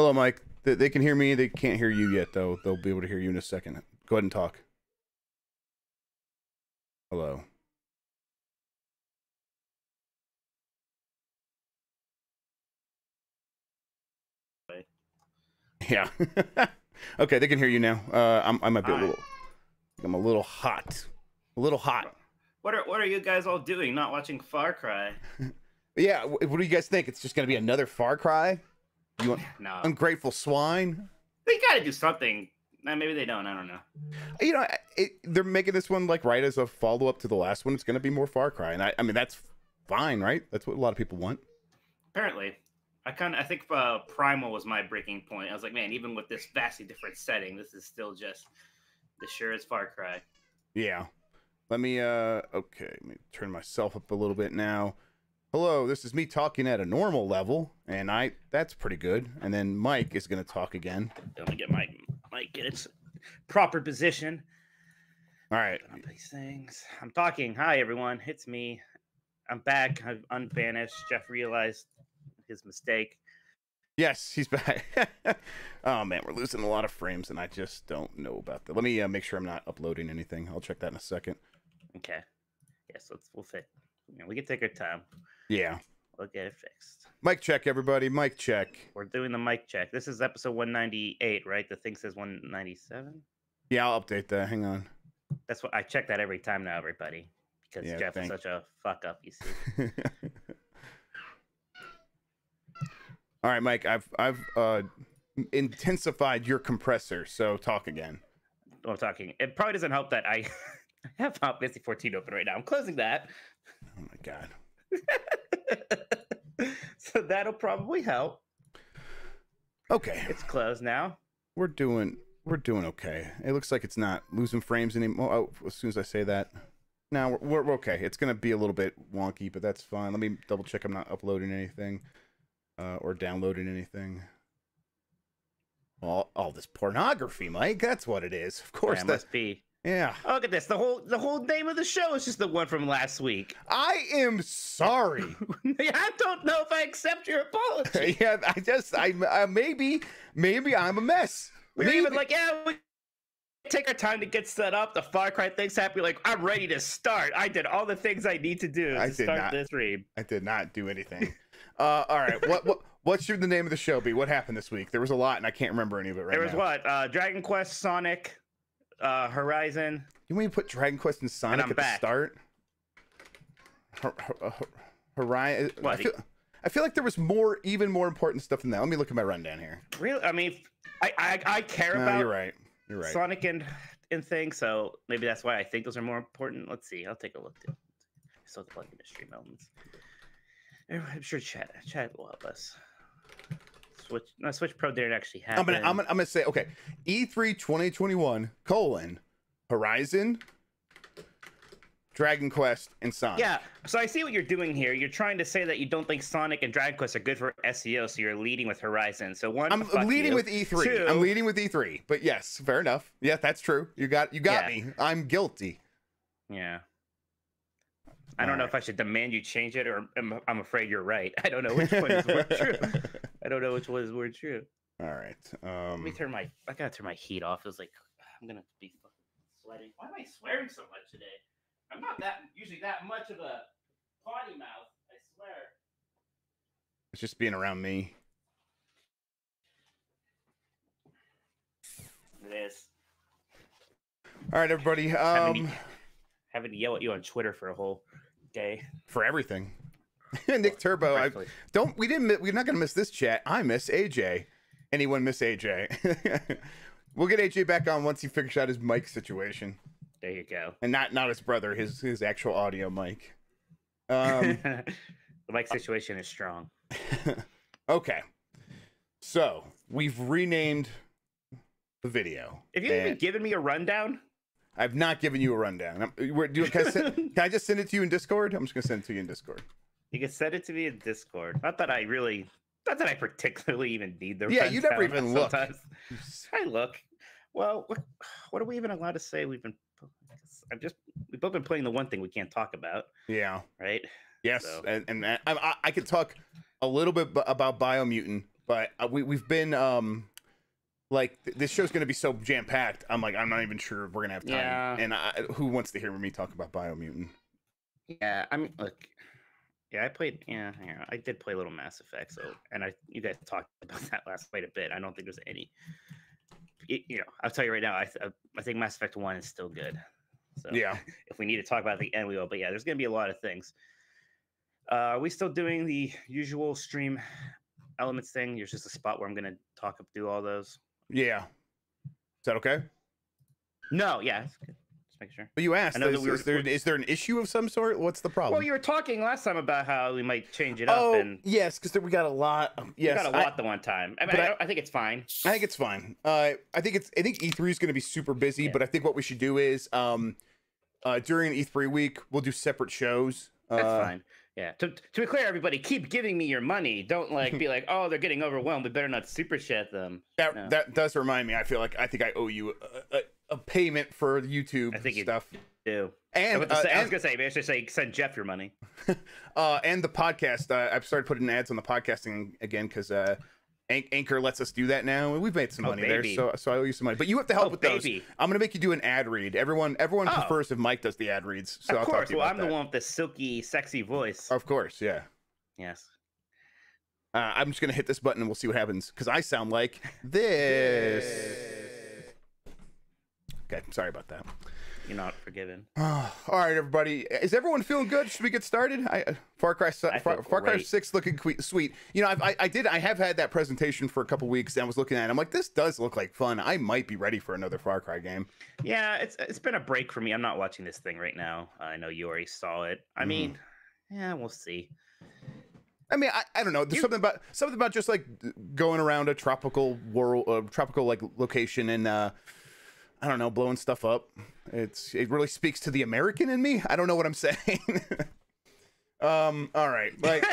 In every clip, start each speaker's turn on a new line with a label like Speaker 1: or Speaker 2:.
Speaker 1: Hello, Mike. They, they can hear me. They can't hear you yet, though. They'll be able to hear you in a second. Go ahead and talk. Hello. Yeah. okay, they can hear you now. Uh, I'm, I might be a little. I'm a little hot. A little hot.
Speaker 2: What are what are you guys all doing? Not watching Far Cry?
Speaker 1: Yeah. What do you guys think? It's just gonna be another Far Cry? You want
Speaker 2: No,
Speaker 1: ungrateful swine?
Speaker 2: they got to do something. Maybe they don't. I don't know.
Speaker 1: You know, it, they're making this one like right as a follow up to the last one. It's gonna be more Far Cry, and I, I mean that's fine, right? That's what a lot of people want.
Speaker 2: Apparently, I kind of I think uh, Primal was my breaking point. I was like, man, even with this vastly different setting, this is still just the sure as Far Cry.
Speaker 1: Yeah. Let me uh okay, let me turn myself up a little bit now. Hello, this is me talking at a normal level, and I that's pretty good. And then Mike is gonna talk again.
Speaker 2: Let me get Mike. Mike in its proper position.
Speaker 1: All right.
Speaker 2: These things. I'm talking. Hi everyone, it's me. I'm back. I've unvanished. Jeff realized his mistake.
Speaker 1: Yes, he's back. oh man, we're losing a lot of frames, and I just don't know about that. Let me uh, make sure I'm not uploading anything. I'll check that in a second.
Speaker 2: Okay. Yes, let's we'll fit. You know, we can take our time.
Speaker 1: Yeah.
Speaker 2: We'll get it fixed.
Speaker 1: Mic check, everybody. Mic check.
Speaker 2: We're doing the mic check. This is episode 198, right? The thing says 197.
Speaker 1: Yeah, I'll update that. Hang on.
Speaker 2: That's what I check that every time now, everybody, because
Speaker 1: Yeah,
Speaker 2: Jeff
Speaker 1: thank-
Speaker 2: is such a fuck up. You see.
Speaker 1: All right, Mike. I've I've uh intensified your compressor, so talk again.
Speaker 2: I'm talking. It probably doesn't help that I have Final Fantasy 14 open right now. I'm closing that,
Speaker 1: Oh my god.
Speaker 2: so that'll probably help.
Speaker 1: Okay.
Speaker 2: It's closed now.
Speaker 1: we're doing we're doing okay. It looks like it's not losing frames anymore. Oh, as soon as I say that, now we're, we're, okay. It's gonna be a little bit wonky, but that's fine. Let me double check. I'm not uploading anything uh, or downloading anything. All all this pornography, Mike. That's what it is. Of course,
Speaker 2: yeah,
Speaker 1: that.
Speaker 2: must be.
Speaker 1: Yeah.
Speaker 2: Oh, look at this. The whole the whole name of the show is just the one from last week.
Speaker 1: I am sorry.
Speaker 2: I don't know if I accept your apology.
Speaker 1: yeah, I just I uh, maybe maybe I'm a mess.
Speaker 2: We were even
Speaker 1: Maybe-
Speaker 2: like, yeah, we take our time to get set up. The Far Cry thing's happy. Like, I'm ready to start. I did all the things I need to do
Speaker 1: I
Speaker 2: to
Speaker 1: did
Speaker 2: start
Speaker 1: not.
Speaker 2: this read.
Speaker 1: I did not do anything. uh, all right. What what what should the name of the show be? What happened this week? There was a lot, and I can't remember any of it right now.
Speaker 2: there was
Speaker 1: now.
Speaker 2: what? Uh, Dragon Quest, Sonic, uh, Horizon.
Speaker 1: You want me to put Dragon Quest and Sonic
Speaker 2: I'm
Speaker 1: at
Speaker 2: back.
Speaker 1: the start? Hor- hor- hor- Horizon. I feel, I feel like there was more, even more important stuff than that. Let me look at my rundown here.
Speaker 2: Really? I mean, I I, I care
Speaker 1: No,
Speaker 2: about
Speaker 1: you're right. You're right.
Speaker 2: Sonic and and things, so maybe that's why I think those are more important. Let's see. I'll take a look. Too. Still the plug industry elements. I'm sure chat chat will help us. Switch no Switch Pro didn't actually happen.
Speaker 1: I'm gonna, I'm gonna, I'm gonna say, okay, E E3 2021 colon Horizon, Dragon Quest, and Sonic.
Speaker 2: Yeah, so I see what you're doing here. You're trying to say that you don't think Sonic and Dragon Quest are good for SEO, so you're leading with Horizon. So one,
Speaker 1: I'm leading
Speaker 2: you.
Speaker 1: with E3.
Speaker 2: Two-
Speaker 1: I'm leading with E3. But yes, fair enough. Yeah, that's true. You got you got
Speaker 2: Yeah.
Speaker 1: me. I'm guilty.
Speaker 2: Yeah. I don't know if I should demand you change it, or I'm, I'm afraid you're right. I don't know which one is more true. I don't know which one is more true.
Speaker 1: All right.
Speaker 2: Let me
Speaker 1: Um
Speaker 2: turn my. I gotta turn my heat off. It was like I'm gonna be fucking sweating. Why am I swearing so much today? I'm not that usually that much of a potty mouth. I swear.
Speaker 1: it's just being around me.
Speaker 2: It is.
Speaker 1: All right, everybody.
Speaker 2: Having
Speaker 1: Um
Speaker 2: having to yell at you on Twitter for a whole day.
Speaker 1: for everything. Nick Turbo, I don't we didn't we're not gonna miss this chat. I miss AJ. Anyone miss AJ? we'll get AJ back on once he figures out his mic situation.
Speaker 2: There you go.
Speaker 1: And not not his brother, his his actual audio mic. Um
Speaker 2: the mic situation is strong.
Speaker 1: okay. So we've renamed the video.
Speaker 2: Have you even
Speaker 1: and
Speaker 2: given me a rundown?
Speaker 1: I've not given you a rundown. I'm- We're doing, can, I send, can I just send it to you in Discord? I'm just gonna send it to you in Discord.
Speaker 2: You can send it to me in Discord. Not that I really, not that I particularly even need the.
Speaker 1: Yeah, you never even look.
Speaker 2: I look. Well, what, what are we even allowed to say? We've been. I've just we've both been playing the one thing we can't talk about,
Speaker 1: Yeah.
Speaker 2: right?
Speaker 1: Yes.
Speaker 2: So-
Speaker 1: And, and I, I, I could talk a little bit b- about Biomutant, but uh, we we've been um like th- this show's gonna be so jam packed. I'm like I'm not even sure if we're gonna have time.
Speaker 2: Yeah.
Speaker 1: And I, who wants to hear me talk about Biomutant?
Speaker 2: Yeah, I mean, look, yeah, I played. Yeah, yeah, I did play a little Mass Effect. So, and I, you guys talked about that last quite a bit. I don't think there's any. y- You know, I'll tell you right now. I, th- I think Mass Effect One is still good. So,
Speaker 1: Yeah.
Speaker 2: if we need to talk about the end, we will. But yeah, there's gonna be a lot of things. Uh, are we still doing the usual stream elements thing? There's just a spot where I'm gonna talk up do all those.
Speaker 1: Yeah. Is that okay?
Speaker 2: No, yeah, it's good. Make sure.
Speaker 1: But you asked.
Speaker 2: I
Speaker 1: Is,
Speaker 2: we were-
Speaker 1: is there is there an issue of some sort? What's the problem?
Speaker 2: Well, you were talking last time about how we might change it up,
Speaker 1: oh
Speaker 2: and
Speaker 1: yes, because we got a lot. of-
Speaker 2: we
Speaker 1: Yes,
Speaker 2: got a lot the one time. I mean, I,
Speaker 1: I-
Speaker 2: I think it's fine.
Speaker 1: I think it's fine. Uh, I think it's. I think E3 is going to be super busy,
Speaker 2: Yeah.
Speaker 1: but I think what we should do is, um, uh, during E3 week, we'll do separate shows.
Speaker 2: That's
Speaker 1: uh,
Speaker 2: fine. Yeah. To, to be clear, everybody, keep giving me your money. Don't like be like, oh, they're getting overwhelmed. We better not super chat them.
Speaker 1: That
Speaker 2: No.
Speaker 1: that does remind me. I feel like I think I owe you a, a, a payment for YouTube
Speaker 2: I think you
Speaker 1: stuff,
Speaker 2: Do. I,
Speaker 1: and
Speaker 2: gonna
Speaker 1: uh,
Speaker 2: say, I was gonna say, maybe I should say, send Jeff your money.
Speaker 1: uh, and the podcast. Uh, I've started putting ads on the podcasting again because uh, An- Anchor lets us do that now, and we've made some
Speaker 2: Oh,
Speaker 1: money there. So so I owe you some money, but you have to help
Speaker 2: Oh,
Speaker 1: with those. I'm gonna make you do an ad read. Everyone everyone
Speaker 2: Oh.
Speaker 1: prefers if Mike does the ad reads. So I'll
Speaker 2: of
Speaker 1: talk
Speaker 2: course.
Speaker 1: to you
Speaker 2: Well, I'm the one with the silky, sexy voice.
Speaker 1: Of course, yeah.
Speaker 2: Yes.
Speaker 1: Uh, I'm just gonna hit this button and we'll see what happens because I sound like this. Okay, sorry about that.
Speaker 2: You're not forgiven.
Speaker 1: all right, everybody, is everyone feeling good? Should we get started? I, uh, Far Cry,
Speaker 2: I
Speaker 1: Far, Far Cry. Six looking sweet. You know, I've, I, I did, I have had that presentation for a couple weeks, and I was looking at it. I'm like, this does look like fun. I might be ready for another Far Cry game.
Speaker 2: Yeah, it's it's been a break for me. I'm not watching this thing right now. I know you already saw it. I
Speaker 1: Mhm.
Speaker 2: mean, yeah, we'll see.
Speaker 1: I mean, I, I don't know. There's
Speaker 2: You-
Speaker 1: something about something about just like going around a tropical world, uh, tropical like location, and uh, I don't know, blowing stuff up. It's it really speaks to the American in me. I don't know what I'm saying. um. All right. Like.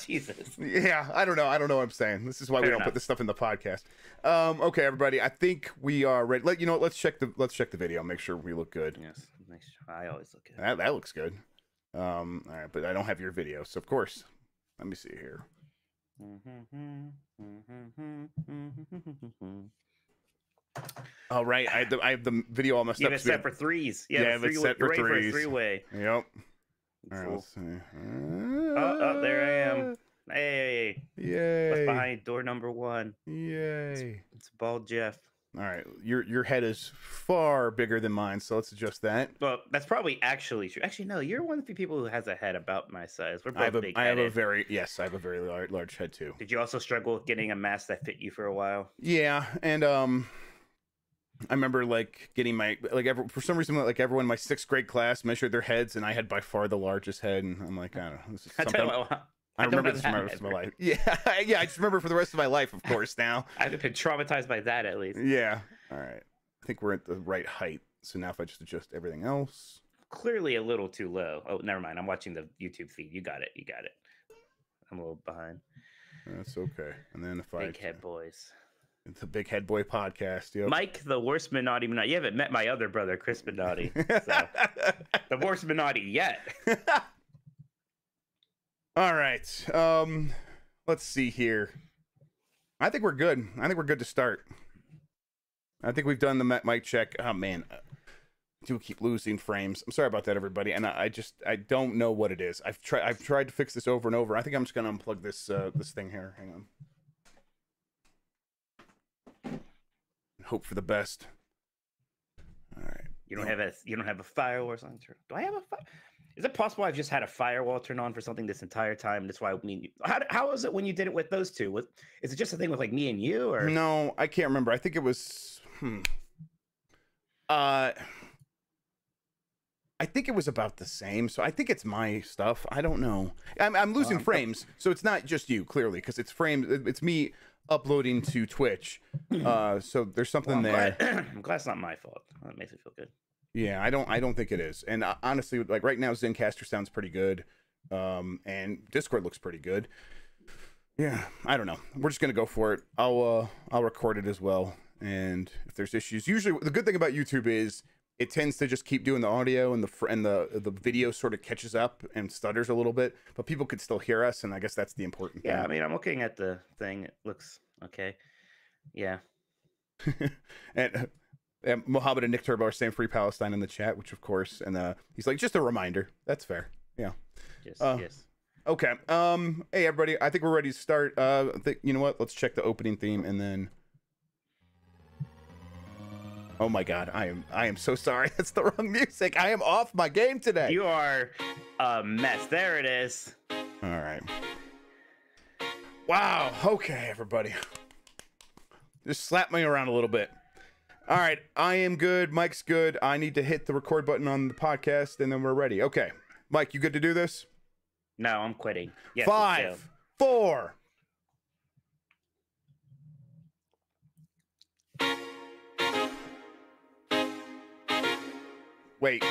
Speaker 2: Jesus.
Speaker 1: Yeah, I don't know. I don't know what I'm saying. This is why we don't
Speaker 2: enough.
Speaker 1: put this stuff in the podcast. Um, okay, everybody. I think we are ready. Let you know. what, Let's check the let's check the video. Make sure we look good.
Speaker 2: Yes. Nice. I always look at.
Speaker 1: That that looks good. Um, all right, but I don't have your video, so of course. Let me see here. All right, I have the, I have the video all messed
Speaker 2: You
Speaker 1: up.
Speaker 2: have it set for threes. Yeah,
Speaker 1: Yeah,
Speaker 2: the
Speaker 1: but it's set for
Speaker 2: you're for a
Speaker 1: threes.
Speaker 2: three-way.
Speaker 1: Yep. All right, let's see.
Speaker 2: Oh, oh, there I am. Ah. Hey,
Speaker 1: Yay!
Speaker 2: what's behind door number one?
Speaker 1: Yay!
Speaker 2: It's bald Jeff.
Speaker 1: All right, your your head is far bigger than mine, so let's adjust that.
Speaker 2: Well, that's probably actually true. Actually, no, you're one of the few people who has a head about my size. We're
Speaker 1: I have
Speaker 2: both
Speaker 1: a
Speaker 2: big
Speaker 1: I have a very yes, I have a very large, large head too.
Speaker 2: Did you also struggle with getting a mask that fit you for a while?
Speaker 1: Yeah, and um, I remember like getting my like every, for some reason like everyone in my sixth grade class measured their heads, and I had by far the largest head, and I'm like, I don't know, this is
Speaker 2: I
Speaker 1: something.
Speaker 2: tell you what,
Speaker 1: I,
Speaker 2: I don't
Speaker 1: remember this for the rest of my life. Yeah, yeah, I just remember for the rest of my life, of course. Now,
Speaker 2: I've been traumatized by that at least.
Speaker 1: yeah. All right, I think we're at the right height. So now if I just adjust everything else,
Speaker 2: Clearly a little too low. Oh, never mind. I'm watching the YouTube feed. You got it. You got it. I'm a little behind.
Speaker 1: that's okay. And then if I
Speaker 2: Big head boys.
Speaker 1: The Big Head Boy podcast, yep.
Speaker 2: Mike, the worst Minotti Minotti. You haven't met my other brother, Chris Minotti. So, the worst Minotti yet.
Speaker 1: All right. Um, let's see here. I think we're good. I think we're good to start. I think we've done the mi- mic check. Oh man, I do keep losing frames. I'm sorry about that, everybody. And I, I just I don't know what it is. I've tried I've tried to fix this over and over. I think I'm just gonna unplug this uh, this thing here. Hang on. Hope for the best. All right.
Speaker 2: You don't have a you don't have a firewall or something. Do I have a fire? Is it possible I've just had a firewall turn on for something this entire time? That's why I mean, How how was it when you did it with those two? Was is it just a thing with like me and you, or
Speaker 1: No, I can't remember. I think it was. Hmm. Uh. I think it was about the same. So I think it's my stuff. I don't know. I'm, I'm losing
Speaker 2: Um,
Speaker 1: frames, so it's not just you, clearly, because it's frames. It's me uploading to Twitch. Uh, so there's something
Speaker 2: Well, I'm
Speaker 1: there.
Speaker 2: glad, I'm glad it's not my fault. That makes me feel good.
Speaker 1: Yeah, I don't. I don't think it is. And uh, honestly, like right now, Zencastr sounds pretty good, um, and Discord looks pretty good. Yeah, I don't know. We're just gonna go for it. I'll uh, I'll record it as well. And if there's issues, usually the good thing about YouTube is it tends to just keep doing the audio and the and the the video sort of catches up and stutters a little bit, but people could still hear us, and I guess that's the important
Speaker 2: Yeah, I mean, I'm looking at the thing. It looks okay. Yeah.
Speaker 1: and uh, and Mohammed and Nick Turbo are saying free Palestine in the chat, which of course, and uh, he's like, just a reminder. That's fair. Yeah.
Speaker 2: Yes.
Speaker 1: Uh,
Speaker 2: yes.
Speaker 1: Okay. Um. Hey, everybody. I think we're ready to start. Uh. I think you know what? Let's check the opening theme and then. Oh my God! I am. I am so sorry. That's the wrong music. I am off my game today.
Speaker 2: You are a mess. There it is.
Speaker 1: All right. Wow. Okay, everybody. Just slap me around a little bit. All right. I am good. Mike's good. I need to hit the record button on the podcast, and then we're ready. Okay. Mike, you good to do this?
Speaker 2: No, I'm quitting. Yes.
Speaker 1: Five, four. Wait,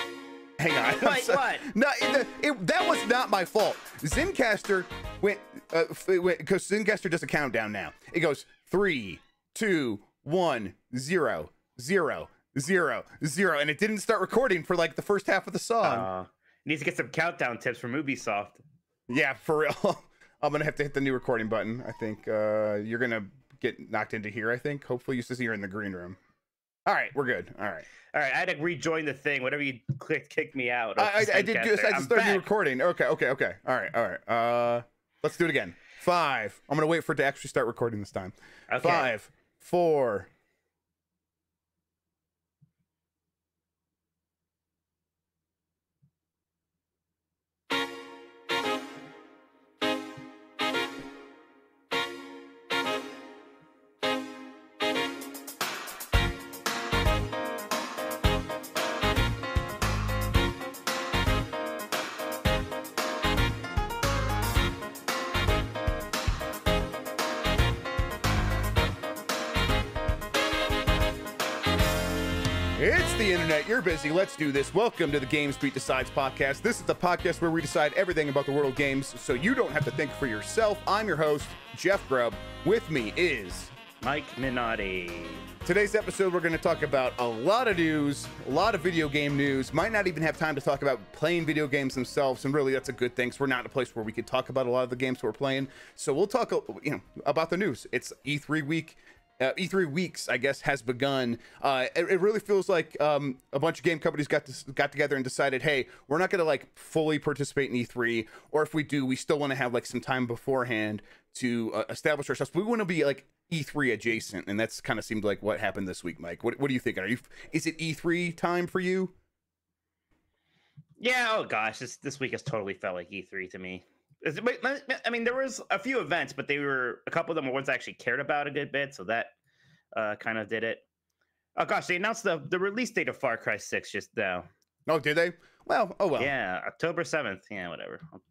Speaker 1: hang on.
Speaker 2: Wait,
Speaker 1: so-
Speaker 2: what?
Speaker 1: No, it, it- that was not my fault. Zencastr went because Zencastr does a countdown now. It goes three, two, one, zero, zero, zero, zero, and it didn't start recording for like the first half of the song.
Speaker 2: Uh, needs to get some countdown tips from Ubisoft.
Speaker 1: Yeah, for real. I'm gonna have to hit the new recording button. I think uh, you're gonna get knocked into here. I think. Hopefully, you see you're in the green room. All right, we're good. All right.
Speaker 2: All right, I had to rejoin the thing. Whatever you clicked, kicked me out.
Speaker 1: I, I, I did. Just, I started
Speaker 2: back.
Speaker 1: recording. Okay. Okay. Okay. All right. All right. Uh, let's do it again. Five. I'm gonna wait for it to actually start recording this time.
Speaker 2: Okay.
Speaker 1: Five, four. Busy. Let's do this. Welcome to the GamesBeat Decides podcast. This is the podcast where we decide everything about the world of games so you don't have to think for yourself. I'm your host, Jeff Grubb. With me is
Speaker 2: Mike Minotti.
Speaker 1: Today's episode, we're going to talk about a lot of news, a lot of video game news. Might not even have time to talk about playing video games themselves, and really, that's a good thing. So we're not in a place where we could talk about a lot of the games we're playing. So we'll talk, you know, about the news. It's E3 week. Uh, E3 weeks, I guess, has begun. Uh, it, it really feels like um, a bunch of game companies got to, got together and decided, hey, we're not going to like fully participate in E3, or if we do, we still want to have like some time beforehand to uh, establish ourselves. We want to be like E3 adjacent, and that's kind of seemed like what happened this week, Mike. What what do you think? Are you is it E3 time for you?
Speaker 2: Yeah. Oh gosh, this this week has totally felt like E3 to me. Is it- but, I mean, there was a few events, but they were a couple of them were ones I actually cared about a good bit, so that uh, kind of did it. Oh gosh, they announced the the release date of Far Cry Six just now.
Speaker 1: Oh, did they? Well, oh well.
Speaker 2: Yeah, October seventh. Yeah, whatever. I'll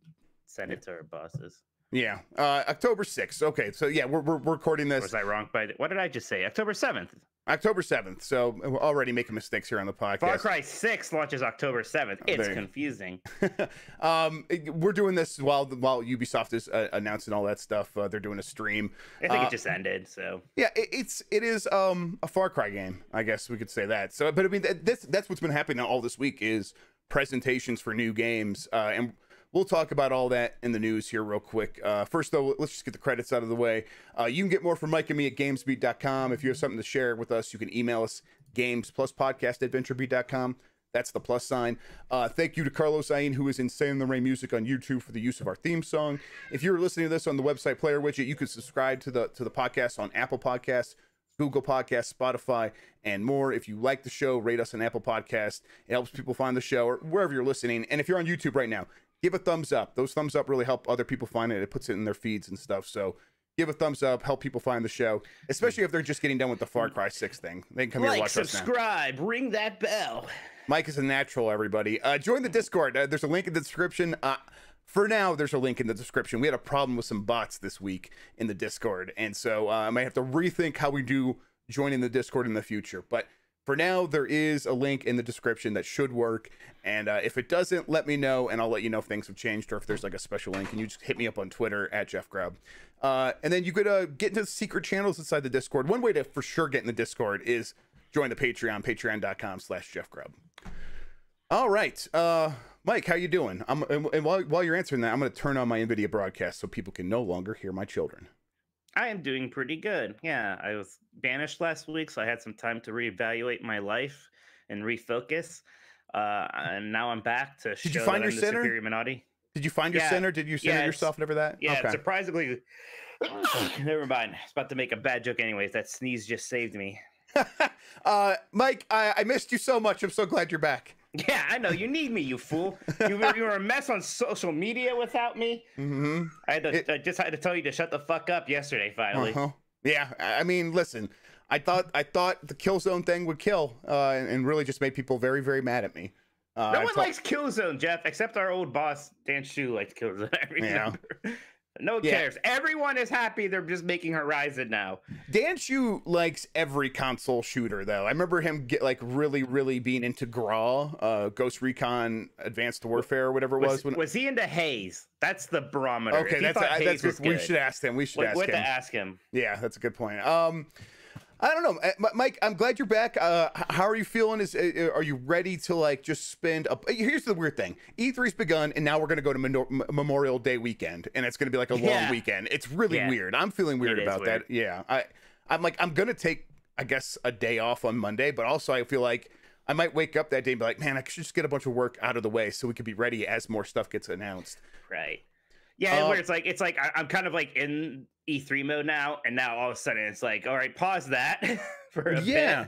Speaker 2: send it to our bosses.
Speaker 1: Yeah. Uh, October 6th. Okay, so yeah, we're, we're, recording
Speaker 2: Or
Speaker 1: this
Speaker 2: was I wrong by? The, what did I just say? October seventh.
Speaker 1: October 7th. So we're already making mistakes here on the podcast.
Speaker 2: Far Cry Six launches October seventh.
Speaker 1: Oh,
Speaker 2: It's
Speaker 1: there
Speaker 2: confusing.
Speaker 1: um, we're doing this while while Ubisoft is uh, announcing all that stuff. Uh, they're doing a stream.
Speaker 2: I think
Speaker 1: Uh,
Speaker 2: it just ended. So
Speaker 1: Yeah, it, it's it is um a Far Cry game. I guess we could say that. So, but I mean, that, this that's what's been happening all this week is presentations for new games, uh, and we'll talk about all that in the news here real quick. Uh, first, though, let's just get the credits out of the way. Uh, you can get more from Mike and me at GamesBeat.com. If you have something to share with us, you can email us games plus podcast at. That's the plus sign. Uh, thank you to Carlos Ain, who is in the Rain Music on YouTube for the use of our theme song. If you're listening to this on the website player widget, you can subscribe to the to the podcast on Apple Podcasts, Google Podcasts, Spotify, and more. If you like the show, rate us on Apple Podcasts. It helps people find the show or wherever you're listening. And if you're on YouTube right now, give a thumbs up. Those thumbs up really help other people find it. It puts it in their feeds and stuff. So give a thumbs up, help people find the show, especially if they're just getting done with the Far Cry 6 thing. They can come here and
Speaker 2: like,
Speaker 1: watch us now.
Speaker 2: subscribe, ring that bell.
Speaker 1: Mike is a natural, everybody. Uh, join the Discord. Uh, there's a link in the description. Uh, for now, there's a link in the description. We had a problem with some bots this week in the Discord, and so uh, I might have to rethink how we do joining the Discord in the future. But for now, there is a link in the description that should work. And uh, if it doesn't, let me know, and I'll let you know if things have changed or if there's like a special link. And you just hit me up on Twitter at Jeff Grubb. Uh, and then you could uh, get into secret channels inside the Discord. One way to for sure get in the Discord is join the Patreon, patreon.com slash Jeff Grubb. All right, uh, Mike, how you doing? I'm, and while while you're answering that, I'm going to turn on my Nvidia broadcast so people can no longer hear my children.
Speaker 2: I am doing pretty good. Yeah, I was banished last week, so I had some time to reevaluate my life and refocus. Uh, and now I'm back to
Speaker 1: Did
Speaker 2: show
Speaker 1: you find your center?
Speaker 2: superior Minotti.
Speaker 1: Did you find your
Speaker 2: Yeah.
Speaker 1: center? Did you center
Speaker 2: Yeah,
Speaker 1: yourself and that?
Speaker 2: Yeah,
Speaker 1: Okay.
Speaker 2: surprisingly. Never mind. I was about to make a bad joke, anyways. That sneeze just saved me.
Speaker 1: uh, Mike, I, I missed you so much. I'm so glad you're back.
Speaker 2: Yeah, I know. You need me, you fool. You were, you were a mess on social media without me.
Speaker 1: Mm-hmm.
Speaker 2: I had to,
Speaker 1: It-
Speaker 2: I just had to tell you to shut the fuck up yesterday. Finally.
Speaker 1: Uh-huh. Yeah, I mean, listen, I thought I thought the Killzone thing would kill, uh, and, and really just made people very, very mad at me. Uh,
Speaker 2: No one likes Killzone, Jeff, except our old boss Dan Hsu likes Killzone. I
Speaker 1: Yeah.
Speaker 2: No one
Speaker 1: Yeah.
Speaker 2: cares. Everyone is happy. They're just making Horizon now.
Speaker 1: Dan Hsu likes every console shooter, though. I remember him get like really, really being into GRAW, uh, Ghost Recon Advanced Warfare, or whatever it
Speaker 2: Was,
Speaker 1: was. when,
Speaker 2: was he into Haze? That's the barometer.
Speaker 1: okay, that's, I- that's good. We should ask him. We should
Speaker 2: what,
Speaker 1: ask
Speaker 2: what
Speaker 1: him.
Speaker 2: to ask him?
Speaker 1: Yeah, that's a good point. Um, I don't know, Uh, Mike. I'm glad you're back. Uh, how are you feeling? Is uh, are you ready to like just spend? A, here's the weird thing: E3's begun, and now we're gonna go to Memorial Day weekend, and it's gonna be like a long
Speaker 2: Yeah.
Speaker 1: weekend. It's really
Speaker 2: Yeah.
Speaker 1: weird. I'm feeling weird
Speaker 2: It
Speaker 1: about that. Yeah, I, I'm like, I'm gonna take, I guess, a day off on Monday, but also I feel like. I might wake up that day and be like, man, I should just get a bunch of work out of the way so we could be ready as more stuff gets announced.
Speaker 2: Right. Yeah,
Speaker 1: Uh,
Speaker 2: where it's like it's like I, I'm kind of like in E3 mode now, and now all of a sudden it's like, all right, pause that for a
Speaker 1: Yeah.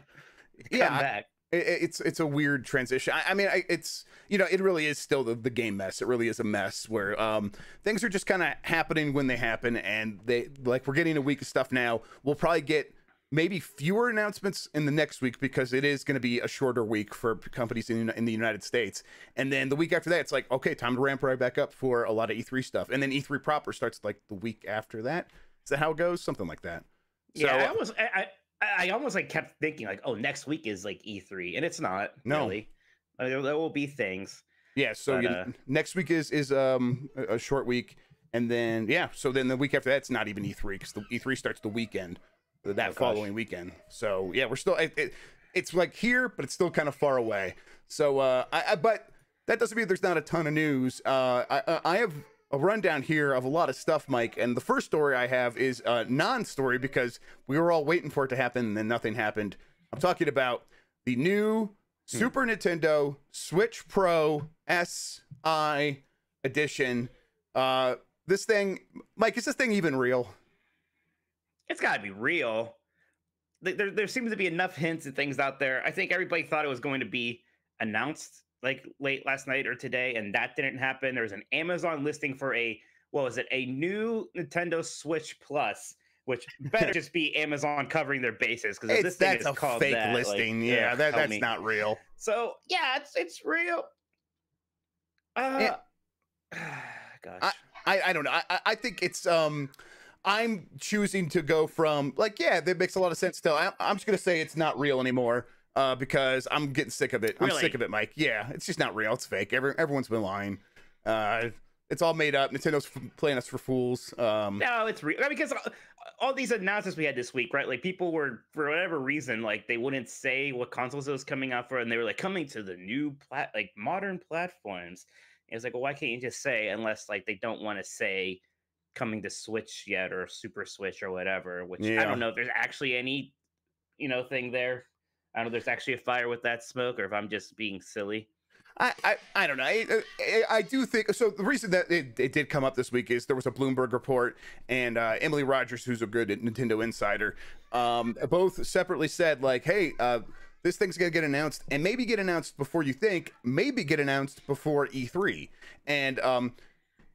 Speaker 2: bit.
Speaker 1: Yeah,
Speaker 2: Come
Speaker 1: I-
Speaker 2: back.
Speaker 1: it, it's it's a weird transition. I, I mean, I, it's you know, it really is still the, the game mess. It really is a mess where um things are just kind of happening when they happen, and they like we're getting a week of stuff now. We'll probably get maybe fewer announcements in the next week because it is going to be a shorter week for companies in, in the United States. And then the week after that, it's like okay, time to ramp right back up for a lot of E3 stuff. And then E3 proper starts like the week after that. Is that how it goes? Something like that.
Speaker 2: Yeah, I
Speaker 1: So-
Speaker 2: almost I, I I almost like kept thinking like, oh, next week is like E3, and it's not.
Speaker 1: No.
Speaker 2: really. Uh, there, there will be things.
Speaker 1: Yeah, so
Speaker 2: But,
Speaker 1: you-
Speaker 2: uh,
Speaker 1: next week is is um a a short week, and then yeah, so then the week after that's not even E3 because the E3 starts the weekend, that
Speaker 2: Oh,
Speaker 1: following weekend. So yeah, we're still it, it, it's like here, but it's still kind of far away. So uh, I, I but that doesn't mean there's not a ton of news. Uh, I I- I have a rundown here of a lot of stuff, Mike, and the first story I have is a non-story because we were all waiting for it to happen and then nothing happened. I'm talking about the new Super Nintendo Switch Pro SI edition. Uh, this thing, Mike, is this thing even real?
Speaker 2: It's got to be real. There, there seems to be enough hints and things out there. I think everybody thought it was going to be announced like late last night or today, and that didn't happen. There's an Amazon listing for a what was it? A new Nintendo Switch Plus, which better just be Amazon covering their bases because this thing
Speaker 1: that's
Speaker 2: is
Speaker 1: a
Speaker 2: called
Speaker 1: fake
Speaker 2: that, like,
Speaker 1: listing. yeah, that, that's
Speaker 2: me.
Speaker 1: not real.
Speaker 2: So yeah, it's it's real. Uh, gosh.
Speaker 1: I, I don't know. I, I- I think it's um I'm choosing to go from like yeah, that makes a lot of sense still. I, I'm just gonna say it's not real anymore. Uh, because I'm getting sick of it. I'm sick of it, Mike. Yeah, it's just not real. It's fake. Every, everyone's been lying. Uh, it's all made up. Nintendo's f- playing us for fools. Um,
Speaker 2: No, it's real because uh, all these announcements we had this week, right? Like people were for whatever reason, like they wouldn't say what consoles it was coming out for, and they were like coming to the new plat, like modern platforms. And it's like, well, why can't you just say unless like they don't want to say coming to Switch yet or Super Switch or whatever? Which I don't know if there's actually any, you know, thing there. I don't know if there's actually a fire with that smoke, or if I'm just being silly.
Speaker 1: I, I, I don't know. I, I, I do think so. The reason that it, it did come up this week is there was a Bloomberg report, and uh, Emily Rogers, who's a good Nintendo insider, um, both separately said like, "Hey, uh, this thing's gonna get announced, and maybe get announced before you think, maybe get announced before E3." And um,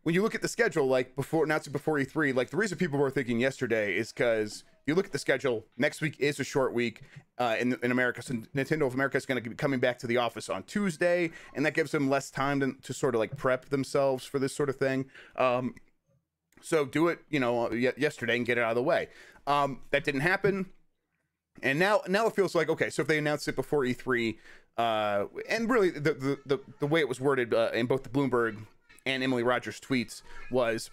Speaker 1: when you look at the schedule, like before announcing before E3, like the reason people were thinking yesterday is because you look at the schedule, next week is a short week uh, in in America. So Nintendo of America is going to be coming back to the office on Tuesday, and that gives them less time to, to sort of like prep themselves for this sort of thing. Um, so do it, you know, y- yesterday and get it out of the way. Um, that didn't happen, and now now it feels like okay. So if they announced it before E3, uh, and really the the the, the way it was worded uh, in both the Bloomberg and Emily Rogers tweets was,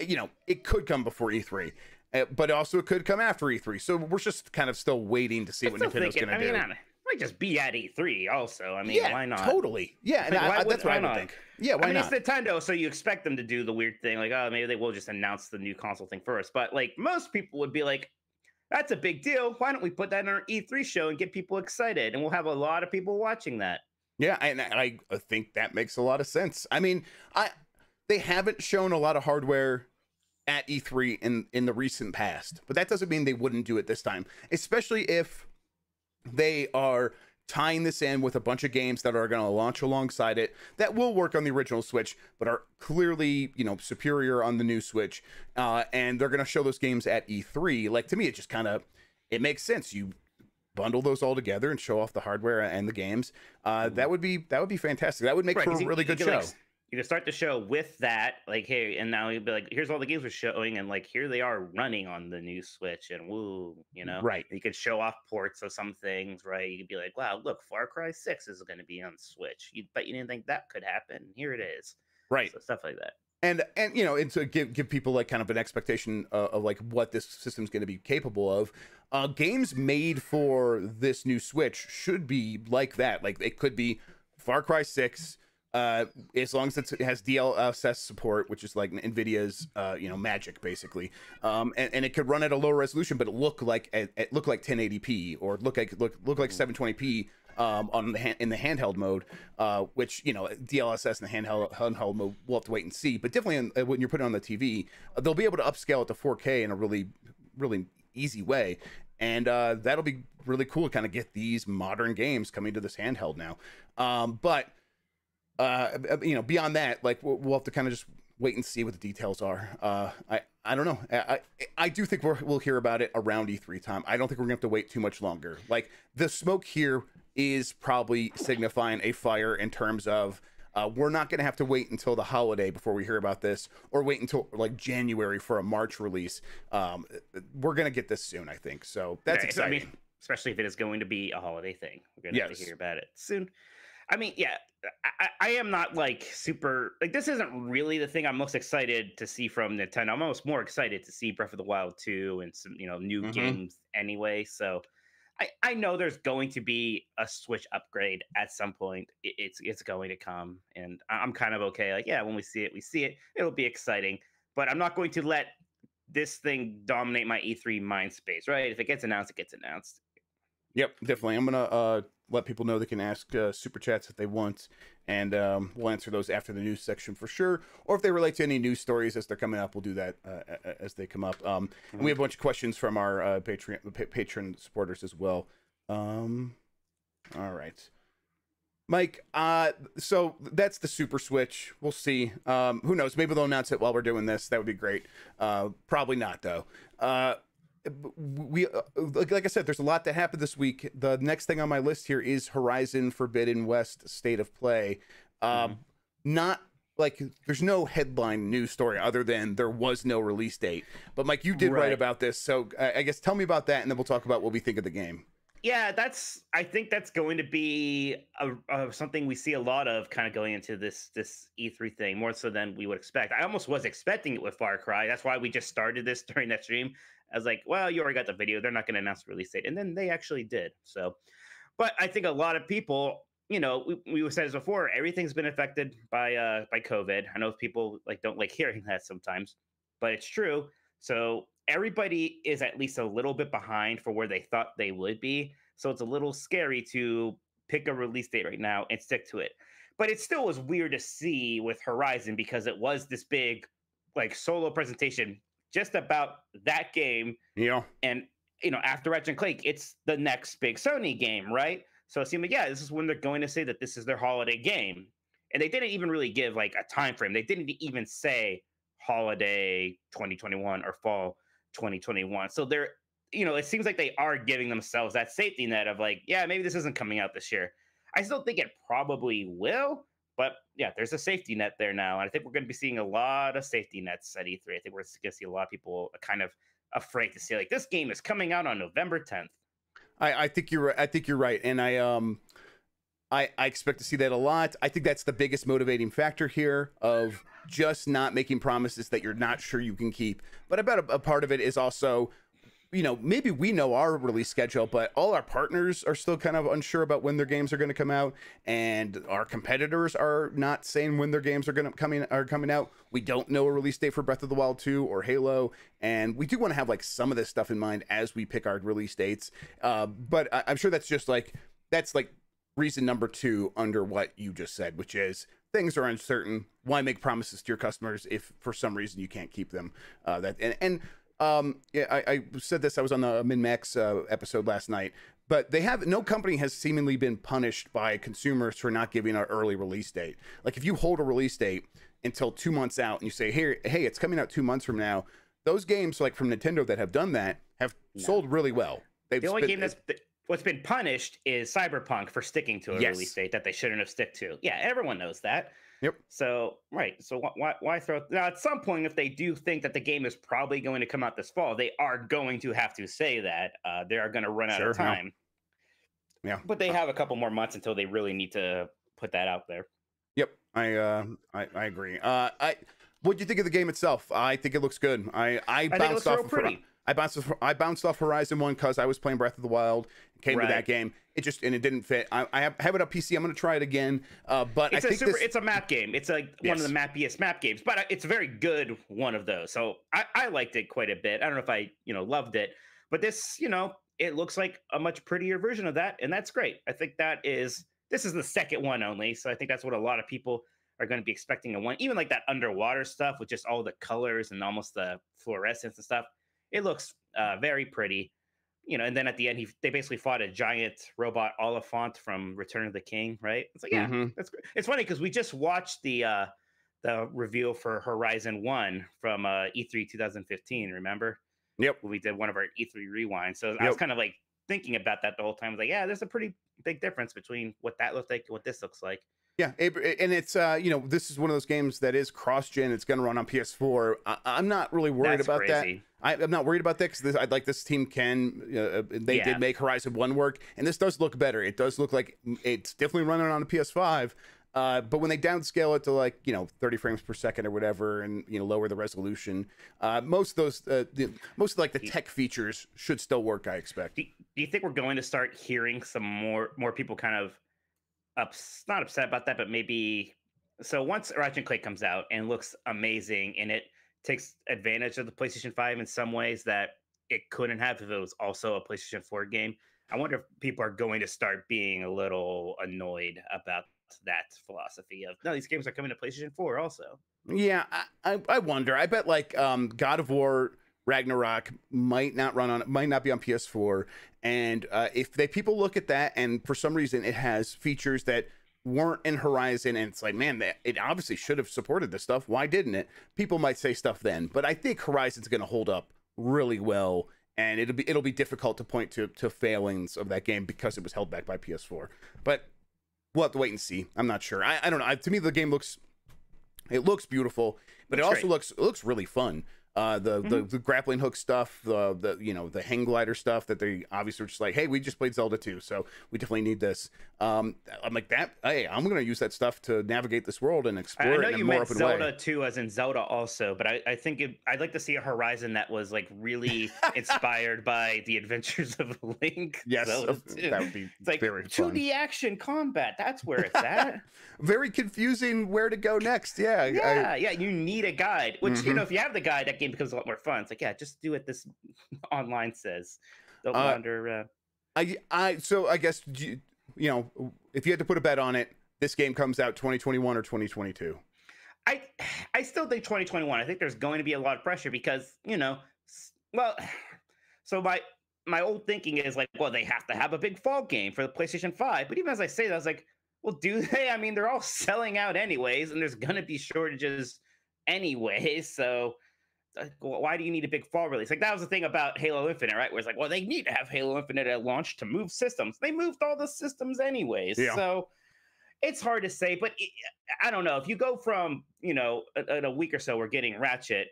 Speaker 1: you know, it could come before E3. Uh, but also, it could come after E3. So we're just kind of still waiting to see
Speaker 2: I'm
Speaker 1: what Nintendo's going to do.
Speaker 2: mean, might just be at E3 also. I mean,
Speaker 1: yeah,
Speaker 2: why not?
Speaker 1: Totally. Yeah,
Speaker 2: Like,
Speaker 1: I, that's what I would think. Yeah, why
Speaker 2: I mean,
Speaker 1: not?
Speaker 2: it's Nintendo, so you expect them to do the weird thing, like, oh, maybe they will just announce the new console thing first. But like most people would be like, that's a big deal. Why don't we put that in our E3 show and get people excited? And we'll have a lot of people watching that.
Speaker 1: Yeah, and I think that makes a lot of sense. I mean, I they haven't shown a lot of hardware at E3 in in the recent past, but that doesn't mean they wouldn't do it this time, especially if they are tying this in with a bunch of games that are going to launch alongside it that will work on the original Switch, but are clearly you know superior on the new Switch, uh, and they're going to show those games at E3. Like to me, it just kind of it makes sense. You bundle those all together and show off the hardware and the games. Uh, that would be that would be fantastic. That would make
Speaker 2: Right,
Speaker 1: for a really
Speaker 2: you
Speaker 1: good
Speaker 2: could,
Speaker 1: show.
Speaker 2: like, you can start the show with that, like, hey, and now you'd be like, here's all the games we're showing, and like, here they are running on the new Switch, and woo, you know,
Speaker 1: Right.
Speaker 2: You could show off ports of some things, right? You could be like, wow, look, Far Cry Six is going to be on Switch. You bet you didn't think that could happen. Here it is.
Speaker 1: right.
Speaker 2: So stuff like that.
Speaker 1: And and you know and to give give people like kind of an expectation of like what this system's going to be capable of uh games made for this new switch should be like that. Like it could be far cry 6 uh as long as it has dlss support which is like nvidia's uh you know magic basically. Um and, and it could run at a lower resolution but it look like it, it look like 1080p or look like look look like 720p um, on the hand, in the handheld mode, uh, which you know DLSS and the handheld handheld mode we'll have to wait and see. But definitely in, uh, when you're putting on the TV, uh, they'll be able to upscale it to 4K in a really really easy way, and uh, that'll be really cool to kind of get these modern games coming to this handheld now. Um, but uh, you know, beyond that, like we'll, we'll have to kind of just wait and see what the details are. Uh, I I don't know. I I, do think we're, we'll hear about it around E3 time. I don't think we're gonna have to wait too much longer. Like the smoke here is probably signifying a fire in terms of. Uh, we're not going to have to wait until the holiday before we hear about this, or wait until like January for a March release. Um, we're going to get this soon, I think. So that's
Speaker 2: Right, so, I
Speaker 1: exciting.
Speaker 2: mean, especially if it is going to be a holiday thing. We're gonna have
Speaker 1: Yes.
Speaker 2: to hear about it soon. I mean, yeah, I, I- am not like super like this isn't really the thing I'm most excited to see from Nintendo. I'm almost more excited to see Breath of the Wild 2 and some, you know, new
Speaker 1: Mhm.
Speaker 2: games anyway. So I, I know there's going to be a Switch upgrade at some point. It, it's it's going to come, and I'm kind of okay. Like, yeah, when we see it, we see it. It'll be exciting, but I'm not going to let this thing dominate my E3 mind space. Right? If it gets announced, it gets announced.
Speaker 1: Yep, definitely. I'm gonna uh, let people know they can ask uh, super chats if they want, and um, we'll answer those after the news section for sure. Or if they relate to any news stories as they're coming up, we'll do that uh, as they come up. Um, and we have a bunch of questions from our uh, Patreon pa- patron supporters as well. Um, all right, Mike. Uh, so that's the Super Switch. We'll see. Um, who knows? Maybe they'll announce it while we're doing this. That would be great. Uh, probably not though. Uh, we uh, like, like I said, there's a lot that happened this week. The next thing on my list here is Horizon Forbidden West State of Play. Um, Not like there's no headline news story other than there was no release date. But Mike, you did write about this, so I I guess tell me about that, and then we'll talk about what we think of the game.
Speaker 2: Yeah, that's. I think that's going to be a, a, something we see a lot of, kind of going into this this E3 thing, more so than we would expect. I almost was expecting it with Far Cry. That's why we just started this during that stream. I was like, well, you already got the video. They're not going to announce the release date, and then they actually did. So, but I think a lot of people, you know, we, we said this before. Everything's been affected by uh by COVID. I know people like don't like hearing that sometimes, but it's true. So everybody is at least a little bit behind for where they thought they would be. So it's a little scary to pick a release date right now and stick to it. But it still was weird to see with Horizon because it was this big like solo presentation just about that game
Speaker 1: You know,
Speaker 2: and you know after Ratchet and Clank it's the next big Sony game, right? So it seemed like yeah, this is when they're going to say that this is their holiday game. And they didn't even really give like a time frame. They didn't even say holiday 2021 or fall 2021. So they're, you know, it seems like they are giving themselves that safety net of like, yeah, maybe this isn't coming out this year. I still think it probably will, but yeah, there's a safety net there now. And I think we're going to be seeing a lot of safety nets at E3. I think we're going to see a lot of people kind of afraid to say like this game is coming out on November 10th.
Speaker 1: I, I think you're. I think you're right, and I um, I I expect to see that a lot. I think that's the biggest motivating factor here of just not making promises that you're not sure you can keep. But I bet a, a part of it is also you know, maybe we know our release schedule, but all our partners are still kind of unsure about when their games are going to come out, and our competitors are not saying when their games are going to coming are coming out. We don't know a release date for Breath of the Wild 2 or Halo, and we do want to have like some of this stuff in mind as we pick our release dates. Uh, but I- I'm sure that's just like that's like reason number two under what you just said, which is things are uncertain. Why make promises to your customers if for some reason you can't keep them? Uh, that and and um, yeah, I, I said this. I was on the MinnMax uh, episode last night, but they have no company has seemingly been punished by consumers for not giving an early release date. Like if you hold a release date until two months out and you say, "Here, hey, it's coming out two months from now," those games like from Nintendo that have done that have sold really well. They've
Speaker 2: The only game that's th- what's been punished is Cyberpunk for sticking to a
Speaker 1: Yes.
Speaker 2: release date that they shouldn't have stick to. Yeah, everyone knows that.
Speaker 1: Yep.
Speaker 2: So right. So wh- why why throw now? At some point, if they do think that the game is probably going to come out this fall, they are going to have to say that. Uh, they are going to run out
Speaker 1: Sure,
Speaker 2: of time.
Speaker 1: Yeah.
Speaker 2: But they have a couple more months until they really need to put that out there.
Speaker 1: Yep, I uh, I, I agree. Uh, I what do you think of the game itself? I think it looks good. I I
Speaker 2: think it
Speaker 1: bounced
Speaker 2: looks
Speaker 1: off
Speaker 2: real
Speaker 1: of Hori-
Speaker 2: pretty.
Speaker 1: I bounced off- I bounced off Horizon One because I was playing Breath of the Wild. Came to that game. It just and it didn't fit. I, I have, have it on PC. I'm going to try it again. Uh, but
Speaker 2: It's
Speaker 1: I
Speaker 2: a
Speaker 1: think
Speaker 2: super.
Speaker 1: this,
Speaker 2: It's a map game. It's like one of the mappiest map games, but uh, it's a very good one of those. So I, I liked it quite a bit. I don't know if I you know loved it, but this you know it looks like a much prettier version of that, and that's great. I think that is this is the second one only, so I think that's what a lot of people are going to be expecting a one. Even like that underwater stuff with just all the colors and almost the fluorescence and stuff. It looks uh, very pretty. You know, and then at the end, he they basically fought a giant robot Oliphaunt from Return of the King, right? It's like, yeah,
Speaker 1: Mhm.
Speaker 2: that's great. It's funny because we just watched the uh the reveal for Horizon One from uh E3 2015. Remember?
Speaker 1: Yep.
Speaker 2: When we did one of our E3 rewinds. So I was kind of like thinking about that the whole time. I was like, yeah, there's a pretty big difference between what that looks like and what this looks like.
Speaker 1: Yeah, and it's uh, you know this is one of those games that is cross gen. It's going to run on PS4. I, I'm not really worried
Speaker 2: That's
Speaker 1: about that.
Speaker 2: crazy.
Speaker 1: I, I'm not worried about that because I'd like this team can. Uh, they
Speaker 2: Yeah.
Speaker 1: did make Horizon One work, and this does look better. It does look like it's definitely running on a PS5. Uh, but when they downscale it to like you know 30 frames per second or whatever, and you know lower the resolution, uh, most of those, uh, the, most of like the tech features should still work. I expect.
Speaker 2: Do, do you think we're going to start hearing some more more people kind of ups, not upset about that, but maybe so once Ratchet and Clank comes out and looks amazing and it takes advantage of the PlayStation 5 in some ways that it couldn't have if it was also a PlayStation 4 game. I wonder if people are going to start being a little annoyed about that philosophy of no, these games are coming to PlayStation 4 also.
Speaker 1: Yeah, I, I, wonder. I bet like um, God of War Ragnarok might not run on, might not be on PS4, and uh, if they people look at that and for some reason it has features that weren't in Horizon, and it's like, man, that it obviously should have supported this stuff. Why didn't it? People might say stuff then, but I think Horizon's going to hold up really well. And it'll be it'll be difficult to point to to failings of that game because it was held back by PS4. But we'll have to wait and see. I'm not sure. I, I don't know. I, to me, the game looks it looks beautiful, but it also
Speaker 2: great.
Speaker 1: Looks it looks really fun. Uh, the, the the grappling hook stuff, the the you know the hang glider stuff that they obviously were just like, hey, we just played Zelda 2, so we definitely need this. Um, I'm like that. Hey, I'm gonna use that stuff to navigate this world and explore
Speaker 2: I
Speaker 1: it
Speaker 2: know
Speaker 1: in a
Speaker 2: you
Speaker 1: more
Speaker 2: meant
Speaker 1: open
Speaker 2: Zelda
Speaker 1: way.
Speaker 2: too, as in Zelda also, but I, I think it, I'd like to see a Horizon that was like really inspired by the Adventures of Link.
Speaker 1: Yes,
Speaker 2: Zelda
Speaker 1: of-
Speaker 2: 2.
Speaker 1: that would be
Speaker 2: It's like
Speaker 1: very
Speaker 2: 2D action combat. That's where it's at.
Speaker 1: Very confusing where to go next. Yeah, I-
Speaker 2: yeah, yeah. You need a guide, which you
Speaker 1: Mhm.
Speaker 2: know, if you have the guide, that game becomes a lot more fun. It's like, yeah, just do what this online says. Don't
Speaker 1: Uh,
Speaker 2: wander. Uh,
Speaker 1: I, I, so I guess you, you know, if you had to put a bet on it, this game comes out 2021 or 2022.
Speaker 2: I I still think 2021. I think there's going to be a lot of pressure because you know, well, so my my old thinking is like, well, they have to have a big fall game for the PlayStation 5. But even as I say that, I was like, well, do they? I mean, they're all selling out anyways, and there's going to be shortages anyways. So why do you need a big fall release? Like that was the thing about Halo Infinite, right? Where it's like, well, they need to have Halo Infinite at launch to move systems. They moved all the systems anyways.
Speaker 1: Yeah.
Speaker 2: So it's hard to say, but it, I don't know. If you go from, you know, in a week or so, we're getting Ratchet.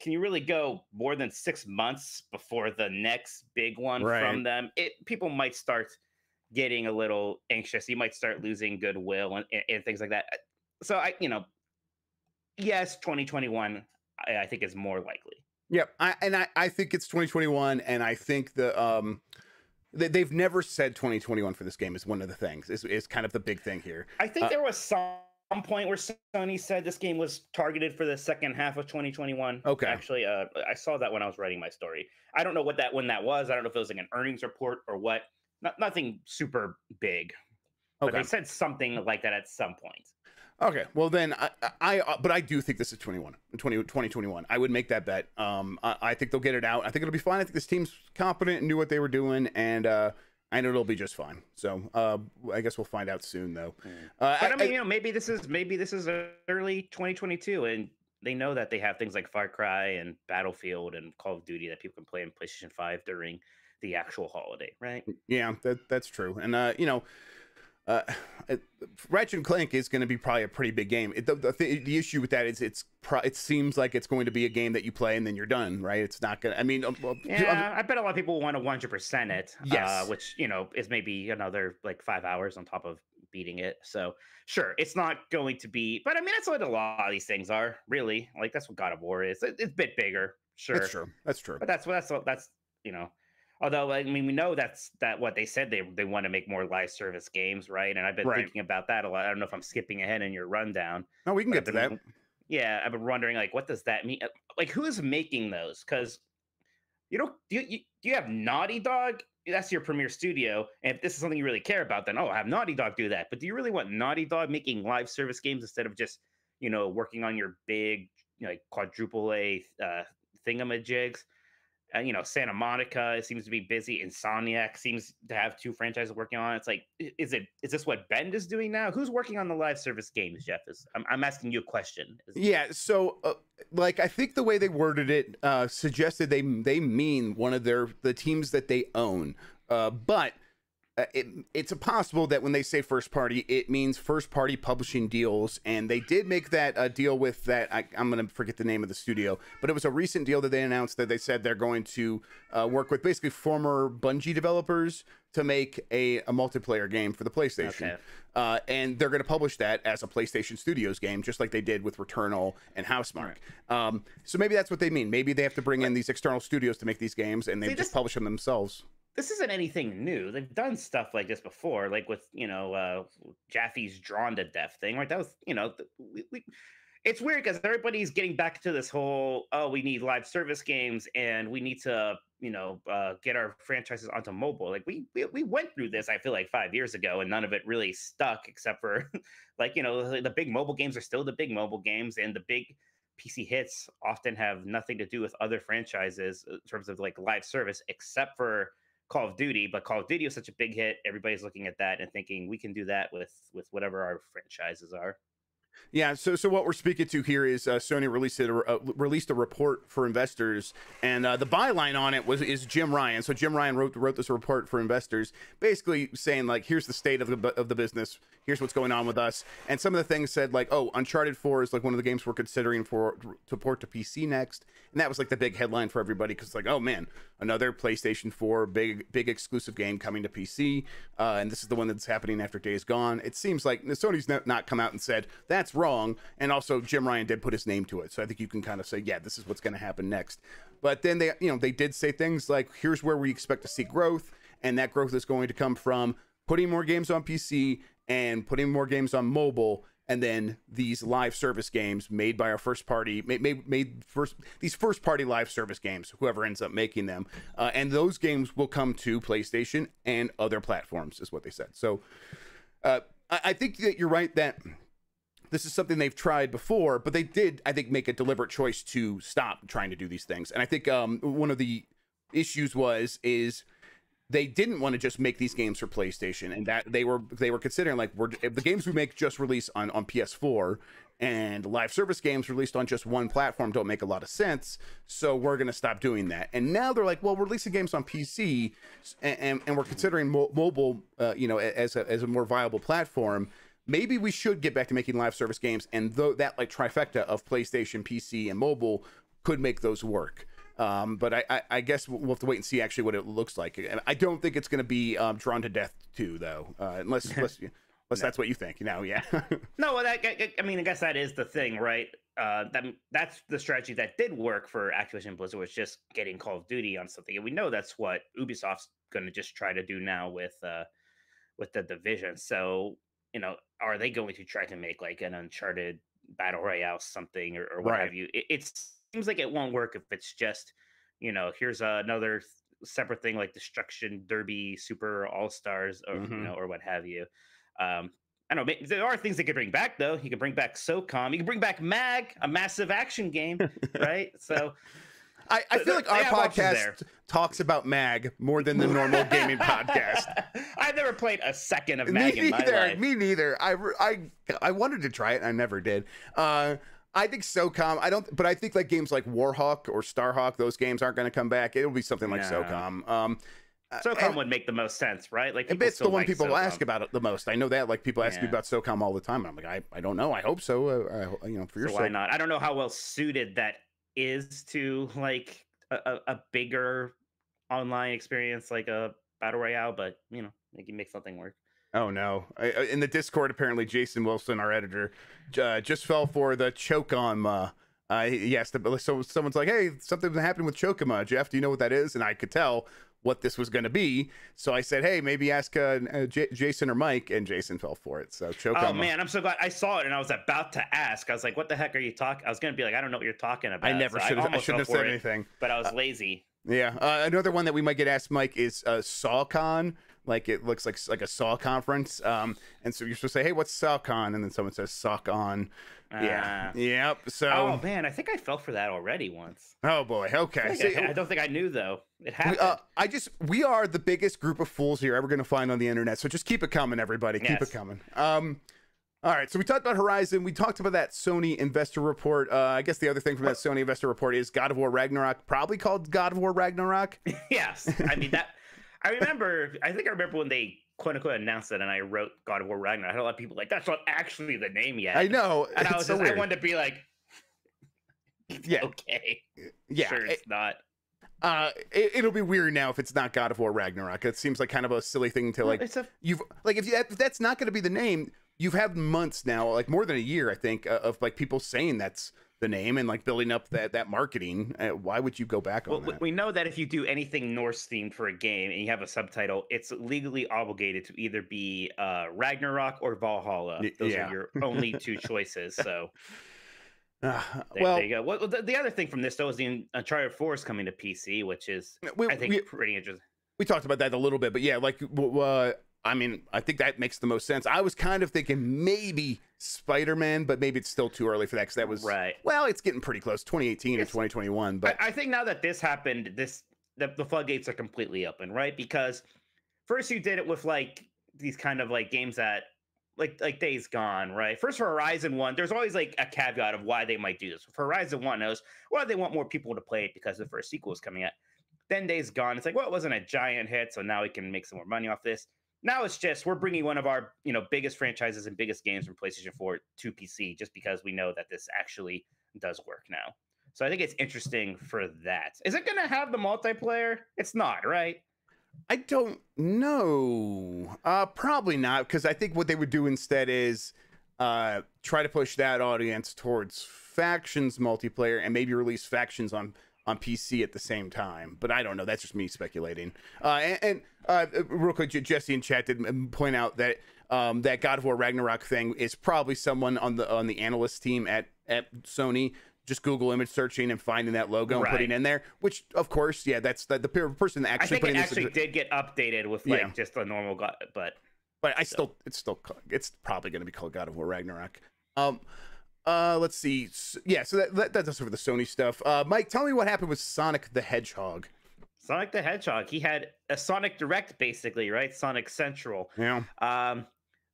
Speaker 2: Can you really go more than six months before the next big one
Speaker 1: Right.
Speaker 2: from them? It people might start getting a little anxious. You might start losing goodwill and, and- and things like that. So I, you know, yes, 2021, I, I think is more likely.
Speaker 1: Yep, I, and I, I think it's 2021, and I think the um, they, they've never said 2021 for this game is one of the things. Is is kind of the big thing here.
Speaker 2: I think
Speaker 1: Uh,
Speaker 2: there was some point where Sony said this game was targeted for the second half of 2021.
Speaker 1: Okay.
Speaker 2: Actually, uh, I saw that when I was writing my story. I don't know what that when that was. I don't know if it was like an earnings report or what. Not, nothing super big, but
Speaker 1: Okay,
Speaker 2: they said something like that at some point.
Speaker 1: Okay. Well then, I, I, I but I do think this is 21, 20, 2021. I would make that bet. Um, I, I think they'll get it out. I think it'll be fine. I think this team's competent and knew what they were doing, and uh, I know it'll be just fine. So uh, I guess we'll find out soon, though. Uh,
Speaker 2: But I mean, you know, maybe this is maybe this is early 2022, and they know that they have things like Far Cry and Battlefield and Call of Duty that people can play in PlayStation 5 during the actual holiday, right?
Speaker 1: Yeah, that that's true. And uh, you know, uh, Ratchet and Clank is going to be probably a pretty big game. It, the, the, th- the issue with that is it's pro- it seems like it's going to be a game that you play and then you're done, right? It's not going. to I mean, um,
Speaker 2: Yeah, I bet a lot of people want to 100% it. Uh,
Speaker 1: Yes.
Speaker 2: which, you know, is maybe another like five hours on top of beating it. So, sure, it's not going to be, but I mean, that's what a lot of these things are, really. Like, that's what God of War is. It- it's a bit bigger, sure.
Speaker 1: that's true. That's true.
Speaker 2: But that's what that's what that's, you know, although I mean, we know that's that what they said they, they want to make more live service games, right? And I've been
Speaker 1: Right.
Speaker 2: thinking about that a lot. I don't know if I'm skipping ahead in your rundown.
Speaker 1: No, we can get to that.
Speaker 2: Yeah, I've been wondering like what does that mean? Like who is making those? Because you know, do you, you do you have Naughty Dog? That's your premier studio. And if this is something you really care about, then oh, have Naughty Dog do that. But do you really want Naughty Dog making live service games instead of just you know working on your big you know, like quadruple A uh, thingamajigs? Uh, you know, Santa Monica seems to be busy. Insomniac seems to have two franchises working on it. It's like, is it is this what Bend is doing now? Who's working on the live service games, Jeff? Is I'm, I'm asking you a question. Is-
Speaker 1: Yeah, so uh, like I think the way they worded it uh, suggested they they mean one of their the teams that they own, uh, but uh, it, it's possible that when they say first party, it means first party publishing deals, and they did make that uh, deal with that. I, I'm gonna forget the name of the studio, but it was a recent deal that they announced that they said they're going to uh, work with basically former Bungie developers to make a, a multiplayer game for the PlayStation
Speaker 2: Okay.
Speaker 1: uh, and they're going to publish that as a PlayStation Studios game, just like they did with Returnal and Housemarque. Um, so maybe that's what they mean. Maybe they have to bring in these external studios to make these games, and they just
Speaker 2: this-
Speaker 1: publish them themselves.
Speaker 2: This isn't anything new. They've done stuff like this before, like with you know uh, Jaffe's Drawn to Death thing. Right? That was you know we, we, it's weird because everybody's getting back to this whole oh we need live service games and we need to you know uh, get our franchises onto mobile. Like we, we we went through this I feel like five years ago and none of it really stuck except for like you know the, the big mobile games are still the big mobile games and the big PC hits often have nothing to do with other franchises in terms of like live service except for Call of Duty, but Call of Duty was such a big hit. Everybody's looking at that and thinking we can do that with with whatever our franchises are.
Speaker 1: Yeah. So, so what we're speaking to here is uh, Sony released a, uh, released a report for investors, and uh, the byline on it was is Jim Ryan. So Jim Ryan wrote wrote this report for investors, basically saying like, here's the state of the of the business. Here's what's going on with us, and some of the things said like, oh, Uncharted Four is like one of the games we're considering for to port to PC next, and that was like the big headline for everybody because like, oh man, another PlayStation Four big big exclusive game coming to PC, uh, and this is the one that's happening after Days Gone. It seems like Sony's not come out and said that's wrong, and also Jim Ryan did put his name to it, so I think you can kind of say, yeah, this is what's going to happen next. But then they, you know, they did say things like, here's where we expect to see growth, and that growth is going to come from putting more games on PC and putting more games on mobile and then these live service games made by our first party made, made, made first these first party live service games whoever ends up making them uh, and those games will come to playstation and other platforms is what they said. So uh, I, I think that you're right that this is something they've tried before but they did i think make a deliberate choice to stop trying to do these things. And i think um, one of the issues was is they didn't want to just make these games for PlayStation, and that they were they were considering like we're the games we make just release on on PS4 and live service games released on just one platform don't make a lot of sense, so we're gonna stop doing that. And now they're like, well, we're releasing games on PC, and and, and we're considering mo- mobile, uh, you know, as a as a more viable platform. Maybe we should get back to making live service games, and though that like trifecta of PlayStation, PC, and mobile could make those work. Um, but I, I, I guess we'll have to wait and see actually what it looks like. And I don't think it's going to be um, drawn to death too, though, uh, unless unless, unless that's what you think. You know, yeah.
Speaker 2: No, well, that, I, I mean, I guess that is the thing, right? uh, that that's the strategy that did work for Activision Blizzard was just getting Call of Duty on something, and we know that's what Ubisoft's going to just try to do now with uh, with the division. So you know, are they going to try to make like an Uncharted battle royale something or, or what
Speaker 1: Right.
Speaker 2: have you? It, it seems like it won't work if it's just you know here's another separate thing like Destruction Derby Super All Stars or you
Speaker 1: Mhm.
Speaker 2: know or what have you. Um, I don't know. There are things they could bring back, though. You could bring back SOCOM. You can bring back MAG, a massive action game, right? So
Speaker 1: I, I feel like our
Speaker 2: they have options
Speaker 1: podcast talks about mag more than the normal gaming podcast.
Speaker 2: I've never played a second of
Speaker 1: me
Speaker 2: MAG in my life.
Speaker 1: Me neither. I, I I wanted to try it. and I never did. Uh, I think SOCOM. I don't, but I think like games like Warhawk or Starhawk, those games aren't going to come back. It'll be something like
Speaker 2: No.
Speaker 1: SOCOM. Um, uh,
Speaker 2: SOCOM
Speaker 1: and-
Speaker 2: would make the most sense, right? Like
Speaker 1: it's the one
Speaker 2: like
Speaker 1: people
Speaker 2: SOCOM.
Speaker 1: ask about it the most. I know that. Like people ask me about SOCOM all the time, and I'm like, I, I don't know. I hope so. Uh, I, you know, for your
Speaker 2: So why not? I don't know how well suited that is to like a, a, a bigger online experience like a battle royale, but you know, they can make something work.
Speaker 1: Oh no! I, I- in the Discord, apparently Jason Wilson, our editor, uh, just fell for the Chocom. Uh, uh, he asked, so someone's like, "Hey, something happened with Chokama, Jeff. Do you know what that is?" And I could tell what this was going to be, so I said, "Hey, maybe ask uh, uh, J- Jason or Mike," and Jason fell for it. So Chokama.
Speaker 2: Oh man, I'm so glad I saw it and I was about to ask. I was like, "What the heck are you talking?" I was gonna be like, "I don't know what you're talking about."
Speaker 1: I never
Speaker 2: So
Speaker 1: should have. I
Speaker 2: almost
Speaker 1: shouldn't have said
Speaker 2: for it,
Speaker 1: anything.
Speaker 2: but I was lazy.
Speaker 1: Yeah. Uh, another one that we might get asked, Mike, is uh, SawCon. Like it looks like like a Saw conference. Um, and so you're supposed to say, "Hey, what's SawCon?" And then someone says SawCon. Yeah.
Speaker 2: Uh,
Speaker 1: Yep. So.
Speaker 2: oh man, I think I fell for that already once.
Speaker 1: Oh boy.
Speaker 2: I,
Speaker 1: Okay.
Speaker 2: think
Speaker 1: See,
Speaker 2: I, I don't think I knew though. It
Speaker 1: we,
Speaker 2: happened.
Speaker 1: uh, I just we are the biggest group of fools you're ever going to find on the internet. So just keep it coming, everybody. Keep it coming. Um. All right, so we talked about Horizon. We talked about that Sony investor report. Uh, I guess the other thing from that Sony investor report is God of War Ragnarok, probably called God of War Ragnarok.
Speaker 2: yes, I mean that. I remember. I think I remember when they quote unquote announced it, and I wrote God of War Ragnarok. I had a lot of people like, "That's not actually the name yet."
Speaker 1: I know.
Speaker 2: and I was
Speaker 1: so
Speaker 2: just, I wanted to be like,
Speaker 1: Yeah,
Speaker 2: okay,
Speaker 1: yeah.
Speaker 2: sure,
Speaker 1: it-
Speaker 2: it's not.
Speaker 1: uh, it, it'll be weird now if it's not God of War Ragnarok. It seems like kind of a silly thing to
Speaker 2: Well,
Speaker 1: like.
Speaker 2: it's a
Speaker 1: You've like if, you, if that's not going to be the name, you've had months now, like more than a year, I think, uh, of like people saying that's the name and like building up that that marketing. Uh, why would you go back on
Speaker 2: Well, we-
Speaker 1: that?
Speaker 2: we know that if you do anything Norse themed for a game and you have a subtitle, it's legally obligated to either be uh, Ragnarok or Valhalla. Those
Speaker 1: yeah.
Speaker 2: are your only two choices. So
Speaker 1: Uh,
Speaker 2: there,
Speaker 1: well,
Speaker 2: there you go. Well, the, the other thing from this though is the Uncharted 4 is coming to PC, which is
Speaker 1: we,
Speaker 2: I think
Speaker 1: we,
Speaker 2: pretty interesting.
Speaker 1: we talked about that a little bit, but yeah, like, uh, I mean, I think that makes the most sense. I was kind of thinking maybe Spider Man, but maybe it's still too early for that because that was
Speaker 2: Right.
Speaker 1: Well, it's getting pretty close, 2018 or 2021. But
Speaker 2: I, I think now that this happened, this the, the floodgates are completely open, right? Because first you did it with like these kind of like games that like like Days Gone, right? First for Horizon One, there's always like a caveat of why they might do this. For Horizon One, it was well they want more people to play it because the first sequel is coming out. Then Days Gone, it's like well it wasn't a giant hit, so now we can make some more money off this. Now it's just we're bringing one of our you know biggest franchises and biggest games from PlayStation 4 to PC, just because we know that this actually does work now. So I think it's interesting for that. Is it going to have the multiplayer? It's not, right?
Speaker 1: I don't know. Uh, probably not, because I think what they would do instead is uh, try to push that audience towards factions multiplayer and maybe release factions on on PC at the same time. But I don't know. That's just me speculating. Uh, and and uh, real quick, Jesse in chat did um, point out that um, that God of War Ragnarok thing is probably someone on the on the analyst team at at Sony. Just Google image searching and finding that logo and putting
Speaker 2: Right.
Speaker 1: in there, which of course, yeah, that's the, the person that
Speaker 2: I
Speaker 1: actually
Speaker 2: think it
Speaker 1: putting this.
Speaker 2: actually did get updated with like
Speaker 1: Yeah.
Speaker 2: just a normal god, but
Speaker 1: but I still it's still it's probably going to be called God of War Ragnarok. Um, uh, let's see. S- Yeah, so that, that that's us for the Sony stuff. Uh, Mike, tell me what happened with Sonic the Hedgehog.
Speaker 2: Sonic the Hedgehog, he had a Sonic Direct basically, right? Sonic Central.
Speaker 1: Yeah,
Speaker 2: Um,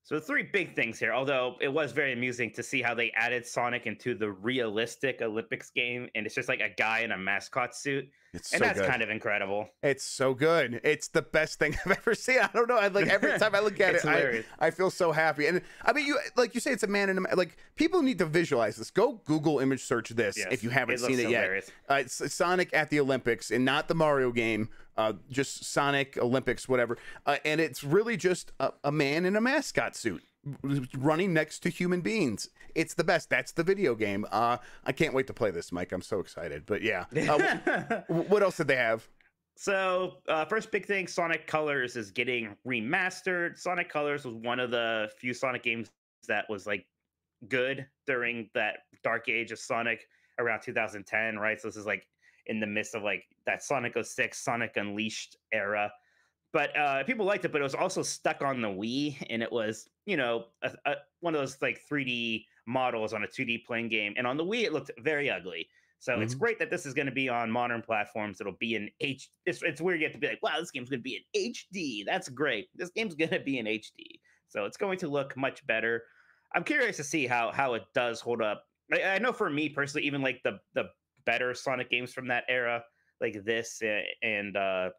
Speaker 2: so three big things here. Although it was very amusing to see how they added Sonic into the realistic Olympics game, and it's just like a guy in a mascot suit,
Speaker 1: it's
Speaker 2: and
Speaker 1: so
Speaker 2: that's
Speaker 1: good.
Speaker 2: kind of incredible.
Speaker 1: It's so good. It's the best thing I've ever seen. I don't know. I like every time I look at it, I. I feel so happy. And I mean, you like you say, it's a man in a like people need to visualize this. Go Google image search this
Speaker 2: Yes,
Speaker 1: if you haven't
Speaker 2: it
Speaker 1: seen it yet. Uh, it's Sonic at the Olympics and not the Mario game. Uh, just Sonic Olympics, whatever. Uh, and it's really just a, a man in a mascot suit. Running next to human beings. It's the best. That's the video game. Uh, I can't wait to play this, Mike. I'm so excited. But yeah, uh, what else did they have?
Speaker 2: So, uh, first big thing Sonic Colors is getting remastered. Sonic Colors was one of the few Sonic games that was like good during that dark age of Sonic around 2010, right? So, this is like in the midst of like that Sonic 06, Sonic Unleashed era. But uh, people liked it, but it was also stuck on the Wii, and it was, you know, a, a, one of those like 3D models on a 2D playing game. And on the Wii, it looked very ugly. So mm-hmm. it's great that this is going to be on modern platforms. It'll be in H. It's, it's weird you have to be like, wow, this game's going to be in HD. That's great. This game's going to be in HD. So it's going to look much better. I'm curious to see how how it does hold up. I, I know for me personally, even like the the better Sonic games from that era, like this and uh,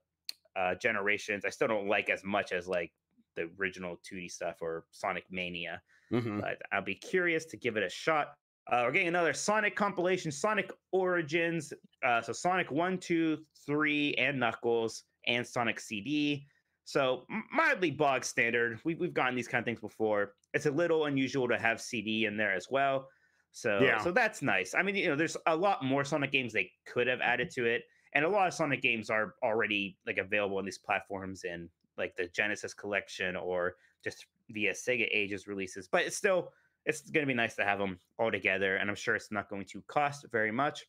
Speaker 2: uh, Generations, I still don't like as much as like the original 2D stuff or Sonic Mania. Mm-hmm. But I'll be curious to give it a shot. Uh, we're getting another Sonic compilation, Sonic Origins. Uh, so Sonic 1, 2, 3, and Knuckles, and Sonic CD. So mildly bog standard. We, we've gotten these kind of things before. It's a little unusual to have CD in there as well. So yeah. so that's nice. I mean, you know, there's a lot more Sonic games they could have added to it, and a lot of Sonic games are already like available on these platforms in like the Genesis collection or just via Sega Ages releases. But it's still it's going to be nice to have them all together, and I'm sure it's not going to cost very much.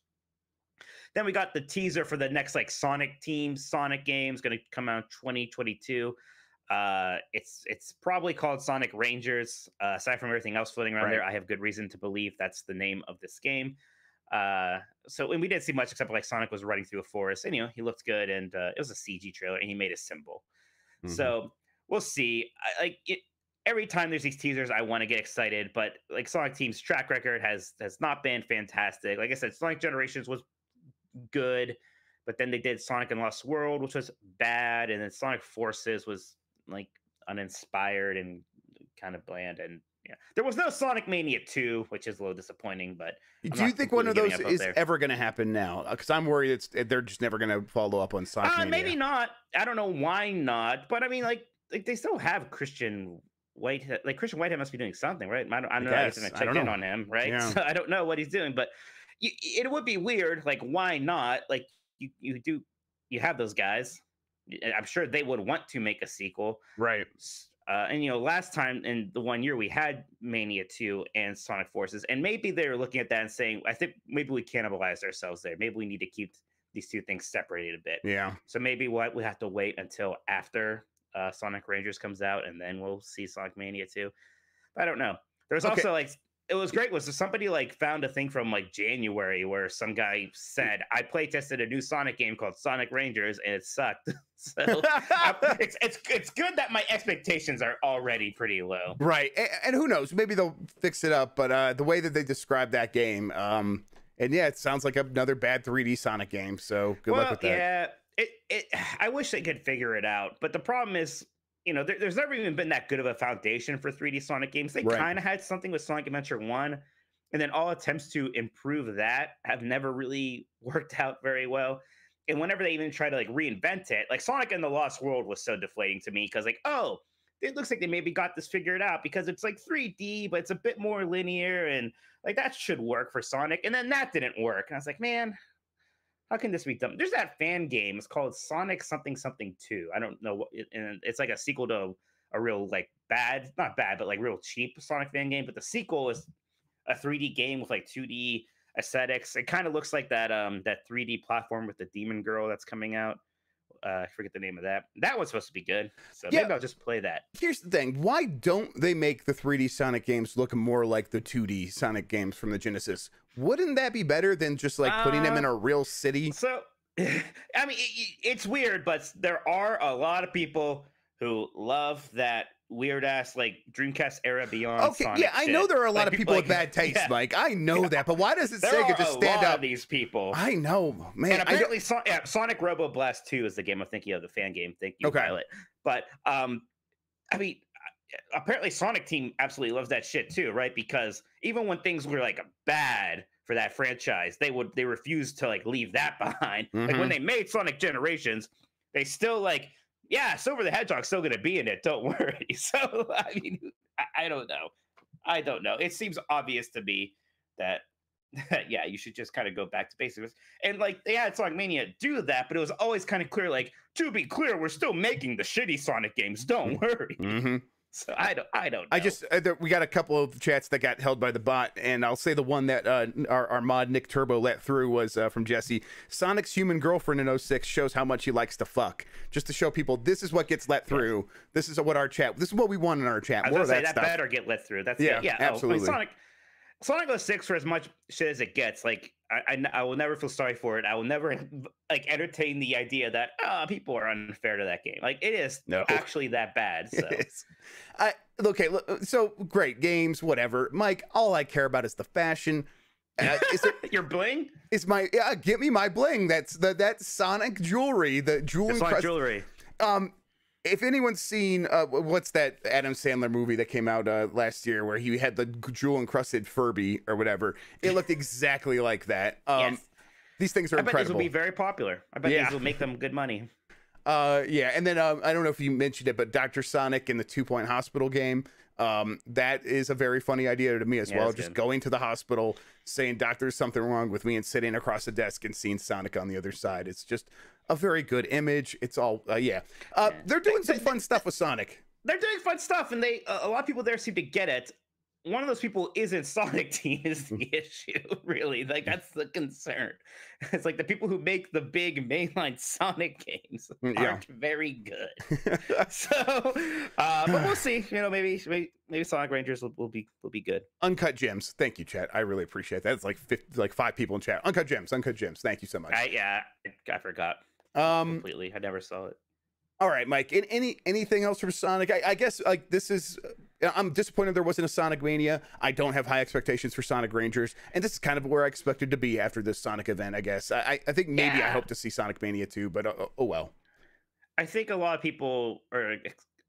Speaker 2: Then we got the teaser for the next like Sonic Team Sonic games going to come out 2022. Uh, it's it's probably called Sonic Rangers. Uh, aside from everything else floating around right. there, I have good reason to believe that's the name of this game. Uh, so and we didn't see much except like Sonic was running through a forest, and you know he looked good, and uh, it was a CG trailer, and he made a symbol. Mm-hmm. So we'll see. I, like it, every time there's these teasers, I want to get excited, but like Sonic Team's track record has has not been fantastic. Like I said, Sonic Generations was good, but then they did Sonic and Lost World, which was bad, and then Sonic Forces was like uninspired and kind of bland and yeah. There was no Sonic Mania 2, which is a little disappointing, but
Speaker 1: I'm do you think one of those is ever going to happen now? Because I'm worried it's they're just never going to follow up on Sonic uh, Mania.
Speaker 2: Maybe not. I don't know why not, but I mean, like, like they still have Christian Whitehead, like Christian Whitehead must be doing something, right? I don't, I don't I know. He's gonna check in on him, right? Yeah. So I don't know what he's doing, but it would be weird. Like, why not? Like, you you do you have those guys? I'm sure they would want to make a sequel,
Speaker 1: right?
Speaker 2: Uh, and you know, last time in the one year we had Mania 2 and Sonic Forces, and maybe they're looking at that and saying, I think maybe we cannibalized ourselves there. Maybe we need to keep these two things separated a bit.
Speaker 1: Yeah.
Speaker 2: So maybe what we have to wait until after uh, Sonic Rangers comes out, and then we'll see Sonic Mania 2. But I don't know. There's okay. also like it was great was somebody like found a thing from like January where some guy said I play tested a new Sonic game called Sonic Rangers and it sucked. so it's it's it's good that my expectations are already pretty low.
Speaker 1: Right, and, and who knows? Maybe they'll fix it up. But uh, the way that they describe that game, um, and yeah, it sounds like another bad 3D Sonic game. So good
Speaker 2: well,
Speaker 1: luck with that.
Speaker 2: Yeah, it, it I wish they could figure it out, but the problem is, you know, there, there's never even been that good of a foundation for 3D Sonic games. They right. kind of had something with Sonic Adventure One, and then all attempts to improve that have never really worked out very well. And whenever they even try to like reinvent it, like Sonic and the Lost World was so deflating to me because like, oh, it looks like they maybe got this figured out because it's like 3D, but it's a bit more linear and like that should work for Sonic. And then that didn't work. And I was like, man, how can this be done? There's that fan game. It's called Sonic something something two. I don't know what, and it's like a sequel to a real like bad, not bad, but like real cheap Sonic fan game. But the sequel is a 3D game with like 2D aesthetics. It kind of looks like that um that 3D platform with the demon girl that's coming out uh, I forget the name of that. That was supposed to be good. So yeah. maybe I'll just play that.
Speaker 1: Here's the thing. Why don't they make the 3D Sonic games look more like the 2D Sonic games from the Genesis? Wouldn't that be better than just like putting uh, them in a real city?
Speaker 2: So, I mean, it, it's weird, but there are a lot of people who love that weird ass like Dreamcast era beyond. Okay, Sonic
Speaker 1: yeah, I know there are a lot like, of people like, with bad taste, yeah. Mike. I know that, but why does it there Sega just stand up?
Speaker 2: these people.
Speaker 1: I know, man.
Speaker 2: And apparently, so- yeah, Sonic Robo Blast Two is the game I'm thinking of, the fan game. Thank you, okay. Pilot. But um, I mean, apparently Sonic Team absolutely loves that shit too, right? Because even when things were like bad for that franchise, they would they refused to like leave that behind. Mm-hmm. Like when mm-hmm. they made Sonic Generations, they still like yeah, Silver the Hedgehog's still going to be in it. Don't worry. So I mean, I, I don't know. I don't know. It seems obvious to me that yeah, you should just kind of go back to basics. And like they had Sonic Mania do that, but it was always kind of clear, like, to be clear, we're still making the shitty Sonic games. Don't worry.
Speaker 1: Mm-hmm.
Speaker 2: So I don't I don't know.
Speaker 1: I just uh, we got a couple of chats that got held by the bot, and I'll say the one that uh, our, our mod Nick Turbo let through was uh, from Jesse. Sonic's human girlfriend in 06 shows how much he likes to fuck, just to show people this is what gets let through. This is what our chat. This is what we want in our chat.
Speaker 2: I was
Speaker 1: More
Speaker 2: say
Speaker 1: that
Speaker 2: that better get let through. That's
Speaker 1: Yeah,
Speaker 2: it. yeah,
Speaker 1: absolutely.
Speaker 2: Oh, I mean, Sonic Sonic 06 for as much shit as it gets, like I, I will never feel sorry for it. I will never like entertain the idea that ah people are unfair to that game. Like it is
Speaker 1: No.
Speaker 2: actually that bad. So
Speaker 1: I okay. So great games, whatever. Mike, all I care about is the fashion. Uh, is it
Speaker 2: your bling,
Speaker 1: is my yeah? Get me my bling. That's the that Sonic jewelry, the jewel
Speaker 2: the Sonic
Speaker 1: encrusted-
Speaker 2: jewelry.
Speaker 1: Um, if anyone's seen uh, what's that Adam Sandler movie that came out uh, last year where he had the jewel encrusted Furby or whatever, it looked exactly like that. Um,
Speaker 2: yes,
Speaker 1: these things are
Speaker 2: I bet these will be very popular. I bet
Speaker 1: Yeah.
Speaker 2: these will make them good money.
Speaker 1: Uh, yeah, and then um, I don't know if you mentioned it, but Doctor Sonic in the Two Point Hospital game. Um, that is a very funny idea to me as
Speaker 2: Yeah,
Speaker 1: well. Just
Speaker 2: good.
Speaker 1: going to the hospital, saying "Doctor, something wrong with me," and sitting across the desk and seeing Sonic on the other side. It's just a very good image. It's all uh, yeah. Uh,
Speaker 2: Yeah.
Speaker 1: They're doing some fun stuff with Sonic.
Speaker 2: They're doing fun stuff, and they a a lot of people there seem to get it. One of those people isn't Sonic Team is the issue, really. Like that's the concern. It's like the people who make the big mainline Sonic games
Speaker 1: Mm, yeah.
Speaker 2: aren't very good. So, uh, but we'll see. You know, maybe maybe, maybe Sonic Rangers will, will be will be good.
Speaker 1: Uncut gems. Thank you, chat. I really appreciate that. It's like 50, like five people in chat. Uncut gems. Uncut gems. Thank you so much.
Speaker 2: I yeah, I forgot
Speaker 1: Um.
Speaker 2: completely. I never saw it.
Speaker 1: All right, Mike. an- Any anything else for Sonic? I, I guess like this is. uh, I'm disappointed there wasn't a Sonic Mania. I don't have high expectations for Sonic Rangers, and this is kind of where I expected to be after this Sonic event. I guess. I I- think maybe I hope to see Sonic Mania too, but uh, oh well.
Speaker 2: I think a lot of people are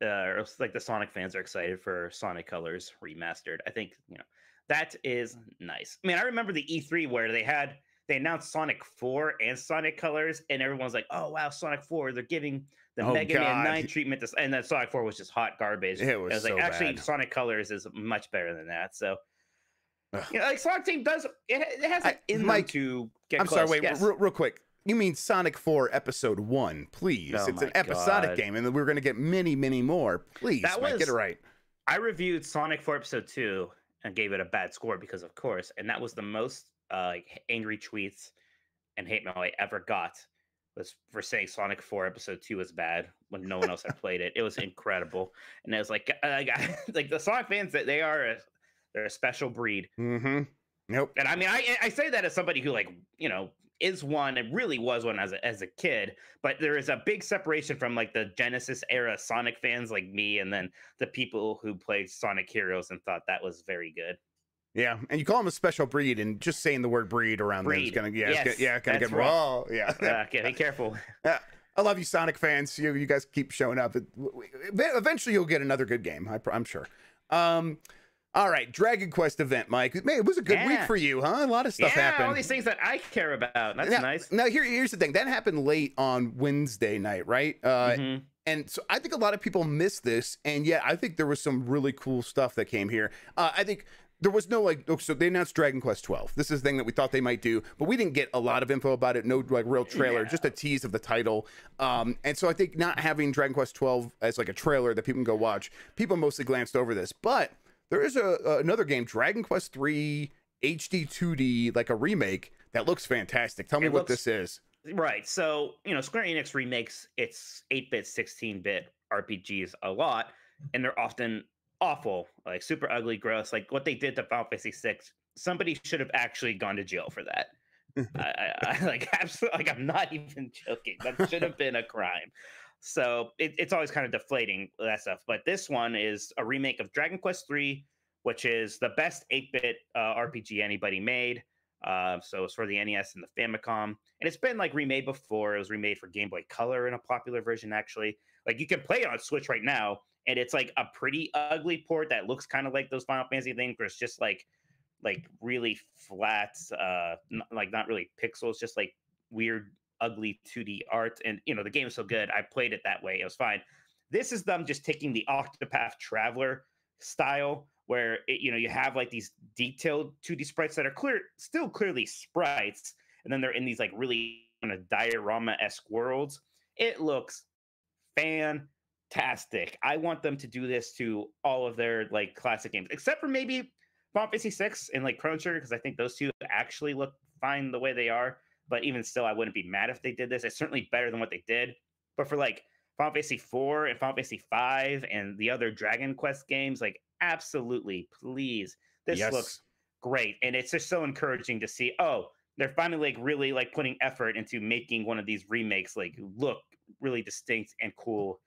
Speaker 2: uh, like the Sonic fans are excited for Sonic Colors remastered. I think you know that is nice. I mean, I remember the E3 where they had they announced Sonic 4 and Sonic Colors, and everyone's like, "Oh wow, Sonic 4! They're giving the
Speaker 1: Oh,
Speaker 2: Mega Man 9 treatment." To, and then Sonic 4 was just hot garbage.
Speaker 1: It was
Speaker 2: like,
Speaker 1: so
Speaker 2: actually,
Speaker 1: bad.
Speaker 2: Sonic Colors is much better than that. So.
Speaker 1: Ugh.
Speaker 2: You know, like Sonic Team does it, it has it in
Speaker 1: Mike,
Speaker 2: to get
Speaker 1: I'm
Speaker 2: close.
Speaker 1: sorry. Wait,
Speaker 2: yes.
Speaker 1: real, real quick. You mean Sonic 4 Episode One? Please,
Speaker 2: Oh
Speaker 1: it's an episodic
Speaker 2: God.
Speaker 1: game, and we're going to get many, many more. Please,
Speaker 2: That
Speaker 1: Mike, get it right.
Speaker 2: I reviewed Sonic 4 Episode 2 and gave it a bad score because, of course, and that was the most uh, like, angry tweets and hate mail I ever got was for saying Sonic 4 Episode 2 was bad when no one else had played it. It was incredible. And it was like, uh, like, like the Sonic fans, that they are a, they're a special breed.
Speaker 1: Mm-hmm. Nope.
Speaker 2: And I mean, I I say that as somebody who like you know is one and really was one as a as a kid, but there is a big separation from like the Genesis era Sonic fans like me, and then the people who played Sonic Heroes and thought that was very good.
Speaker 1: Yeah, and you call them a special breed, and just saying the word breed around them is gonna yeah,
Speaker 2: Yes,
Speaker 1: gonna, yeah, gonna get
Speaker 2: right.
Speaker 1: raw. Yeah,
Speaker 2: Uh, okay, be careful.
Speaker 1: I love you, Sonic fans. You you guys keep showing up. It- w- w- Eventually, you'll get another good game. I, I'm sure. Um, all right, Dragon Quest event, Mike. Man, it was a good week for you, huh? A lot of stuff
Speaker 2: yeah,
Speaker 1: happened.
Speaker 2: all these things that I care about. That's
Speaker 1: now,
Speaker 2: nice.
Speaker 1: Now here, here's the thing. That happened late on Wednesday night, right? Uh,
Speaker 2: Mhm.
Speaker 1: and so I think a lot of people missed this, and yet I think there was some really cool stuff that came here. Uh, I think there was no like, oh, so they announced Dragon Quest 12. This is the thing that we thought they might do, but we didn't get a lot of info about it. No like real trailer,
Speaker 2: Yeah.
Speaker 1: just a tease of the title. Um, and so I think not having Dragon Quest 12 as like a trailer that people can go watch, people mostly glanced over this. But there is a, a another game, Dragon Quest 3 HD 2D, like a remake that looks fantastic. Tell me
Speaker 2: It
Speaker 1: what
Speaker 2: looks-
Speaker 1: this is.
Speaker 2: Right. So, you know, Square Enix remakes its 8 bit, 16 bit RPGs a lot, and they're often awful, like super ugly, gross. Like what they did to Final Fantasy VI, somebody should have actually gone to jail for that. I, I, I like absolutely like I'm not even joking. That should have been a crime. So it, it's always kind of deflating that stuff. But this one is a remake of Dragon Quest III, which is the best 8-bit uh, RPG anybody made. Uh, so it's for the NES and the Famicom, and it's been like remade before. It was remade for Game Boy Color in a popular version, actually. Like you can play it on Switch right now, and it's like a pretty ugly port that looks kind of like those Final Fantasy things, where it's just like like really flat, uh, n- like not really pixels, just like weird, ugly 2D art. And you know the game is so good, I played it that way. It was fine. This is them just taking the Octopath Traveler style where it, you know you have like these detailed 2D sprites that are clear, still clearly sprites, and then they're in these like really kind of diorama esque worlds. It looks fantastic. I want them to do this to all of their like classic games, except for maybe Final Fantasy Six and like Chrono Trigger, because I think those two actually look fine the way they are. But even still, I wouldn't be mad if they did this. It's certainly better than what they did. But for like Final Fantasy 4 and Final Fantasy 5 and the other Dragon Quest games, like absolutely, please. This
Speaker 1: Yes.
Speaker 2: looks great. And it's just so encouraging to see, oh, they're finally like really like putting effort into making one of these remakes like look really distinct and cool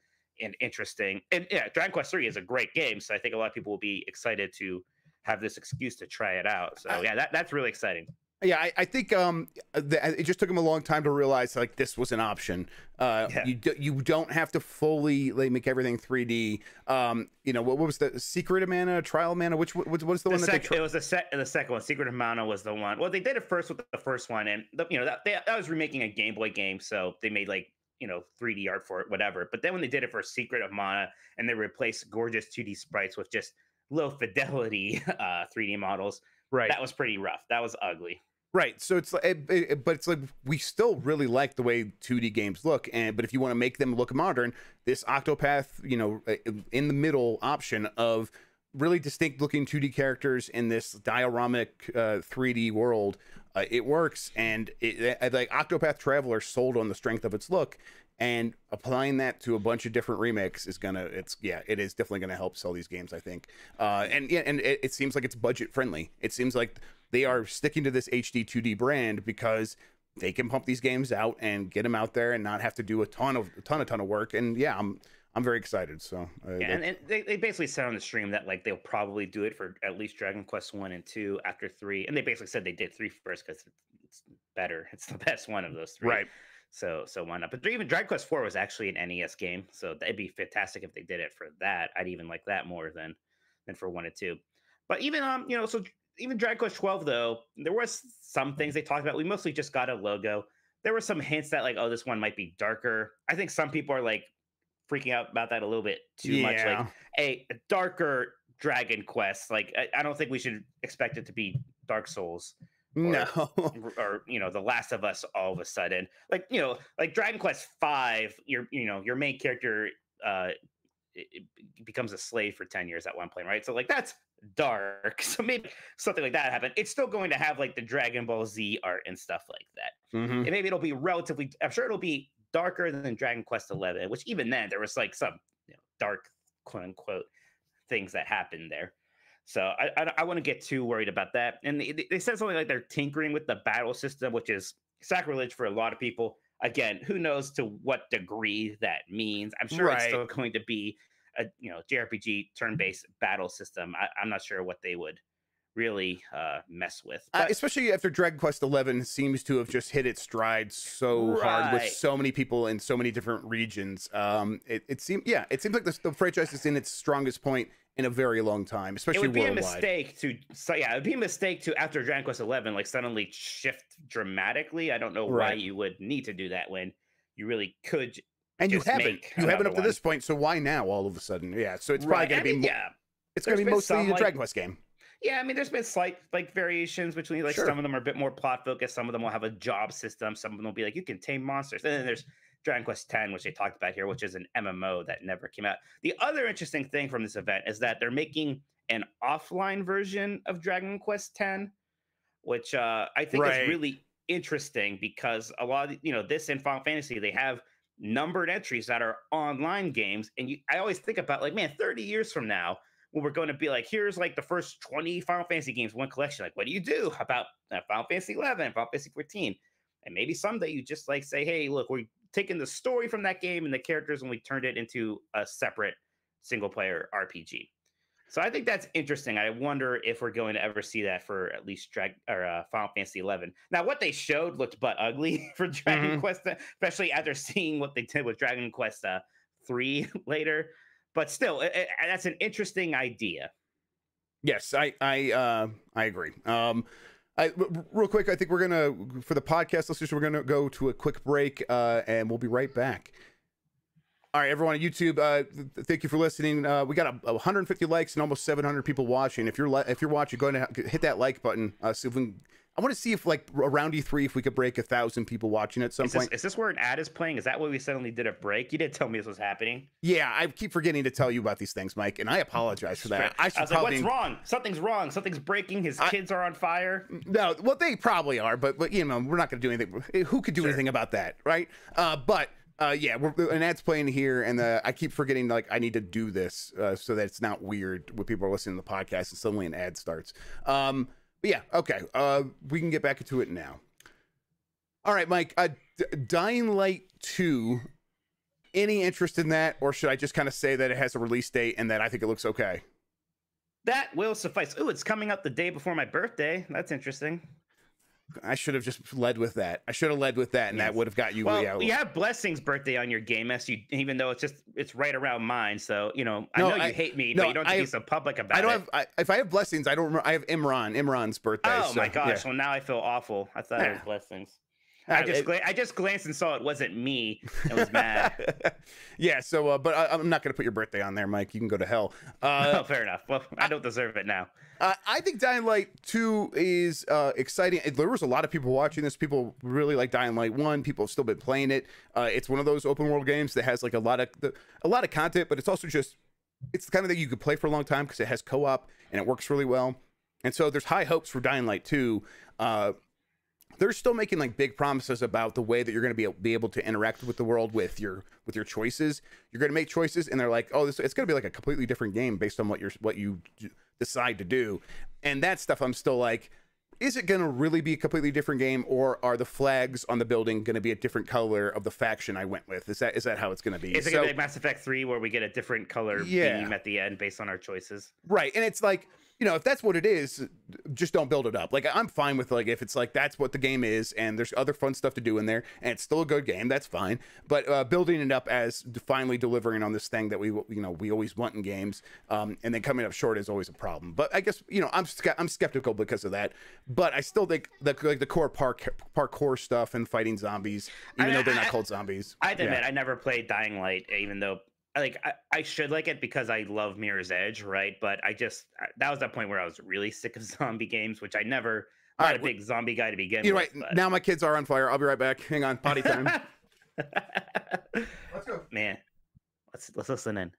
Speaker 2: and interesting. And yeah, Dragon Quest 3 is a great game. So I think a lot of people will be excited to have this excuse to try it out. So yeah, that, that's really exciting.
Speaker 1: Yeah, I, I think um, the, it just took him a long time to realize like this was an option. Uh,
Speaker 2: Yeah.
Speaker 1: You do, you don't have to fully like, make everything 3D. Um, you know what, what was the Secret of Mana, Trial of Mana? Which what, what was the,
Speaker 2: The
Speaker 1: one that they?
Speaker 2: It was the, sec- the second one. Secret of Mana was the one. Well, they did it first with the first one, and the, you know that they, that was remaking a Game Boy game, so they made like you know 3D art for it, whatever. But then when they did it for Secret of Mana, and they replaced gorgeous 2D sprites with just low fidelity uh, 3D models,
Speaker 1: right.
Speaker 2: that was pretty rough. That was ugly.
Speaker 1: Right. So it's like, it, it- but it's like we still really like the way 2D games look, and but if you want to make them look modern, this Octopath, you know, uh, in the middle option of really distinct looking 2D characters in this dioramic uh, 3D world, uh, it works, and it, uh, like Octopath Traveler sold on the strength of its look, and applying that to a bunch of different remakes is gonna, it's yeah, it is definitely gonna help sell these games, I think. Uh, and yeah, and it, it seems like it's budget friendly. It seems like they are sticking to this HD 2D brand because they can pump these games out and get them out there and not have to do a ton of a ton a ton of work. And yeah, I'm I'm very excited. So uh,
Speaker 2: Yeah, and, and they, they basically said on the stream that like they'll probably do it for at least Dragon Quest one and two after three, and they basically said they did three first because it's better. It's the best one of those three.
Speaker 1: right.
Speaker 2: So so why not? But even Dragon Quest Four was actually an NES game, so that'd be fantastic if they did it for that. I'd even like that more than than for one and two. But even um, you know, so even Dragon Quest Twelve though, there was some things they talked about. We mostly just got a logo. There were some hints that like, oh, this one might be darker. I think some people are like freaking out about that a little bit too much. Like,
Speaker 1: Yeah.
Speaker 2: a darker Dragon Quest. Like, I, I don't think we should expect it to be Dark Souls
Speaker 1: no.
Speaker 2: or, or you know the last of us all of a sudden like you know like dragon quest 5 your you know your main character uh it, it becomes a slave for 10 years at one point right so like that's dark so maybe something like that happened it's still going to have like the dragon ball z art and stuff like that
Speaker 1: Mhm.
Speaker 2: and maybe it'll be relatively i'm sure it'll be darker than dragon quest 11 which even then there was like some you know, dark quote unquote things that happened there. So i i, I want to get too worried about that. And they, they said something like they're tinkering with the battle system which is sacrilege for a lot of people. Again who knows to what degree that means. I'm sure it's still going to be a you know jrpg turn-based battle system. I, i'm not sure what they would really uh mess with
Speaker 1: Uh, especially after Dragon Quest Eleven seems to have just hit its stride so hard with so many people in so many different regions. Um, it, it seems yeah, it seems like the, the franchise is in its strongest point in a very long time, especially it
Speaker 2: would be a mistake to so yeah, it would be a mistake to after Dragon Quest Eleven like suddenly shift dramatically. I don't know why you would need to do that when you really could.
Speaker 1: and you haven't, you haven't up
Speaker 2: another
Speaker 1: to this point. So why now all of a sudden? Yeah, so it's
Speaker 2: Right,
Speaker 1: probably
Speaker 2: I
Speaker 1: gonna be
Speaker 2: yeah,
Speaker 1: it's gonna be mostly a
Speaker 2: like-
Speaker 1: Dragon Quest game.
Speaker 2: Yeah. I mean, there's been slight like variations between like
Speaker 1: Sure.
Speaker 2: some of them are a bit more plot focused. Some of them will have a job system. Some of them will be like you can tame monsters. And then there's Dragon Quest X, which they talked about here, which is an MMO that never came out. The other interesting thing from this event is that they're making an offline version of Dragon Quest X, which uh, I think
Speaker 1: Right.
Speaker 2: is really interesting because a lot of you know this in Final Fantasy they have numbered entries that are online games, and you I always think about like man, thirty years from now. We're going to be like, here's like the first 20 Final Fantasy games, one collection. Like, what do you do about uh, Final Fantasy 11, Final Fantasy 14? And maybe someday you just like say, hey, look, we're taking the story from that game and the characters and we turned it into a separate single player RPG. So I think that's interesting. I wonder if we're going to ever see that for at least Drag or uh, Final Fantasy 11. Now, what they showed looked but ugly for Dragon
Speaker 1: Mhm.
Speaker 2: Quest, especially after seeing what they did with Dragon Quest uh, 3 later. But still, it, it- that's an interesting idea.
Speaker 1: Yes, I I uh, I agree. Um, I, real quick, I think we're gonna for the podcast listeners, we're gonna go to a quick break, uh, and we'll be right back. All right, everyone on YouTube, uh, th- thank you for listening. Uh, we got a, a 150 likes and almost 700 people watching. If you're li- if you're watching, go ahead and hit that like button. Uh, see if we can, I want to see if like around E3 if we could break a thousand people watching at some
Speaker 2: Is this,
Speaker 1: point.
Speaker 2: is this where an ad is playing? Is that why we suddenly did a break? You didn't tell me this was happening.
Speaker 1: Yeah, I keep forgetting to tell you about these things, Mike, and I apologize for that. I should
Speaker 2: was like, what's wrong? Something's wrong. Something's breaking. His
Speaker 1: I-
Speaker 2: kids are on fire.
Speaker 1: no. Well, they probably are, but but you know we're not going to do anything. Who could do anything about that, right? Uh, but. Uh, yeah, we're, an ad's playing here, and uh, I keep forgetting like I need to do this uh, so that it's not weird when people are listening to the podcast and suddenly an ad starts. Um, but yeah, okay, uh, we can get back into it now. All right, Mike. Uh, D- Dying Light Two. Any interest in that, or should I just kind of say that it has a release date and that I think it looks okay?
Speaker 2: That will suffice. Ooh, it's coming up the day before my birthday. That's interesting.
Speaker 1: I should have just led with that. I should have led with that, and that would have got you.
Speaker 2: Well,
Speaker 1: yeah,
Speaker 2: you have Blessing's birthday on your game, as you, even though it's just it's right around mine. So you know, I
Speaker 1: No,
Speaker 2: know you hate me,
Speaker 1: no,
Speaker 2: but you don't have to
Speaker 1: I-
Speaker 2: be so public about it.
Speaker 1: I don't
Speaker 2: it.
Speaker 1: have. I, if I have blessings, I don't. Remember, I have Imran. Imran's birthday.
Speaker 2: oh
Speaker 1: so,
Speaker 2: my gosh!
Speaker 1: yeah.
Speaker 2: Well, now I feel awful. I thought it was
Speaker 1: Yeah.
Speaker 2: Blessings. I just
Speaker 1: it-
Speaker 2: gla- I just glanced and saw it wasn't me and was mad.
Speaker 1: yeah. So, uh, but I, I'm not going to put your birthday on there, Mike. You can go to hell. Uh,
Speaker 2: oh, fair enough. Well, I don't deserve it now.
Speaker 1: Uh, I think Dying Light 2 is uh, exciting. There was a lot of people watching this. People really like Dying Light 1. People have still been playing it. Uh, it's one of those open world games that has like a lot of the, a lot of content, but it's also just it's the kind of thing you could play for a long time because it has co-op and it works really well. And so there's high hopes for Dying Light 2. Uh, they're still making like big promises about the way that you're going to be be able to interact with the world with your with your choices. You're going to make choices, and they're like, oh, this it's going to be like a completely different game based on what you're what you decide to do. And that stuff, I'm still like, is it going to really be a completely different game, or are the flags on the building going to be a different color of the faction I went with? Is that is that how it's going to be?
Speaker 2: Is it
Speaker 1: So-
Speaker 2: gonna be like Mass Effect Three, where we get a different color
Speaker 1: Yeah.
Speaker 2: beam at the end based on our choices?
Speaker 1: Right. And it's like, you know, if that's what it is, just don't build it up. Like I'm fine with like if it's like that's what the game is and there's other fun stuff to do in there and it's still a good game, that's fine. But uh, building it up as finally delivering on this thing that we you know we always want in games, um, and then coming up short is always a problem. But I guess you know I'm I'm skeptical because of that. But I still think the like the core park parkour stuff and fighting zombies, even
Speaker 2: I-
Speaker 1: though they're not called zombies.
Speaker 2: I to
Speaker 1: Yeah.
Speaker 2: admit, I never played Dying Light, even though like I, I should like it because I love Mirror's Edge, right? But I just that was that point where I was really sick of zombie games, which I never.
Speaker 1: All
Speaker 2: Not
Speaker 1: right,
Speaker 2: a big zombie guy to begin
Speaker 1: You're
Speaker 2: with.
Speaker 1: right. Now my kids are on fire. I'll be right back. Hang on, potty time. Let's go.
Speaker 2: Man, let's let's listen in.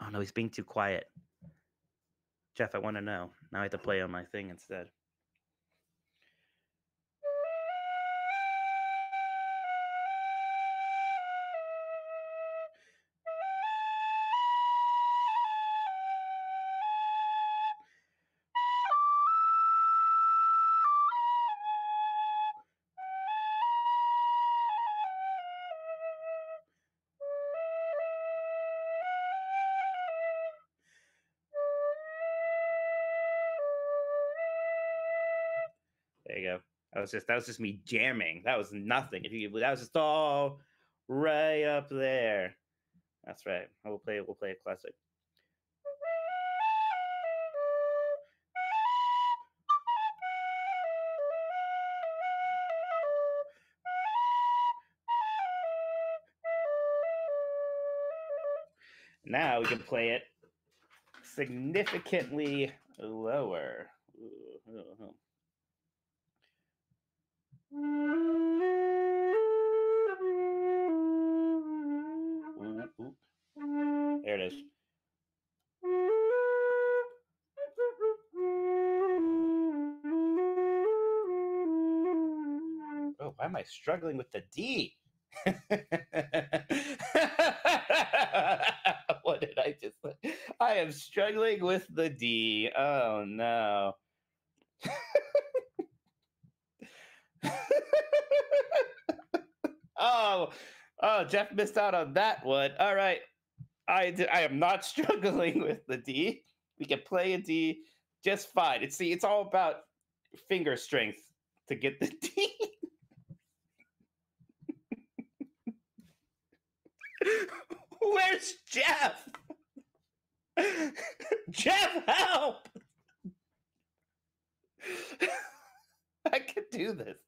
Speaker 2: Oh no, he's being too quiet. Jeff, I want to know. Now I have to play on my thing instead. Was just that was just me jamming. That was nothing. If you that was just all right up there. That's right. I will play we'll play a classic. Now we can play it significantly lower. Ooh, ooh. Ooh, Struggling with the D? what did I just? I am struggling with the D. Oh no. oh, oh, Jeff missed out on that one. All right. I, I am not struggling with the D. We can play a D just fine. It's see, it's all about finger strength to get the D. Jeff? Jeff, help! I can do this.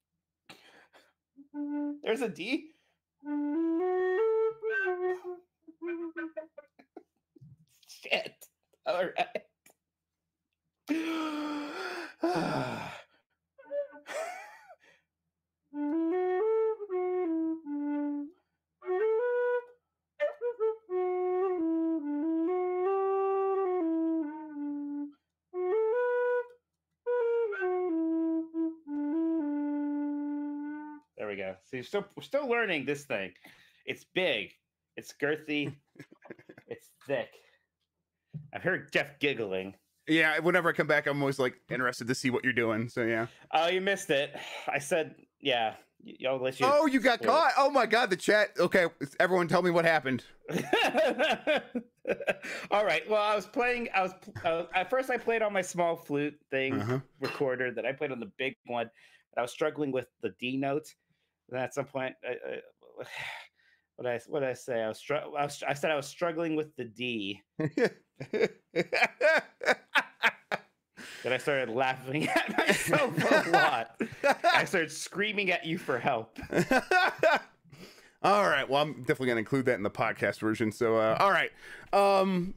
Speaker 2: There's a D. Shit. All right. We go. So you're still we're still learning this thing. It's big. It's girthy. it's thick. I've heard Jeff giggling.
Speaker 1: Yeah, whenever I come back, I'm always like interested to see what you're doing. So yeah.
Speaker 2: Oh, you missed it. I said, yeah. Y'all let you.
Speaker 1: Oh, you got
Speaker 2: spoil it.
Speaker 1: caught. Oh my god, the chat. Okay, everyone, tell me what happened.
Speaker 2: All right. Well, I was playing. I was uh, at first. I played on my small flute thing
Speaker 1: Uh-huh.
Speaker 2: recorder. That I played on the big one. And I was struggling with the D note. Then at some point, I, I, what I what I say? I was, str- I was. I said I was struggling with the D. Then I started laughing at myself a lot. I started screaming at you for help.
Speaker 1: all right. Well, I'm definitely gonna include that in the podcast version. So, uh, all right. Um.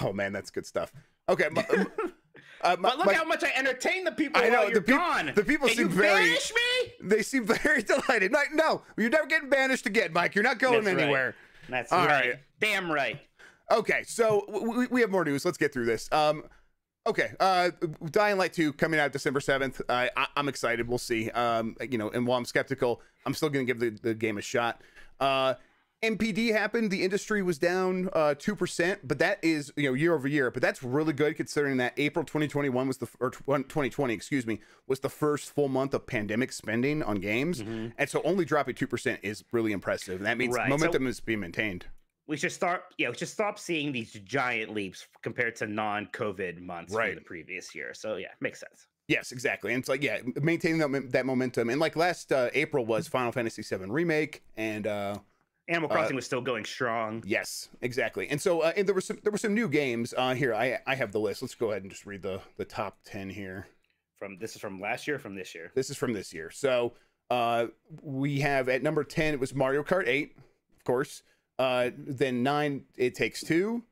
Speaker 1: Oh man, that's good stuff. Okay. My, uh, my-
Speaker 2: But look
Speaker 1: my-
Speaker 2: how much I entertain the people
Speaker 1: I know,
Speaker 2: while
Speaker 1: the
Speaker 2: you're
Speaker 1: peop-
Speaker 2: gone.
Speaker 1: the people
Speaker 2: And
Speaker 1: seem
Speaker 2: you
Speaker 1: very-
Speaker 2: banish me.
Speaker 1: they seem very delighted. Like, no, you're never getting banished again, Mike. You're not going
Speaker 2: That's right.
Speaker 1: anywhere.
Speaker 2: That's
Speaker 1: All
Speaker 2: right.
Speaker 1: right.
Speaker 2: Damn right.
Speaker 1: Okay, so we, we have more news. Let's get through this. Um, okay, uh, Dying Light 2 coming out December 7th. Uh, I, I'm excited. We'll see. Um, you know, and while I'm skeptical, I'm still going to give the, the game a shot. Uh, NPD happened. The industry was down uh, 2%, but that is, you know, year over year. But that's really good considering that April 2021 was the, or 2020, excuse me, was the first full month of pandemic spending on games. And so only dropping 2% is really impressive. And that means
Speaker 2: Right, so-
Speaker 1: momentum is being maintained.
Speaker 2: We should start. Yeah, we should stop seeing these giant leaps compared to non-COVID months
Speaker 1: Right.
Speaker 2: from the previous year. So yeah, makes sense.
Speaker 1: Yes, exactly. And it's like, yeah, maintaining that, that momentum. And like last uh, April was Final Fantasy VII Remake, and uh,
Speaker 2: Animal
Speaker 1: Uh,
Speaker 2: Crossing was still going strong.
Speaker 1: yes, exactly. And so, uh, and there were some there were some new games uh, here. I I have the list. Let's go ahead and just read the the top ten here.
Speaker 2: From this is from last year, or from this year.
Speaker 1: This is from this year. So uh, we have at number ten it was Mario Kart Eight, of course. Uh, then nine, It Takes Two.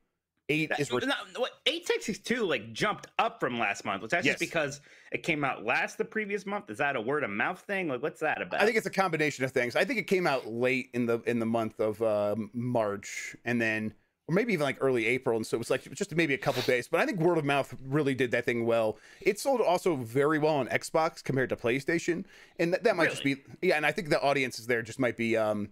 Speaker 1: Eight is
Speaker 2: no, what, It Takes Two like jumped up from last month. Was that
Speaker 1: Yes.
Speaker 2: just because it came out last the previous month? Is that a word of mouth thing? Like, what's that about?
Speaker 1: I think it's a combination of things. I think it came out late in the in the month of uh, March, and then or maybe even like early April, and so it was like just maybe a couple days. But I think word of mouth really did that thing well. It sold also very well on Xbox compared to PlayStation, and that, that might just be yeah. And I think the audiences there just might be um,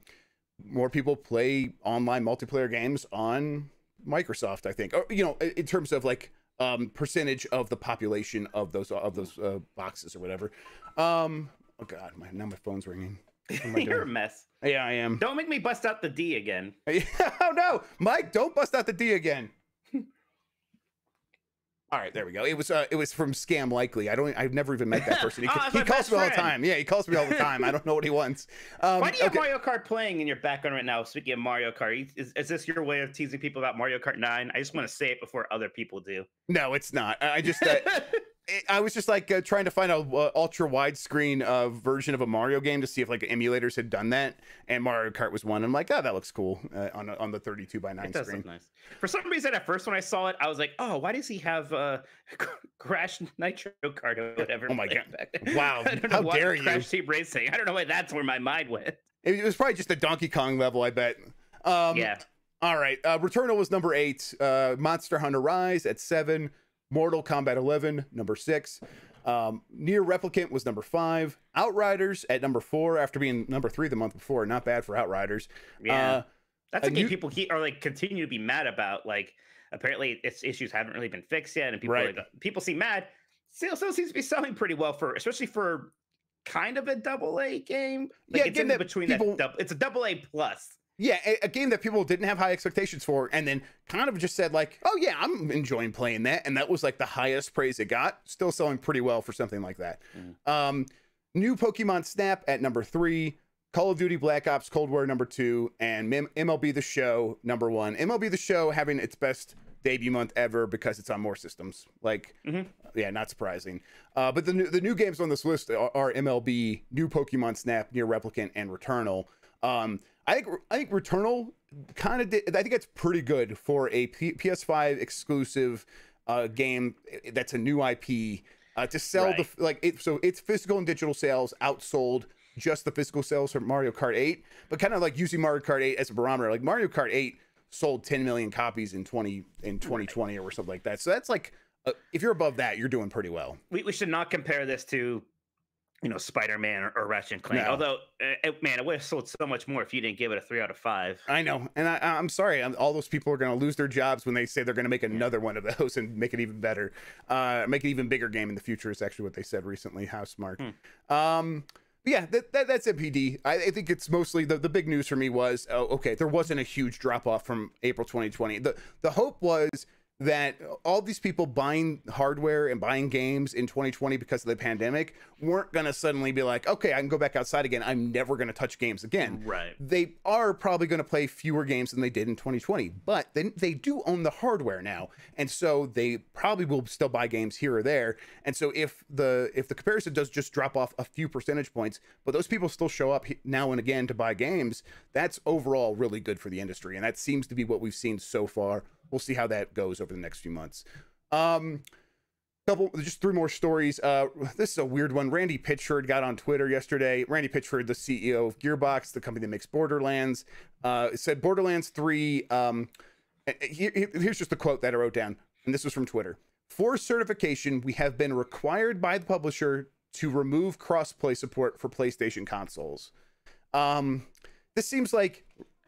Speaker 1: more people play online multiplayer games on Microsoft. I think, or you know, in terms of like um, percentage of the population of those of those uh, boxes or whatever. Um, oh God, my now my phone's ringing. What am I
Speaker 2: You're a mess.
Speaker 1: Yeah, I am.
Speaker 2: Don't make me bust out the D again.
Speaker 1: oh no, Mike! Don't bust out the D again. All right, there we go. It was uh, it was from Scam Likely. I don't. I've never even met that person. He,
Speaker 2: Oh,
Speaker 1: he calls me all the time. Yeah, he calls me all the time. I don't know what he wants. Um,
Speaker 2: Why do you have. Mario Kart playing in your background right now? Speaking of Mario Kart, is, is this your way of teasing people about Mario Kart 9? I just want to say it before other people do.
Speaker 1: No, it's not. I I just. Uh, it- I was just like uh, trying to find a uh, ultra widescreen uh, version of a Mario game to see if like emulators had done that, and Mario Kart was one. I'm like, oh, that looks cool uh, on on the 32 by 9
Speaker 2: it does
Speaker 1: screen.
Speaker 2: look nice. For some reason, at first when I saw it, I was like, "Oh, why does he have uh, Crash Nitro Kart or whatever?"
Speaker 1: Oh my God. Wow, how
Speaker 2: why
Speaker 1: dare you.
Speaker 2: Crash Team Racing. I don't know why that's where my mind went.
Speaker 1: It was probably just a Donkey Kong level, I bet. Um,
Speaker 2: yeah,
Speaker 1: All right. Uh, Returnal was number eight. Uh, Monster Hunter Rise at seven. Mortal Kombat 11, number six. Um, NieR Replicant was number five. Outriders at number four after being number three the month before. Not bad for Outriders.
Speaker 2: yeah.
Speaker 1: Uh,
Speaker 2: that's a
Speaker 1: a
Speaker 2: game
Speaker 1: new-
Speaker 2: people keep, are like continue to be mad about. Like, apparently, its issues haven't really been fixed yet, and people are
Speaker 1: Right.
Speaker 2: like, people seem mad. Still, still seems to be selling pretty well for, especially for kind of a double A game. Like
Speaker 1: Yeah,
Speaker 2: it's in
Speaker 1: that
Speaker 2: between
Speaker 1: people-
Speaker 2: that. Double, it's a double A plus.
Speaker 1: Yeah, a, a game that people didn't have high expectations for, and then kind of just said like, "Oh yeah, I'm enjoying playing that," and that was like the highest praise it got. Still selling pretty well for something like that. Um, new Pokemon Snap at number three. Call of Duty Black Ops Cold War number two, and M- MLB The Show number one. MLB The Show having its best debut month ever because it's on more systems. Like,
Speaker 2: Mhm.
Speaker 1: yeah, not surprising. Uh, but the new, the new games on this list are, are MLB, New Pokemon Snap, NieR Replicant, and Returnal. Um, I think I think Returnal kind of did. I think it's pretty good for a P- PS5 exclusive uh, game that's a new IP uh, to sell
Speaker 2: Right.
Speaker 1: the like it. So its physical and digital sales outsold just the physical sales for Mario Kart 8, but kind of like using Mario Kart 8 as a barometer. Like Mario Kart 8 sold 10 million copies in 20 in 2020 or something like that. So that's like uh, if you're above that, you're doing pretty well.
Speaker 2: we, we should not compare this to you know spider-man or, or ratchet and clank
Speaker 1: No.
Speaker 2: although it- man it would have sold so much more if you didn't give it a three out of five
Speaker 1: I know, and I, I'm sorry. I'm, all those people are going to lose their jobs when they say they're going to make another one of those and make it even better, uh, make it even bigger game in the future. Is actually what they said recently. How smart. Um, yeah, that, that that's NPD. I, I think it's mostly the, the big news for me was oh, okay, there wasn't a huge drop off from April 2020. The the hope was that all these people buying hardware and buying games in 2020 because of the pandemic weren't going to suddenly be like, okay, I can go back outside again. I'm never going to touch games again
Speaker 2: right
Speaker 1: they are probably going to play fewer games than they did in 2020 but then they do own the hardware now and so they probably will still buy games here or there and so if the if the comparison does just drop off a few percentage points but those people still show up now and again to buy games that's overall really good for the industry and that seems to be what we've seen so far we'll see how that goes over the next few months. Um couple just three more stories. Uh this is a weird one. Randy pitchford got on twitter yesterday. Randy pitchford the ceo of gearbox the company that makes borderlands. Uh said borderlands 3 um here- here- here's just the quote that i wrote down and this was from twitter. For certification we have been required by the publisher to remove crossplay support for playstation consoles. Um this seems like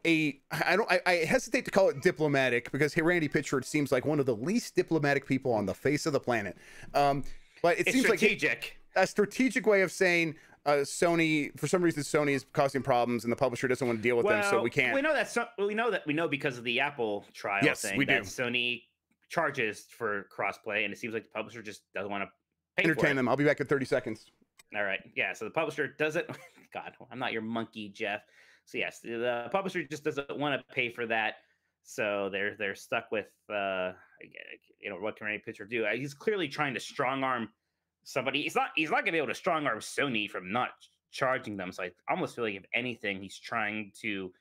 Speaker 1: a I don't I, I hesitate to call it diplomatic because Randy Pitchford seems like one of the least diplomatic people on the face of the planet. Um, but it
Speaker 2: it's
Speaker 1: seems like
Speaker 2: strategic
Speaker 1: a strategic way of saying uh, Sony for some reason Sony is causing problems and the publisher doesn't want to deal with them, so we can't.
Speaker 2: we know that so, we know that we know because of the apple trial
Speaker 1: Yes,
Speaker 2: thing
Speaker 1: we
Speaker 2: that sony charges for crossplay and it seems like the publisher just doesn't want to pay
Speaker 1: entertain them. I'll be back in 30 seconds.
Speaker 2: All right. Yeah. So the publisher doesn't. God, I'm not your monkey, Jeff. So yes, the, the publisher just doesn't want to pay for that. So they're they're stuck with uh, you know what can Randy Pitchford do? Uh, He's clearly trying to strong arm somebody. He's not he's not gonna be able to strong arm Sony from not charging them. So I almost feel like if anything, he's trying to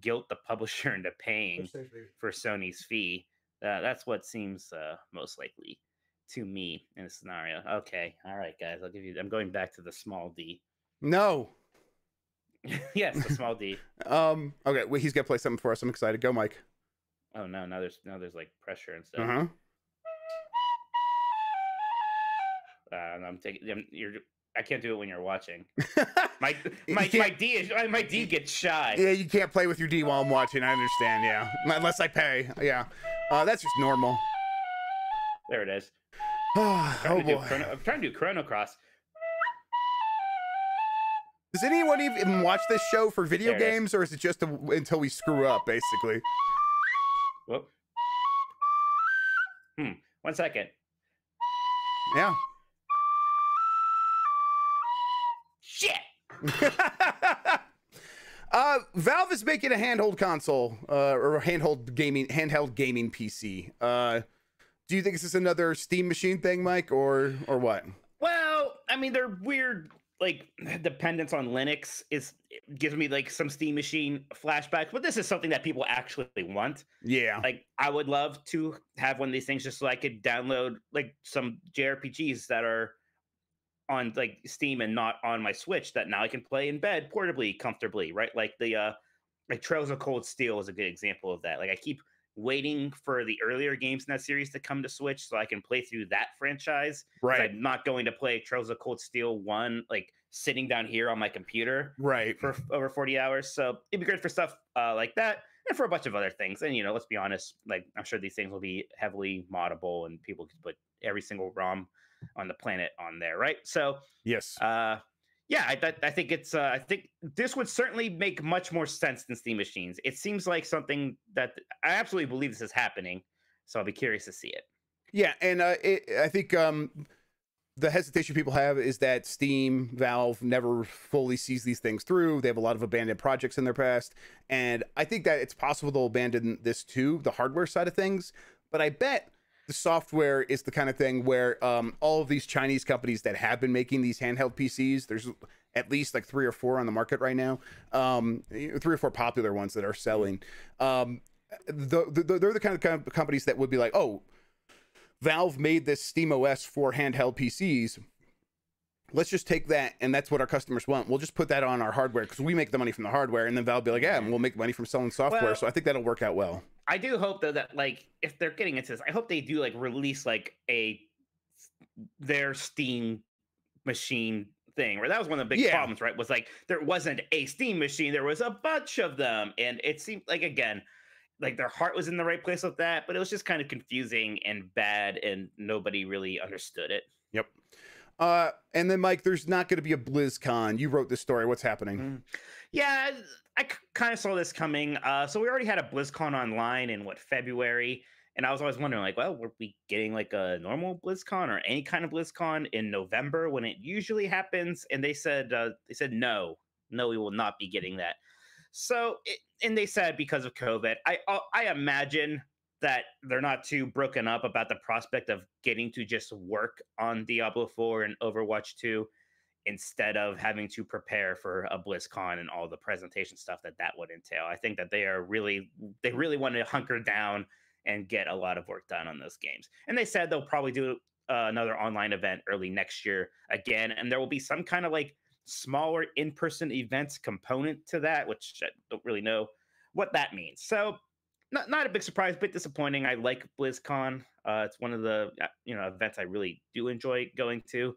Speaker 2: guilt the publisher into paying for Sony's fee. Uh, that's what seems uh, most likely to me in this scenario. Okay, all right, guys, I'll give you. I'm going back to the small D.
Speaker 1: No.
Speaker 2: yes, the small D.
Speaker 1: Um. Okay. Wait, he's gonna play something for us. I'm excited. Go, Mike.
Speaker 2: Oh no, now there's now there's like pressure and stuff.
Speaker 1: Uh huh.
Speaker 2: Uh, and I'm taking. You're. I can't do it when you're watching. My my, my D is uh, my D gets shy.
Speaker 1: Yeah, you can't play with your D while I'm watching. I understand. Yeah, unless I pay. Yeah. Uh, that's just normal.
Speaker 2: There it is.
Speaker 1: oh
Speaker 2: Trying to do
Speaker 1: boy.
Speaker 2: chrono, I'm trying to do Chrono Cross.
Speaker 1: Does anyone even watch this show for video
Speaker 2: There it is.
Speaker 1: games, or is it just a, until we screw up, basically?
Speaker 2: Whoop. Hmm. One second.
Speaker 1: Yeah.
Speaker 2: Shit.
Speaker 1: uh, Valve is making a handheld console, uh, or a handheld gaming, handheld gaming PC. Uh, do you think this is another Steam machine thing, Mike, or or what?
Speaker 2: Well, I mean, they're weird. Like dependence on Linux is it gives me like some Steam machine flashbacks, but this is something that people actually want.
Speaker 1: Yeah.
Speaker 2: Like, I would love to have one of these things just so I could download like some JRPGs that are on like Steam and not on my Switch that now I can play in bed portably, comfortably, right? Like the uh like Trails of Cold Steel is a good example of that. Like I keep waiting for the earlier games in that series to come to Switch so I can play through that franchise.
Speaker 1: Right.
Speaker 2: I'm not going to play Trails of Cold Steel 1 like sitting down here on my computer
Speaker 1: Right.
Speaker 2: for over 40 hours. So it'd be great for stuff uh, like that and for a bunch of other things. And, you know, let's be honest, like I'm sure these things will be heavily moddable and people can put every single ROM on the planet on there, right? So,
Speaker 1: Yes.
Speaker 2: uh, yeah, I, th- I think it's, uh, I think this would certainly make much more sense than Steam machines. It seems like something that I absolutely believe this is happening. So I'll be curious to see it.
Speaker 1: Yeah, and uh, it, I think um, the hesitation people have is that Steam, Valve never fully sees these things through. They have a lot of abandoned projects in their past, and I think that it's possible they'll abandon this too, the hardware side of things. but I bet the software is the kind of thing where um, all of these Chinese companies that have been making these handheld PCs, there's at least like three or four on the market right now, um, three or four popular ones that are selling. Um, the, the, they're the kind of companies that would be like, oh, Valve made this Steam OS for handheld PCs let's just take that and that's what our customers want. We'll just put that on our hardware because we make the money from the hardware and then valve be like yeah we'll make money from selling software well, so i think that'll work out well
Speaker 2: i do hope though that like if they're getting into this i hope they do like release like a their steam machine thing where that was one of the big yeah. problems right was like there wasn't a steam machine there was a bunch of them and it seemed like again like their heart was in the right place with that but it was just kind of confusing and bad and nobody really understood it
Speaker 1: yep uh, and then Mike, there's not going to be a BlizzCon. You wrote this story. What's happening? Mm.
Speaker 2: Yeah, I kind of saw this coming. Uh, so we already had a BlizzCon online in what February, and I was always wondering, like, well, were we getting like a normal BlizzCon or any kind of BlizzCon in November when it usually happens? And they said uh, they said no, no, we will not be getting that. So, it, and they said because of COVID. I uh, I imagine that they're not too broken up about the prospect of getting to just work on Diablo 4 and Overwatch 2 instead of having to prepare for a BlizzCon and all the presentation stuff that that would entail. I think that they are really they really want to hunker down and get a lot of work done on those games. And they said they'll probably do uh, another online event early next year again and there will be some kind of like smaller in-person events component to that which I don't really know what that means. So not not a big surprise, but disappointing. I like BlizzCon. Uh, it's one of the uh, you know events I really do enjoy going to.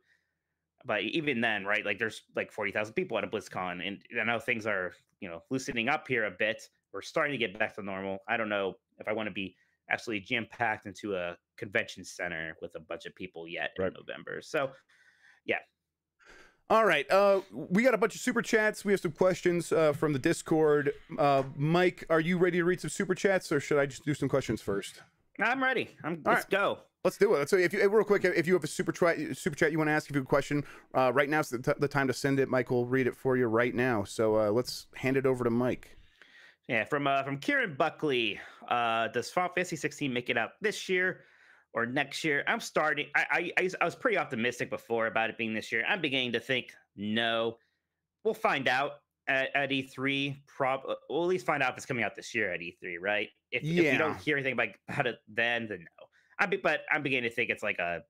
Speaker 2: But even then, right? Like there's like forty thousand people at a BlizzCon, and I know things are you know loosening up here a bit. We're starting to get back to normal. I don't know if I want to be absolutely jam packed into a convention center with a bunch of people yet right. in November. So, yeah,
Speaker 1: all right. Uh, we got a bunch of super chats. We have some questions uh, from the Discord. Uh, Mike, are you ready to read some super chats, or should I just do some questions first?
Speaker 2: I'm ready. I'm, let's right. go.
Speaker 1: Let's do it. So, if you real quick, if you have a super chat, super chat you want to ask, if you have a question, uh, right now is the, t- the, time to send it. Mike will read it for you right now. So uh, let's hand it over to Mike.
Speaker 2: Yeah, from uh, from Kieran Buckley. does Final Fantasy 16 make it out this year? or next year. I'm starting. I, I I was pretty optimistic before about it being this year. I'm beginning to think no. We'll find out at, at E3. Prob we'll at least find out if it's coming out this year at E3, right? If, yeah. if you don't hear anything about it then, then no. I be, but I'm beginning to think it's like a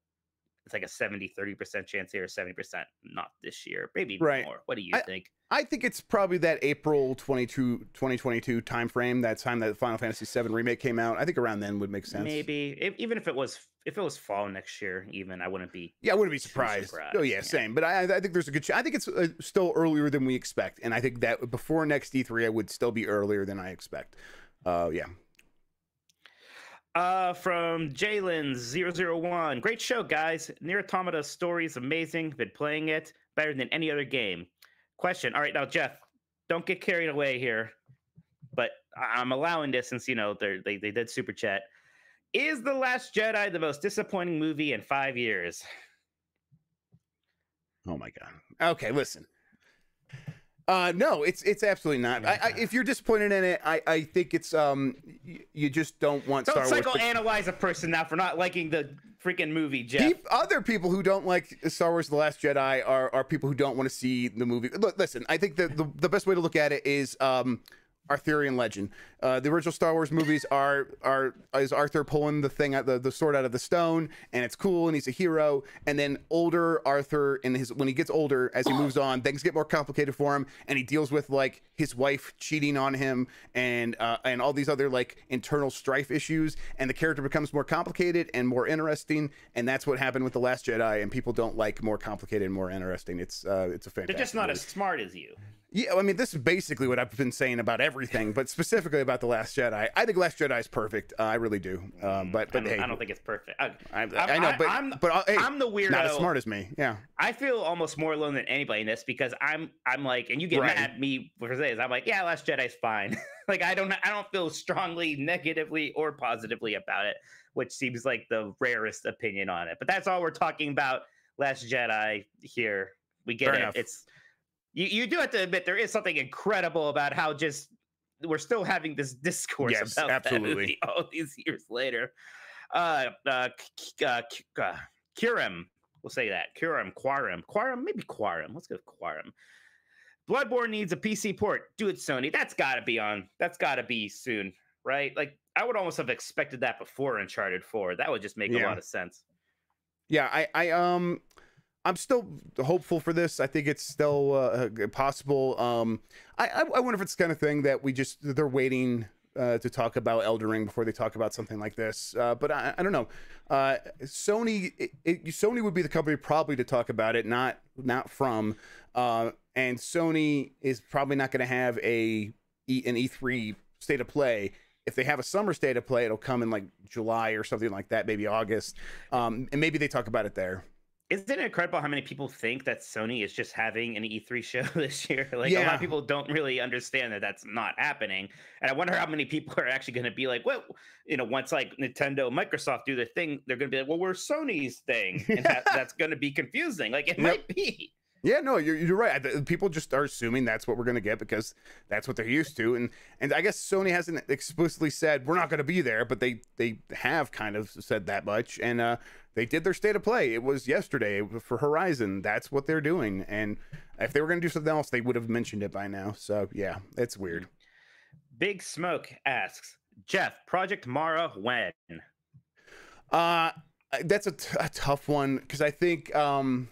Speaker 2: it's like a 70 30% chance here 70% not this year maybe right. more what do you
Speaker 1: I,
Speaker 2: think
Speaker 1: I think it's probably that April 22, 2022 timeframe, that time that Final Fantasy VII remake came out. I think around then would make sense.
Speaker 2: Maybe if, even if it was if it was fall next year, even I wouldn't be.
Speaker 1: Yeah, I wouldn't be surprised. surprised. Oh yeah, yeah, same. But I, I think there's a good. Ch- I think it's uh, still earlier than we expect, and I think that before next E3, I would still be earlier than I expect. Uh, yeah.
Speaker 2: Uh, from Jalen001. Great show, guys. NieR Automata story is amazing. Been playing it better than any other game. Question. All right, now Jeff, don't get carried away here, but I'm allowing this since you know they they did super chat. Is the Last Jedi the most disappointing movie in five years?
Speaker 1: Oh my god. Okay, listen. Uh, no, it's it's absolutely not. I, I, if you're disappointed in it, I, I think it's um you, you just don't want
Speaker 2: don't
Speaker 1: Star
Speaker 2: psychoanalyze a person now for not liking the freaking movie, Jeff.
Speaker 1: other people who don't like Star Wars: The Last Jedi are are people who don't want to see the movie. Look, listen, I think the, the the best way to look at it is um Arthurian legend. Uh, the original Star Wars movies are are is Arthur pulling the thing out the, the sword out of the stone, and it's cool, and he's a hero. And then older Arthur, and his when he gets older, as he moves on, things get more complicated for him, and he deals with like his wife cheating on him, and uh, and all these other like internal strife issues, and the character becomes more complicated and more interesting, and that's what happened with the Last Jedi. And people don't like more complicated and more interesting. It's uh, it's a fantastic.
Speaker 2: They're just not
Speaker 1: movie.
Speaker 2: as smart as you.
Speaker 1: Yeah, I mean, this is basically what I've been saying about everything, but specifically about the Last Jedi. I think Last Jedi is perfect. Uh, I really do. Um, but but
Speaker 2: I
Speaker 1: hey,
Speaker 2: I don't think it's perfect. I,
Speaker 1: I, I know, but I'm, but uh, hey,
Speaker 2: I'm the weirdo.
Speaker 1: Not as smart as me. Yeah.
Speaker 2: I feel almost more alone than anybody in this because I'm I'm like, and you get right. mad at me for this. I'm like, yeah, Last Jedi's fine. like I don't I don't feel strongly negatively or positively about it, which seems like the rarest opinion on it. But that's all we're talking about. Last Jedi here. We get Fair it. Enough. It's you, you do have to admit there is something incredible about how just we're still having this discourse
Speaker 1: yes,
Speaker 2: about
Speaker 1: absolutely.
Speaker 2: that movie all these years later. Uh, uh, uh, uh, Kirim. We'll say that. Kirim, Quarim, Quarim, maybe Quarim. Let's go with Quarim. Bloodborne needs a PC port. Do it, Sony. That's got to be on. That's got to be soon, right? Like I would almost have expected that before Uncharted Four. That would just make a lot of sense.
Speaker 1: Yeah, I, I um, I'm still hopeful for this. I think it's still uh, possible. Um, I, I, wonder if it's the kind of thing that we just they're waiting uh, to talk about Elden Ring before they talk about something like this. Uh, but I, I don't know. Uh, Sony, it, it, Sony would be the company probably to talk about it, not not from. Uh, and Sony is probably not going to have a an E3 state of play. If they have a summer state of play, it'll come in like July or something like that, maybe August. Um, and maybe they talk about it there.
Speaker 2: Isn't it incredible how many people think that Sony is just having an E3 show this year? Like a lot of people don't really understand that that's not happening. And I wonder how many people are actually going to be like, well, you know, once like Nintendo, Microsoft do their thing, they're going to be like, well, we're Sony's thing, and that, that's going to be confusing. Like it
Speaker 1: Yep.
Speaker 2: might be.
Speaker 1: Yeah, no, you're, you're right. People just are assuming that's what we're going to get because that's what they're used to, and and I guess Sony hasn't explicitly said we're not going to be there, but they they have kind of said that much, and uh, they did their state of play. It was yesterday for Horizon. That's what they're doing, and if they were going to do something else, they would have mentioned it by now. So yeah, it's weird.
Speaker 2: Big Smoke asks Jeff, Project Mara when?
Speaker 1: Uh, that's a, t- a tough one because I think um,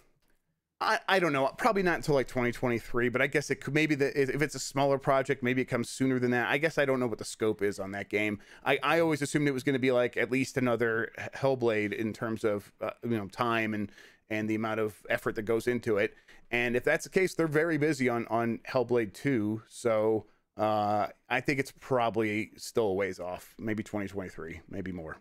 Speaker 1: I I don't know, probably not until like 2023, but I guess it could maybe the if it's a smaller project, maybe it comes sooner than that. I guess I don't know what the scope is on that game. I I always assumed it was going to be like at least another Hellblade in terms of uh, you know time and and the amount of effort that goes into it. And if that's the case, they're very busy on on Hellblade 2, so. Uh, I think it's probably still a ways off, maybe 2023, maybe more.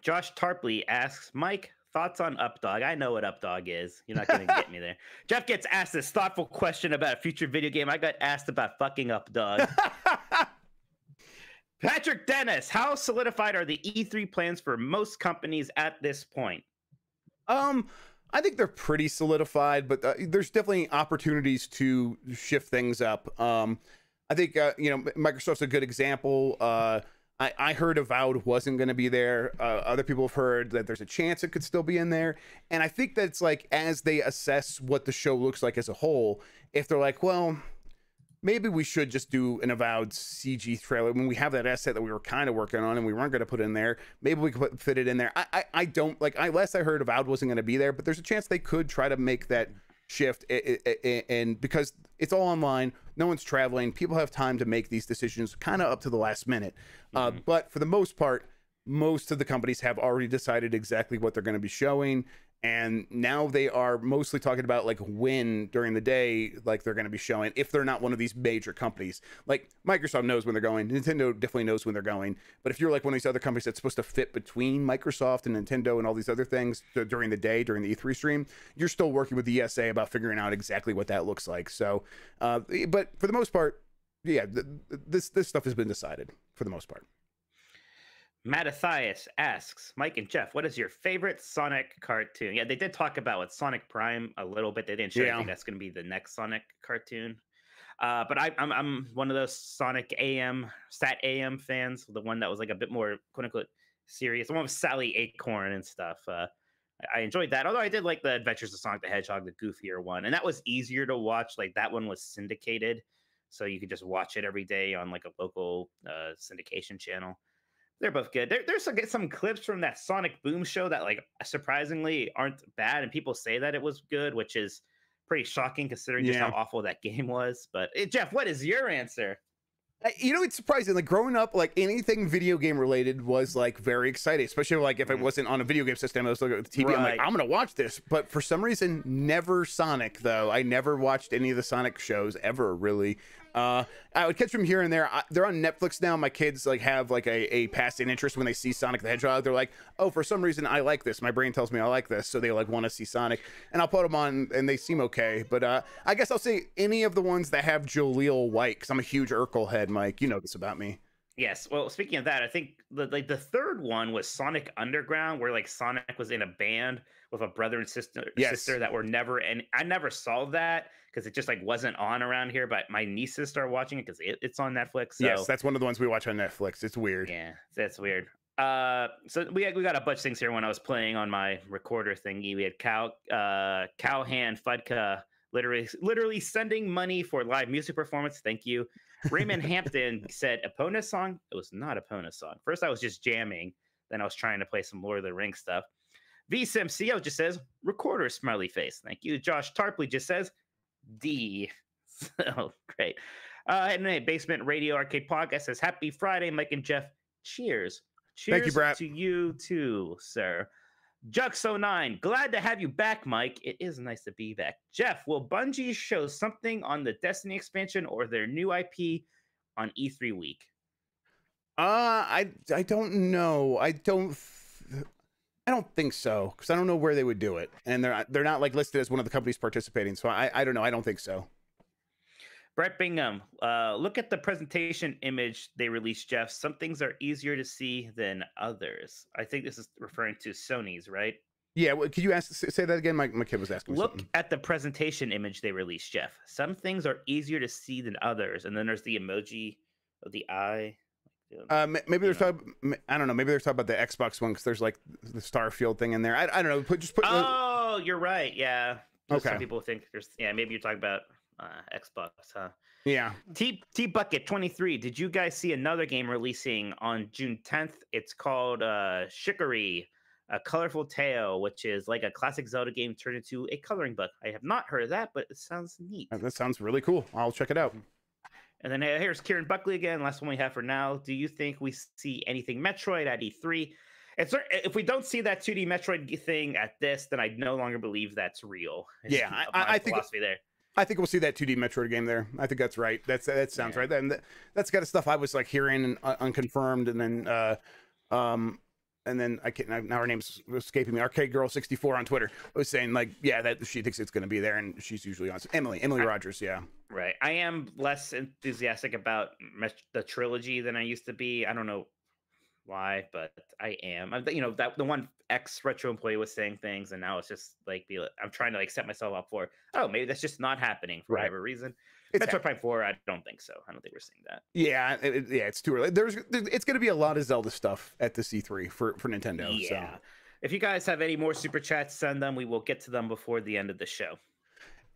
Speaker 2: Josh Tarpley asks Mike, thoughts on Updog? I know what Updog is. You're not going to get me there. Jeff gets asked this thoughtful question about a future video game. I got asked about fucking Updog. Patrick Dennis, how solidified are the E3 plans for most companies at this point?
Speaker 1: Um, I think they're pretty solidified, but uh, there's definitely opportunities to shift things up. Um, I think uh, you know Microsoft's a good example. Uh, I, I heard Avowed wasn't going to be there. Uh, other people have heard that there's a chance it could still be in there, and I think that's like as they assess what the show looks like as a whole, if they're like, well, maybe we should just do an avowed CG trailer when we have that asset that we were kind of working on and we weren't going to put in there. Maybe we could put, fit it in there. I, I, I don't like. I last I heard, avowed wasn't going to be there, but there's a chance they could try to make that shift. And because it's all online, no one's traveling. People have time to make these decisions kind of up to the last minute. Uh, but for the most part, most of the companies have already decided exactly what they're going to be showing and now they are mostly talking about like when during the day like they're going to be showing if they're not one of these major companies. Like microsoft knows when they're going nintendo definitely knows when they're going. But if you're like one of these other companies that's supposed to fit between microsoft and nintendo and all these other things d- during the day during the e3 stream you're still working with the esa about figuring out exactly what that looks like. So uh, but for the most part yeah th- this this stuff has been decided for the most part
Speaker 2: Mattathias asks Mike and Jeff, what is your favorite Sonic cartoon? Yeah, they did talk about with Sonic Prime a little bit. They didn't show
Speaker 1: Yeah.
Speaker 2: anything that's going to be the next Sonic cartoon. Uh, but I, I'm I'm one of those Sonic AM Sat AM fans, the one that was like a bit more quote unquote serious, the one with Sally Acorn and stuff. Uh, I- I enjoyed that. Although I did like the Adventures of Sonic the Hedgehog, the goofier one, and that was easier to watch. Like that one was syndicated, so you could just watch it every day on like a local uh, syndication channel. They're both good. There, there's some, some clips from that Sonic Boom show that like surprisingly aren't bad, and people say that it was good, which is pretty shocking considering just how awful that game was. But eh, Jeff, what is your answer?
Speaker 1: You know it's surprising like growing up like anything video game related was like very exciting especially like if it
Speaker 2: Mhm.
Speaker 1: wasn't on a video game system i was looking at the tv i'm like i'm gonna watch this but for some reason never sonic though i never watched any of the sonic shows ever really uh i would catch them here and there. I, they're on netflix now. My kids like have like a, a passing interest when they see sonic the hedgehog. They're like oh for some reason i like this. My brain tells me i like this. So they like want to see sonic. And i'll put them on and they seem okay. But uh i guess i'll say any of the ones that have jaleel white because i'm a huge urkel head mike. You know this about me.
Speaker 2: Yes. Well, speaking of that, I think the, like the third one was Sonic Underground, where like Sonic was in a band with a brother and sister
Speaker 1: Yes.
Speaker 2: sister that were never and I never saw that because it just like wasn't on around here. But my nieces started watching it because it, it's on Netflix. So
Speaker 1: yes, that's one of the ones we watch on Netflix. It's weird.
Speaker 2: yeah, that's weird. Uh, so we we got a bunch of things here. When I was playing on my recorder thingy, we had Cow uh Cowhand Fudka literally literally sending money for live music performance. Thank you. Raymond Hampton said Epona song. It was not Epona song. First, I was just jamming. Then I was trying to play some Lord of the Rings stuff. VSimCO just says recorder smiley face. Thank you. Josh Tarpley just says D. So great. Uh, and then Basement Radio Arcade Podcast says Happy Friday, Mike and Jeff. Cheers. Cheers
Speaker 1: Thank you, Brad.
Speaker 2: to you too, sir. Jux09, glad to have you back, Mike. It is nice to be back. Jeff, will Bungie show something on the Destiny expansion or their new IP on E3 week?
Speaker 1: Uh, I I don't know. I don't. th- I don't think so because I don't know where they would do it, and they're not, they're not like listed as one of the companies participating. So I I don't know. I don't think so.
Speaker 2: Brett Bingham, uh, look at the presentation image they released, Jeff. Some things are easier to see than others. I think this is referring to Sony's, right?
Speaker 1: Yeah. Well, could you ask say that again? My my kid was asking
Speaker 2: Look
Speaker 1: something.
Speaker 2: at the presentation image they released, Jeff. Some things are easier to see than others. And then there's the emoji of the eye.
Speaker 1: Uh, maybe they're
Speaker 2: you know.
Speaker 1: talking. m- I don't know. Maybe they're talking about the Xbox one because there's like the Starfield thing in there. I, I don't know. Put just put.
Speaker 2: Oh, you're right. Yeah. Just Some
Speaker 1: Okay.
Speaker 2: people think there's, yeah, maybe you're talking about uh, Xbox, huh?
Speaker 1: yeah.
Speaker 2: T T Bucket 23. Did you guys see another game releasing on June 10th? It's called uh Chicory, a colorful tale, which is like a classic Zelda game turned into a coloring book. I have not heard of that, but it sounds neat.
Speaker 1: That sounds really cool. I'll check it out.
Speaker 2: And then here's Kieran Buckley again. Last one we have for now. Do you think we see anything Metroid at E3? It's, cer- if we don't see that 2D Metroid thing at this, then I no longer believe that's real. It's
Speaker 1: Yeah, I- I- think-
Speaker 2: philosophy there.
Speaker 1: I think we'll see that 2D Metroid game there. I think that's right. That's that sounds
Speaker 2: Yeah.
Speaker 1: right. And that, that's kind of stuff I was like hearing and uh, unconfirmed, and then uh, um, and then I can't now her name's escaping me. Arcade Girl 64 on Twitter was saying like, yeah, that she thinks it's going to be there, and she's usually on Emily Emily
Speaker 2: I-
Speaker 1: Rogers. Yeah,
Speaker 2: Right. I am less enthusiastic about the trilogy than I used to be. I don't know why, but I am. I'm, you know, that the one ex retro employee was saying things, and now it's just like be. I'm trying to like set myself up for. Oh, maybe that's just not happening for
Speaker 1: Right.
Speaker 2: whatever reason. Metroid Four. I don't think so. I don't think we're seeing that.
Speaker 1: yeah, it, yeah. It's too early. There's there- it's going to be a lot of Zelda stuff at the E3 for for Nintendo.
Speaker 2: yeah.
Speaker 1: So.
Speaker 2: If you guys have any more super chats, send them. We will get to them before the end of the show.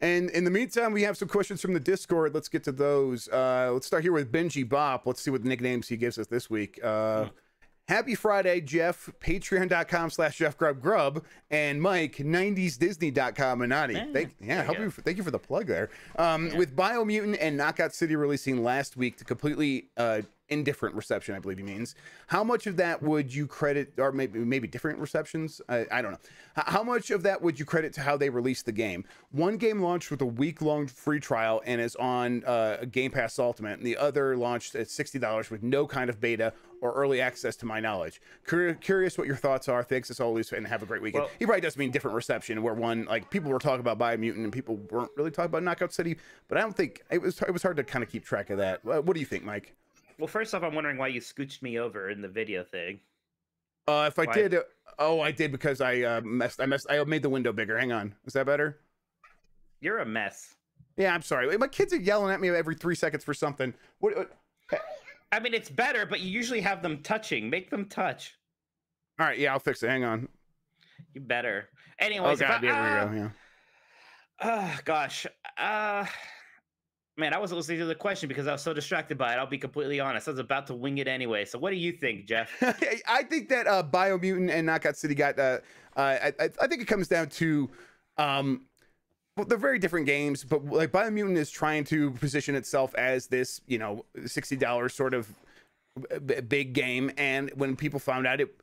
Speaker 1: And in the meantime, we have some questions from the Discord. Let's get to those. Uh, let's start here with Benji Bop. Let's see what nicknames he gives us this week. Uh, Happy Friday, Jeff. Patreon.com slash Jeff Grub Grub. And Mike, 90sdisney.com. Manati.
Speaker 2: Yeah,
Speaker 1: thank, yeah,
Speaker 2: you
Speaker 1: help you, thank you for the plug there. Um,
Speaker 2: Yeah.
Speaker 1: With Biomutant and Knockout City releasing last week to completely uh, indifferent reception, I believe he means. How much of that would you credit, or maybe maybe different receptions? I, I don't know. How much of that would you credit to how they released the game? One game launched with a week long free trial and is on uh, Game Pass Ultimate, and the other launched at sixty dollars with no kind of beta or early access, to my knowledge. Cur- curious what your thoughts are. Thanks as always, and have a great weekend.
Speaker 2: Well-
Speaker 1: he probably does mean different reception, where one like people were talking about Biomutant and people weren't really talking about Knockout City, but I don't think it was it was hard to kind of keep track of that. What do you think, Mike?
Speaker 2: Well, first off, I'm wondering why you scooched me over in the video thing.
Speaker 1: Uh, if I
Speaker 2: Why?
Speaker 1: did, uh, oh, I did because I uh, messed. I messed. I made the window bigger. Hang on, is that better?
Speaker 2: You're a mess.
Speaker 1: Yeah, I'm sorry. My kids are yelling at me every three seconds for something. What? what
Speaker 2: I mean, it's better, but you usually have them touching. Make them touch.
Speaker 1: all right, yeah, I'll fix it. Hang on.
Speaker 2: You better.
Speaker 1: Oh
Speaker 2: Anyways, if
Speaker 1: God,
Speaker 2: I-
Speaker 1: yeah, there we go. Yeah.
Speaker 2: Ah, gosh. Uh man, I wasn't listening to the question because I was so distracted by it. I'll be completely honest. I was about to wing it anyway. So what do you think, Jeff?
Speaker 1: I think that uh, Biomutant and Knockout City got. Uh, uh, I, I think it comes down to, um, well, they're very different games, but like Biomutant is trying to position itself as this, you know, sixty dollars sort of big game, and when people found out it.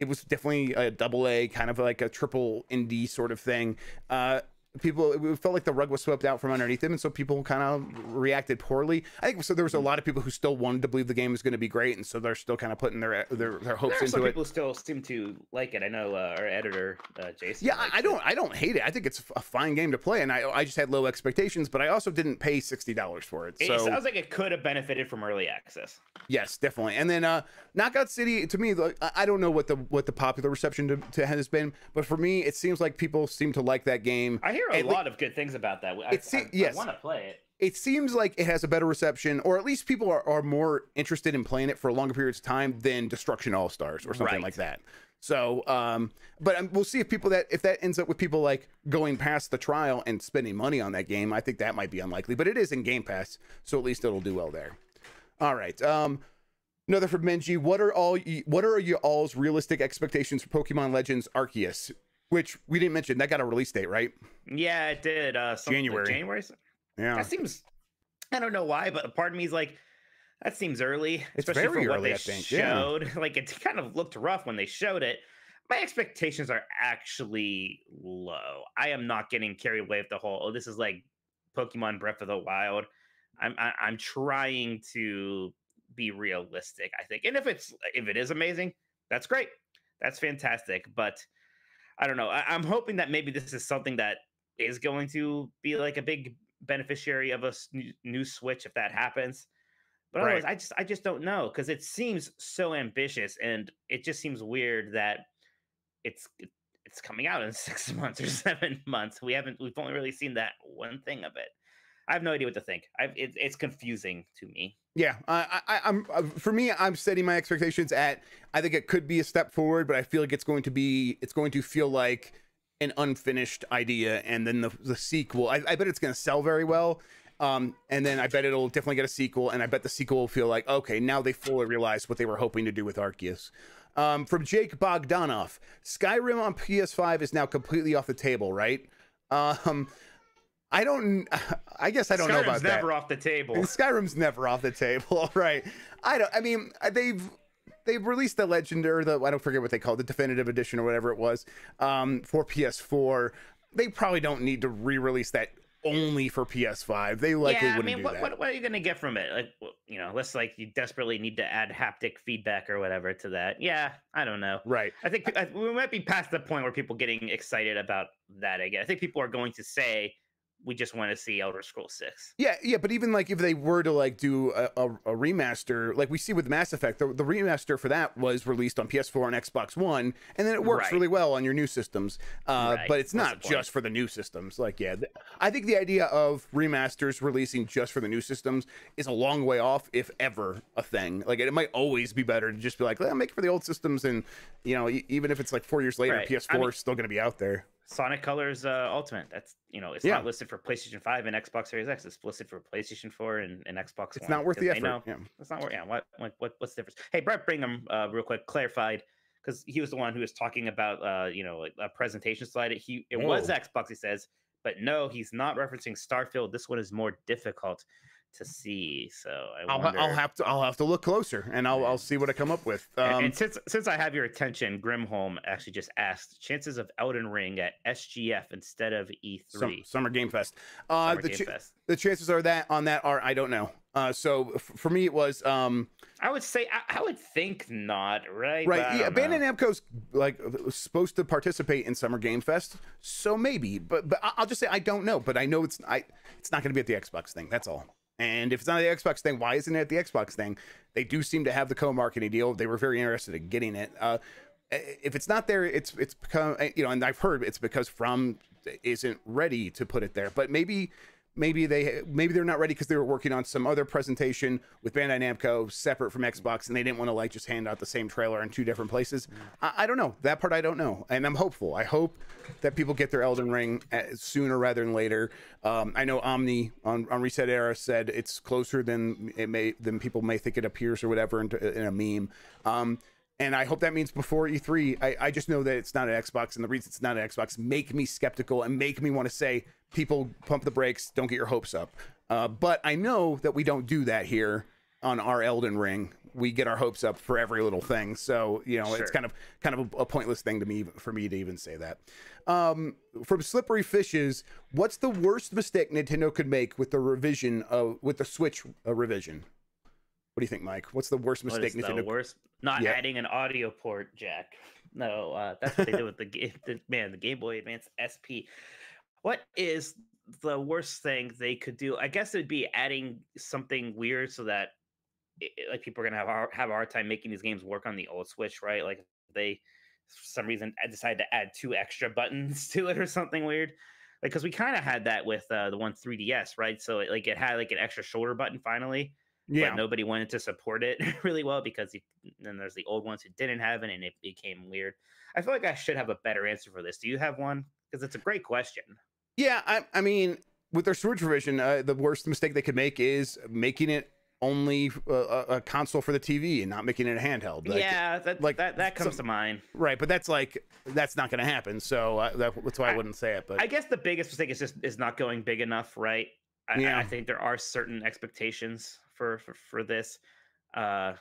Speaker 1: It was definitely a double A, kind of like a triple indie sort of thing. Uh, people it felt like the rug was swept out from underneath them and so people kind of reacted poorly i think so there was a lot of people who still wanted to believe the game was going to be great and so they're still kind of putting their their, their hopes
Speaker 2: There are some
Speaker 1: into it
Speaker 2: people still seem to like it. I know uh, our editor, uh, Jason.
Speaker 1: yeah I- i
Speaker 2: it.
Speaker 1: don't i don't hate it i think it's a fine game to play and i i just had low expectations but i also didn't pay $60 for it
Speaker 2: It
Speaker 1: so
Speaker 2: sounds like it could have benefited from early access.
Speaker 1: yes definitely and then uh knockout city to me like, I- i don't know what the what the popular reception to, to has been but for me it seems like people seem to like that game
Speaker 2: I hear hear a
Speaker 1: le-
Speaker 2: lot of good things about that. I,
Speaker 1: se-
Speaker 2: I,
Speaker 1: yes.
Speaker 2: I want to play it.
Speaker 1: it seems like it has a better reception, or at least people are, are more interested in playing it for longer periods of time than Destruction All Stars or something
Speaker 2: Right.
Speaker 1: like that. So, um, but um, we'll see if people that if that ends up with people like going past the trial and spending money on that game. I think that might be unlikely, but it is in Game Pass, so at least it'll do well there. All right. Um, another from Benji. What are all what are your all's realistic expectations for Pokemon Legends Arceus? Which we didn't mention. That got a release date, right?
Speaker 2: Yeah, it did. Uh,
Speaker 1: January.
Speaker 2: January.
Speaker 1: Yeah.
Speaker 2: That seems. I don't know why, but a part of me is like, that seems early,
Speaker 1: It's
Speaker 2: especially
Speaker 1: very
Speaker 2: for what
Speaker 1: early,
Speaker 2: they
Speaker 1: I think, yeah.
Speaker 2: showed. Like it kind of looked rough when they showed it. My expectations are actually low. I am not getting carried away with the whole. Oh, this is like Pokemon Breath of the Wild. I'm I, I'm trying to be realistic. I think, and if it's if it is amazing, that's great. That's fantastic. But I don't know. I, I'm hoping that maybe this is something that is going to be like a big beneficiary of a new, switch if that happens. But
Speaker 1: Right.
Speaker 2: I just I just don't know because it seems so ambitious, and it just seems weird that it's it's coming out in six months or seven months. We haven't we've only really seen that one thing of it. I have no idea what to think. It, it's confusing to me.
Speaker 1: Yeah, I, I'm uh, for me. I'm setting my expectations at. I think it could be a step forward, but I feel like it's going to be. It's going to feel like an unfinished idea, and then the the sequel. I, I bet it's going to sell very well. Um, and then I bet it'll definitely get a sequel, and I bet the sequel will feel like okay, now they fully realized what they were hoping to do with Arceus. Um, from Jake Bogdanoff, Skyrim on PS5 is now completely off the table, right? Um, I don't. I guess I don't know about
Speaker 2: Skyrim's
Speaker 1: that.
Speaker 2: never off the table.
Speaker 1: Skyrim's never off the table, right? I don't. I mean, uh, they've they've released the legend or the I don't forget what they called it, the definitive edition or whatever it was um, for PS4. They probably don't need to re-release that only for PS5. They likely
Speaker 2: yeah, I
Speaker 1: wouldn't
Speaker 2: mean,
Speaker 1: do
Speaker 2: what,
Speaker 1: that.
Speaker 2: what what are you gonna get from it? Like, you know, unless like you desperately need to add haptic feedback or whatever to that. Yeah, I don't know.
Speaker 1: Right.
Speaker 2: I think I, we might be past the point where people getting excited about that again. I think people are going to say we just want to see Elder Scrolls Six.
Speaker 1: Yeah, yeah, but even like if they were to like do a, a, a remaster, like we see with Mass Effect, the, the remaster for that was released on PS4 and Xbox One, and then it works
Speaker 2: Right.
Speaker 1: really well on your new systems. Uh,
Speaker 2: Right,
Speaker 1: But it's
Speaker 2: that's
Speaker 1: not just for the new systems. Like, yeah, th- I think the idea of remasters releasing just for the new systems is a long way off, if ever a thing. Like, it might always be better to just be like, "Let make it for the old systems, and you know, e- even if it's like four years later,
Speaker 2: Right.
Speaker 1: PS4
Speaker 2: I mean-
Speaker 1: is still going to be out there.
Speaker 2: Sonic Colors uh, Ultimate. That's you know, it's
Speaker 1: Yeah.
Speaker 2: not listed for PlayStation Five and Xbox Series X. It's listed for PlayStation Four and, and Xbox.
Speaker 1: It's
Speaker 2: One,
Speaker 1: not worth the effort.
Speaker 2: know-
Speaker 1: Yeah.
Speaker 2: It's not worth. Yeah. What, what what what's the difference? Hey, Brett Brigham, uh, real quick, clarified because he was the one who was talking about uh, you know, a presentation slide. He it was
Speaker 1: Oh.
Speaker 2: Xbox. He says, but no, he's not referencing Starfield. This one is more difficult to see. So I
Speaker 1: I'll,
Speaker 2: wonder.
Speaker 1: I'll have to I'll have to look closer, and I'll I'll see what I come up with.
Speaker 2: And-
Speaker 1: Um,
Speaker 2: and since since I have your attention, Grimholm actually just asked chances of Elden Ring at SGF instead of E3.
Speaker 1: Sum- Summer Game Fest. Uh,
Speaker 2: Summer
Speaker 1: the,
Speaker 2: Game
Speaker 1: ch-
Speaker 2: Fest.
Speaker 1: the chances are that on that are I don't know. Uh, so f- for me it was um,
Speaker 2: I would say I, I would think not, right?
Speaker 1: right. Yeah. Bandai Namco's like supposed to participate in Summer Game Fest, so maybe. But but I'll just say I don't know. But I know it's I it's not going to be at the Xbox thing. That's all. And if it's not the Xbox thing, why isn't it the Xbox thing? They do seem to have the co-marketing deal. They were very interested in getting it. Uh, if it's not there, it's it's become you know, and I've heard it's because From isn't ready to put it there. But maybe maybe they maybe they're not ready because they were working on some other presentation with Bandai Namco separate from Xbox, and they didn't want to like just hand out the same trailer in two different places. I, I don't know that part. I don't know, and I'm hopeful. I hope that people get their Elden Ring uh, sooner rather than later. Um, I know Omni on, on Reset Era said it's closer than it may than people may think it appears or whatever in, in a meme. Um, and I hope that means before E3. I, I just know that it's not an Xbox, and the reason it's not an Xbox make me skeptical and make me want to say, people pump the brakes, don't get your hopes up. Uh, but I know that we don't do that here on our Elden Ring. We get our hopes up for every little thing, so you know it's kind of kind of a, a pointless thing to me for me to even say that. Um, from Slippery Fishes, what's the worst mistake Nintendo could make with the revision of with the Switch uh, revision? What do you think, Mike? What's the worst
Speaker 2: What
Speaker 1: mistake
Speaker 2: is the worst? Not
Speaker 1: Yeah.
Speaker 2: adding an audio port jack. No, uh, that's what they did with the, ga- the man, the Game Boy Advance SP. What is the worst thing they could do? I guess it'd be adding something weird so that i- i- like people are gonna have a, have a hard time making these games work on the old Switch, right? Like they for some reason decide to add two extra buttons to it or something weird. Like because we kind of had that with uh, the one 3ds right so it, like it had like an extra shoulder button finally
Speaker 1: Yeah.
Speaker 2: but nobody wanted to support it really well because then there's the old ones who didn't have it and it became weird i feel like i should have a better answer for this do you have one because it's a great question
Speaker 1: Yeah, I, I mean, with their storage revision, uh, the worst mistake they could make is making it only uh, a, a console for the TV and not making it a handheld. Like,
Speaker 2: yeah that,
Speaker 1: like,
Speaker 2: that that comes
Speaker 1: some-
Speaker 2: to mind
Speaker 1: Right, but that's like that's not going to happen. So uh, that, that's why I
Speaker 2: I-
Speaker 1: wouldn't say it. But
Speaker 2: I guess the biggest mistake is just is not going big enough, right? I-
Speaker 1: Yeah.
Speaker 2: I think there are certain expectations for for, for this. Uh,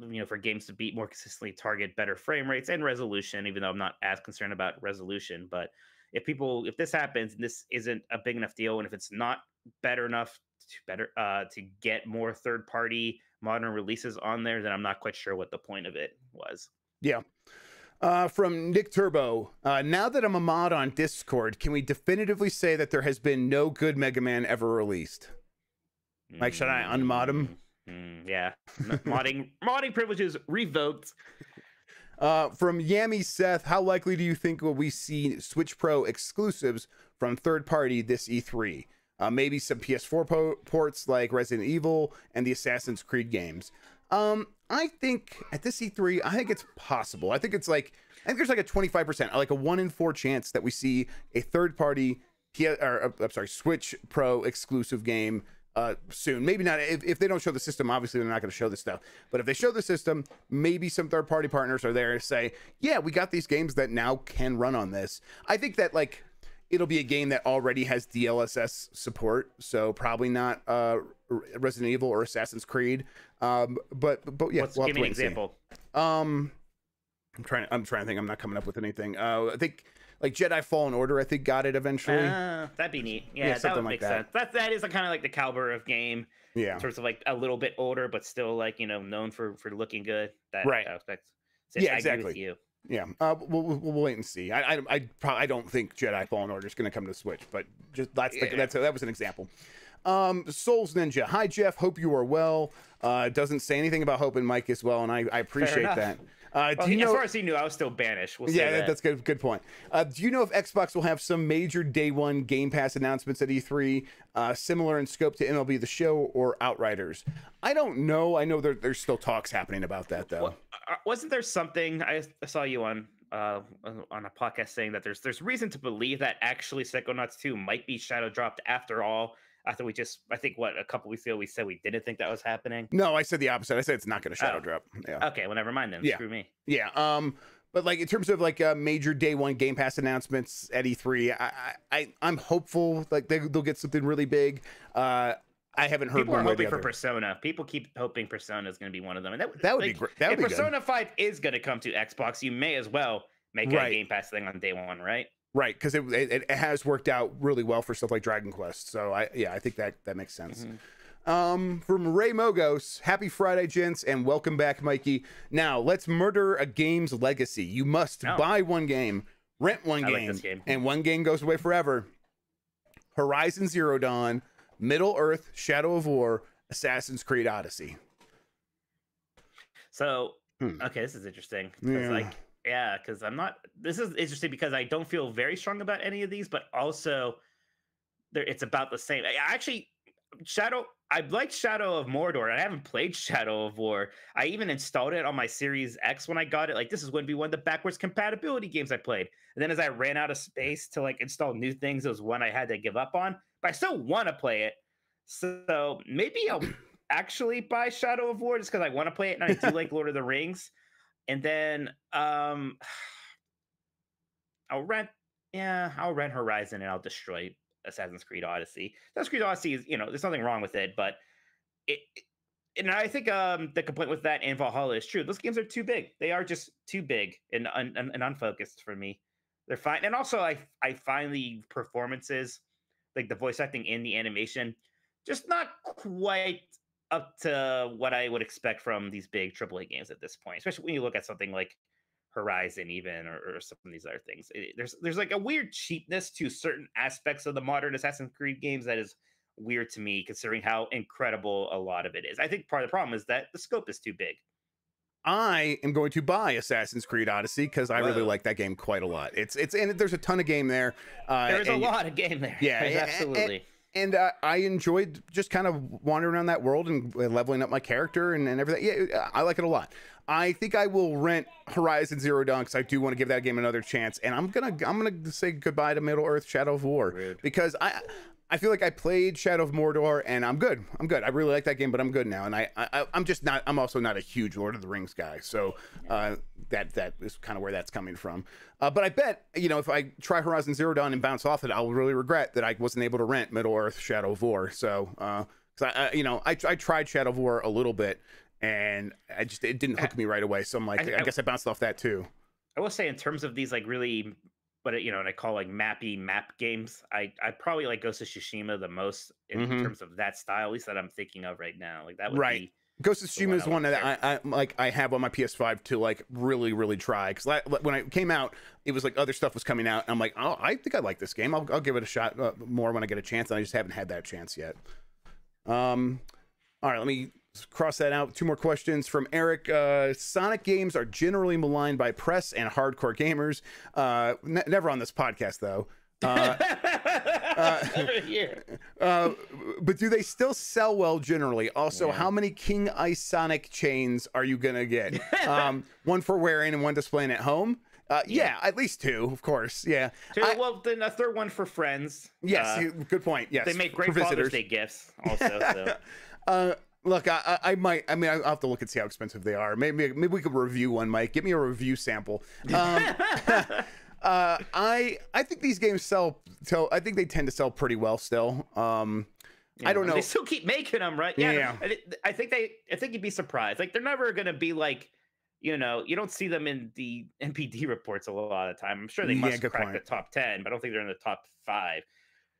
Speaker 2: you know, for games to beat more consistently, target better frame rates and resolution. Even though I'm not as concerned about resolution, but if people if this happens and this isn't a big enough deal, and if it's not better enough to better uh to get more third party modern releases on there, then I'm not quite sure what the point of it was. Yeah.
Speaker 1: Uh, from Nick Turbo, uh, now that I'm a mod on Discord, can we definitively say that there has been no good Mega Man ever released? Mike, should I unmod him?
Speaker 2: Mm, yeah, modding modding privileges revoked.
Speaker 1: Uh, from Yami Seth, how likely do you think will we see Switch Pro exclusives from third party this E3? Uh, maybe some PS4 po- ports like Resident Evil and the Assassin's Creed games. Um, I think at this E3, I think it's possible. I think it's like I think there's like a 25%, like a one in four chance that we see a third party, or uh, I'm sorry, Switch Pro exclusive game uh, soon. Maybe not. If, if they don't show the system, obviously they're not going to show this stuff. But if they show the system, maybe some third party partners are there to say, yeah, we got these games that now can run on this. I think that like it'll be a game that already has DLSS support, so probably not uh, Resident Evil or Assassin's Creed. Um, but but yeah,
Speaker 2: What's,
Speaker 1: we'll
Speaker 2: give me an
Speaker 1: wait and see.
Speaker 2: example.
Speaker 1: Um, I'm trying. I'm trying to think. I'm not coming up with anything. Uh, I think like Jedi Fallen Order. I think got it eventually.
Speaker 2: Uh, that'd be neat.
Speaker 1: Yeah,
Speaker 2: Yeah, that
Speaker 1: something
Speaker 2: would
Speaker 1: like
Speaker 2: make
Speaker 1: that.
Speaker 2: sense. That that is a kind of like the caliber of game,
Speaker 1: yeah.
Speaker 2: in terms of like a little bit older, but still like you know known for for looking good. That
Speaker 1: Right.
Speaker 2: I expect. So
Speaker 1: Yeah,
Speaker 2: I agree with
Speaker 1: exactly.
Speaker 2: you.
Speaker 1: Yeah, uh, we'll, we'll, we'll wait and see. I I I, probably, I don't think Jedi Fallen Order is going to come to Switch, but just that's the,
Speaker 2: Yeah.
Speaker 1: that's that was an example. Um, Souls Ninja. Hi Jeff, hope you are well. Uh, doesn't say anything about Hope and Mike as well, and I, I appreciate that. Uh,
Speaker 2: Well,
Speaker 1: do you
Speaker 2: as
Speaker 1: know?
Speaker 2: far as he knew, I was still banished. We'll
Speaker 1: yeah,
Speaker 2: that.
Speaker 1: that's good. Good point. Uh, do you know if Xbox will have some major day one Game Pass announcements at E3, uh, similar in scope to MLB The Show or Outriders? I don't know. I know there, there's still talks happening about that though.
Speaker 2: Well, uh, wasn't there something I, I saw you on uh on a podcast saying that there's there's reason to believe that actually Psychonauts 2 might be shadow dropped after all after we just I think what a couple weeks ago we said we didn't think that was happening.
Speaker 1: No, I said the opposite. I said it's not going to shadow
Speaker 2: Oh.
Speaker 1: drop. Yeah.
Speaker 2: Okay, well never mind then.
Speaker 1: Yeah.
Speaker 2: Screw me.
Speaker 1: Yeah. Um, but like in terms of like uh, major day one Game Pass announcements at E3, I, I I- I'm hopeful like they, they'll get something really big. Uh, I haven't heard
Speaker 2: People are
Speaker 1: one way or the
Speaker 2: hoping for. Persona. People keep hoping Persona is going to be one of them, and that,
Speaker 1: That would be great. That would
Speaker 2: if
Speaker 1: be good.
Speaker 2: Persona 5 is going to come to Xbox, you may as well make
Speaker 1: Right.
Speaker 2: a Game Pass thing on day one, right?
Speaker 1: Right, because it, it it has worked out really well for stuff like Dragon Quest. So I yeah, I think that that makes sense.
Speaker 2: Mhm.
Speaker 1: Um, from Ray Mogos, happy Friday, gents, and welcome back, Mikey. Now let's murder a game's legacy. You must
Speaker 2: Oh.
Speaker 1: buy one game, rent one
Speaker 2: like
Speaker 1: game,
Speaker 2: this game.
Speaker 1: and one game goes away forever. Horizon Zero Dawn, Middle Earth, Shadow of War, Assassin's Creed Odyssey.
Speaker 2: So,
Speaker 1: Hmm.
Speaker 2: okay, this is interesting.
Speaker 1: Yeah.
Speaker 2: Like, yeah, because I'm not. This is interesting because I don't feel very strong about any of these, but also, there it's about the same. I actually, Shadow. I liked Shadow of Mordor. I haven't played Shadow of War. I even installed it on my Series X when I got it. Like this is going to be one of the backwards compatibility games I played. And then as I ran out of space to like install new things, it was one I had to give up on. But I still want to play it. So maybe I'll actually buy Shadow of War just because I want to play it and I do like Lord of the Rings. And then um I'll rent yeah, I'll rent Horizon and I'll destroy Assassin's Creed Odyssey. Assassin's Creed Odyssey is, you know, there's nothing wrong with it, but it it- and I think um the complaint with that and Valhalla is true. Those games are too big. They are just too big and un, un- and unfocused for me. They're fine. And also I I find the performances, like the voice acting and the animation, just not quite up to what I would expect from these big AAA games at this point, especially when you look at something like Horizon, even or, or some of these other things. It- there's there's like a weird cheapness to certain aspects of the modern Assassin's Creed games that is weird to me, considering how incredible a lot of it is. I think part of the problem is that the scope is too big.
Speaker 1: I am going to buy Assassin's Creed Odyssey because I really like that game quite a lot. It's it's and there's a ton of game there. Uh,
Speaker 2: There's a lot of game there.
Speaker 1: Yeah,
Speaker 2: There's
Speaker 1: and- and-
Speaker 2: absolutely.
Speaker 1: And uh, I enjoyed just kind of wandering around that world and leveling up my character and, and everything. Yeah, I like it a lot. I think I will rent Horizon Zero Dawn because I do want to give that game another chance. And I'm gonna I'm gonna say goodbye to Middle Earth: Shadow of War
Speaker 2: Rude.
Speaker 1: because I I feel like I played Shadow of Mordor and I'm good. I'm good. I really like that game, but I'm good now. And I, I I'm just not. I'm also not a huge Lord of the Rings guy, so uh, that that is kind of where that's coming from. Uh, but I bet you know if I try Horizon Zero Dawn and bounce off it, I'll really regret that I wasn't able to rent Middle Earth: Shadow of War. So because I, I you know I I tried Shadow of War a little bit. And I just it didn't hook me right away, so I'm like,
Speaker 2: I-
Speaker 1: I,
Speaker 2: I-
Speaker 1: guess I bounced off that too.
Speaker 2: I will say in terms of these like really what you know, and I call like mappy map games, I I probably like Ghost of Tsushima the most in
Speaker 1: Mhm.
Speaker 2: terms of that style, at least that I'm thinking of right now. Like that would
Speaker 1: Right.
Speaker 2: be
Speaker 1: Ghost of Tsushima is one that I, I like. I have on my PS5 to like really, really try because when I came out, it was like other stuff was coming out. And I'm like, oh, I think I like this game. I'll, I'll give it a shot uh, more when I get a chance. And I just haven't had that chance yet. Um, all right, let me cross that out. Two more questions from Eric. Uh, Sonic games are generally maligned by press and hardcore gamers. Uh, ne- never on this podcast though. Uh,
Speaker 2: here.
Speaker 1: uh, but do they still sell well generally? Also,
Speaker 2: Yeah.
Speaker 1: how many King Ice Sonic chains are you gonna get? um, one for wearing and one displaying at home. Uh, yeah. at least two, of course. Yeah.
Speaker 2: Two,
Speaker 1: I-
Speaker 2: well, then a third one for friends.
Speaker 1: yes,
Speaker 2: Uh,
Speaker 1: good point. Yes,
Speaker 2: they make great Father's. Day gifts also. So.
Speaker 1: Uh, look, I, I I might. I mean, I'll have to look and see how expensive they are. Maybe maybe we could review one, Mike. Give me a review sample. Um, uh, I I think these games sell. Tell I think they tend to sell pretty well still. Um, I don't know.
Speaker 2: They still keep making them, right? Yeah.
Speaker 1: Yeah.
Speaker 2: I, I think they. I think you'd be surprised. Like they're never gonna be like, you know, you don't see them in the NPD reports a lot of the time. I'm sure they
Speaker 1: Yeah,
Speaker 2: must
Speaker 1: good
Speaker 2: crack
Speaker 1: point.
Speaker 2: the top ten, but I don't think they're in the top five.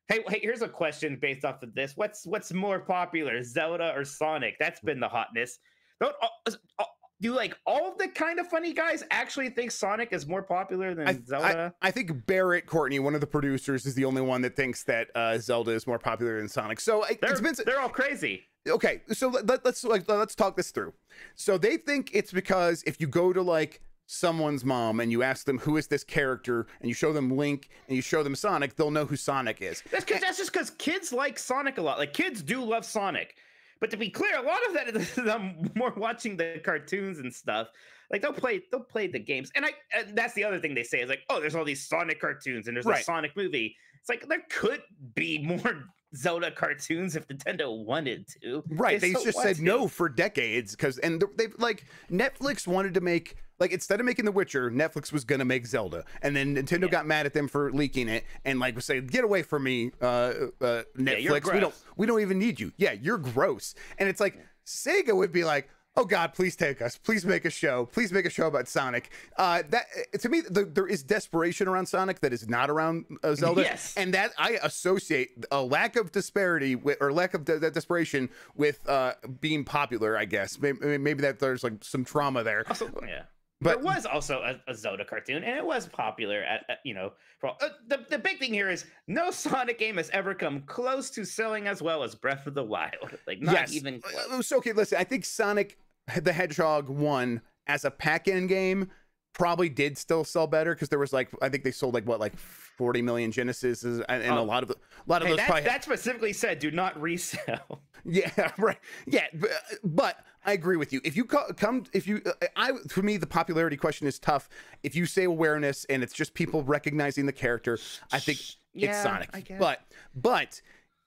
Speaker 2: Hey, hey, here's a question based off of this. What's what's more popular, Zelda or Sonic? That's been the hotness. Don't uh, uh, do like all the kind of funny guys actually think Sonic is more popular than
Speaker 1: I,
Speaker 2: Zelda?
Speaker 1: I, I think Barrett Courtney, one of the producers, is the only one that thinks that uh, Zelda is more popular than Sonic. So I-
Speaker 2: they're,
Speaker 1: it's been
Speaker 2: they're all crazy.
Speaker 1: okay. So let, us like let's talk this through. So they think it's because if you go to like someone's mom and you ask them who is this character and you show them Link and you show them Sonic, they'll know who Sonic is.
Speaker 2: That's cause, that's just because kids like Sonic a lot. Like kids do love Sonic, but to be clear, a lot of that is them more watching the cartoons and stuff. Like they'll play, they'll play the games, and I. And that's the other thing they say is like, oh, there's all these Sonic cartoons, and there's a Sonic movie. It's like there could be more Zelda cartoons if Nintendo wanted to.
Speaker 1: Right. They
Speaker 2: still
Speaker 1: just said
Speaker 2: to.
Speaker 1: no for decades because, and they've like Netflix wanted to make, like, instead of making The Witcher, Netflix was to make Zelda. And then Nintendo
Speaker 2: Yeah.
Speaker 1: got mad at them for leaking it and, like, was saying, get away from me, uh, uh, Netflix.
Speaker 2: you're
Speaker 1: we don't, we don't even need you. Yeah, you're gross. And it's like, Sega would be like, Oh God! Please take us. Please make a show. Please make a show about Sonic. Uh, that to me, the, there is desperation around Sonic that is not around uh, Zelda.
Speaker 2: Yes.
Speaker 1: and that I associate a lack of disparity with, or lack of de- desperation with uh, being popular. I guess maybe, maybe that there's like some trauma there.
Speaker 2: Also, yeah.
Speaker 1: But-
Speaker 2: there was also a, a Zelda cartoon, and it was popular. At, at you know, for uh, the the big thing here is no Sonic game has ever come close to selling as well as Breath of the Wild. Like not
Speaker 1: yes.
Speaker 2: even close.
Speaker 1: Uh, So okay, listen. I think Sonic the Hedgehog one as a pack-in game probably did still sell better because there was like I think they sold like what like 40 million Genesis and, and a
Speaker 2: Oh.
Speaker 1: lot of the, a lot of
Speaker 2: Hey,
Speaker 1: those
Speaker 2: that,
Speaker 1: probably
Speaker 2: that specifically said do not resell.
Speaker 1: Yeah, right. Yeah, but, but I agree with you. If you co- come, if you, uh, I for me the popularity question is tough. If you say awareness and it's just people recognizing the character, I think
Speaker 2: Yeah,
Speaker 1: it's Sonic.
Speaker 2: I.
Speaker 1: But but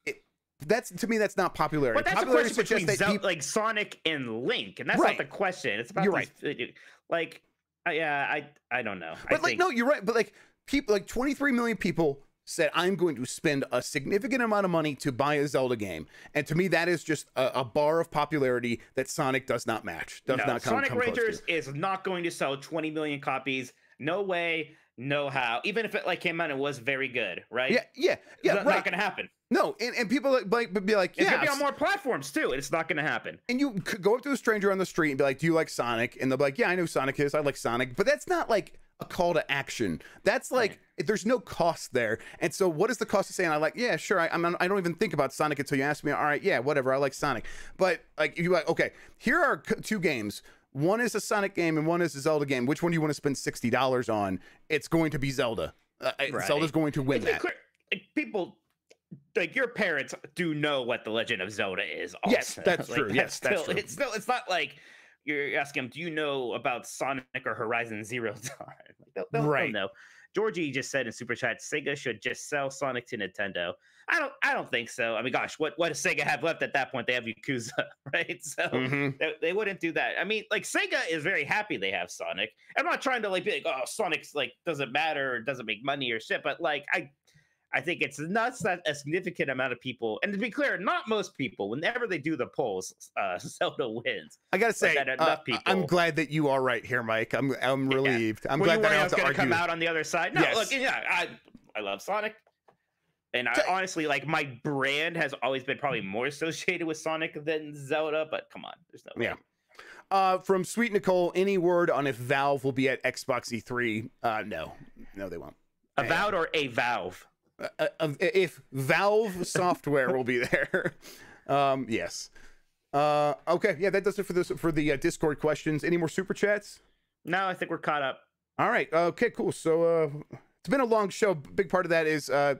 Speaker 1: it, that's to me that's not popularity.
Speaker 2: But that's a question between
Speaker 1: that
Speaker 2: Zel-
Speaker 1: peop-
Speaker 2: like Sonic and Link, and that's
Speaker 1: Right.
Speaker 2: not the question. It's about
Speaker 1: You're
Speaker 2: these- uh, Like, uh, yeah, I I don't know.
Speaker 1: But
Speaker 2: I
Speaker 1: like,
Speaker 2: think,
Speaker 1: no, you're right. But like, people, like 23 million people said, I'm going to spend a significant amount of money to buy a Zelda game. And to me, that is just a, a bar of popularity that Sonic does not match. Does
Speaker 2: no,
Speaker 1: not come,
Speaker 2: Sonic
Speaker 1: come.
Speaker 2: Rangers is not going to sell 20 million copies. No way, no how. Even if it like came out and was very good, right?
Speaker 1: Yeah, yeah, yeah,
Speaker 2: it's not,
Speaker 1: right.
Speaker 2: not going to happen.
Speaker 1: No, and, and people like, like would be like,
Speaker 2: It's
Speaker 1: yeah,
Speaker 2: to be on more platforms too. It's not going to happen.
Speaker 1: and you could go up to a stranger on the street and be like, "Do you like Sonic?" And they'll be like, "Yeah, I know Sonic is. I like Sonic." But that's not like a call to action. That's like there's no cost there. And so, what is the cost of saying I like? Yeah, sure. I, I'm. I don't even think about Sonic until you ask me. All right, yeah, whatever. I like Sonic. But like, if you like, okay, here are two games. one is a Sonic game and one is a Zelda game. Which one do you want to spend sixty dollars on? It's going to be Zelda. Uh,
Speaker 2: Right.
Speaker 1: Zelda's going to win
Speaker 2: It's
Speaker 1: that.
Speaker 2: clear- people like your parents do know what the Legend of Zelda is. Also.
Speaker 1: Yes, that's true. Yes, that's
Speaker 2: still,
Speaker 1: true.
Speaker 2: It's still it's not like you're asking them, do you know about Sonic or Horizon Zero Dawn? Like, they'll, they'll, they'll
Speaker 1: Right.
Speaker 2: know. Georgie just said in super chat, Sega should just sell Sonic to Nintendo. I don't. I don't think so. I mean, gosh, what what does Sega have left at that point? They have Yakuza, right? So
Speaker 1: Mhm.
Speaker 2: they, they wouldn't do that. I mean, like Sega is very happy they have Sonic. I'm not trying to like be like, oh, Sonic's like doesn't matter or doesn't make money or shit, but like I I think it's nuts that a significant amount of people, and to be clear, not most people, whenever they do the polls, uh Zelda wins.
Speaker 1: I gotta say,
Speaker 2: that
Speaker 1: uh,
Speaker 2: enough
Speaker 1: I- I'm glad that you are right here, Mike. I'm I'm
Speaker 2: Yeah.
Speaker 1: relieved. I'm
Speaker 2: Were
Speaker 1: glad that I
Speaker 2: worried I
Speaker 1: don't
Speaker 2: was
Speaker 1: have to
Speaker 2: gonna come out on the other side? No,
Speaker 1: Yes.
Speaker 2: look, yeah, I I love Sonic. And I honestly like my brand has always been probably more associated with Sonic than Zelda, but come on, there's no way.
Speaker 1: Yeah. Uh, from Sweet Nicole, any word on if Valve will be at Xbox E3? Uh, no, no, they won't.
Speaker 2: A Avowed or a Valve?
Speaker 1: Uh, uh, if Valve software will be there, um, yes. Uh, okay, yeah, that does it for this for the uh, Discord questions. Any more super chats?
Speaker 2: No, I think we're caught up.
Speaker 1: All right. Okay. Cool. So uh, it's been a long show. Big part of that is, uh,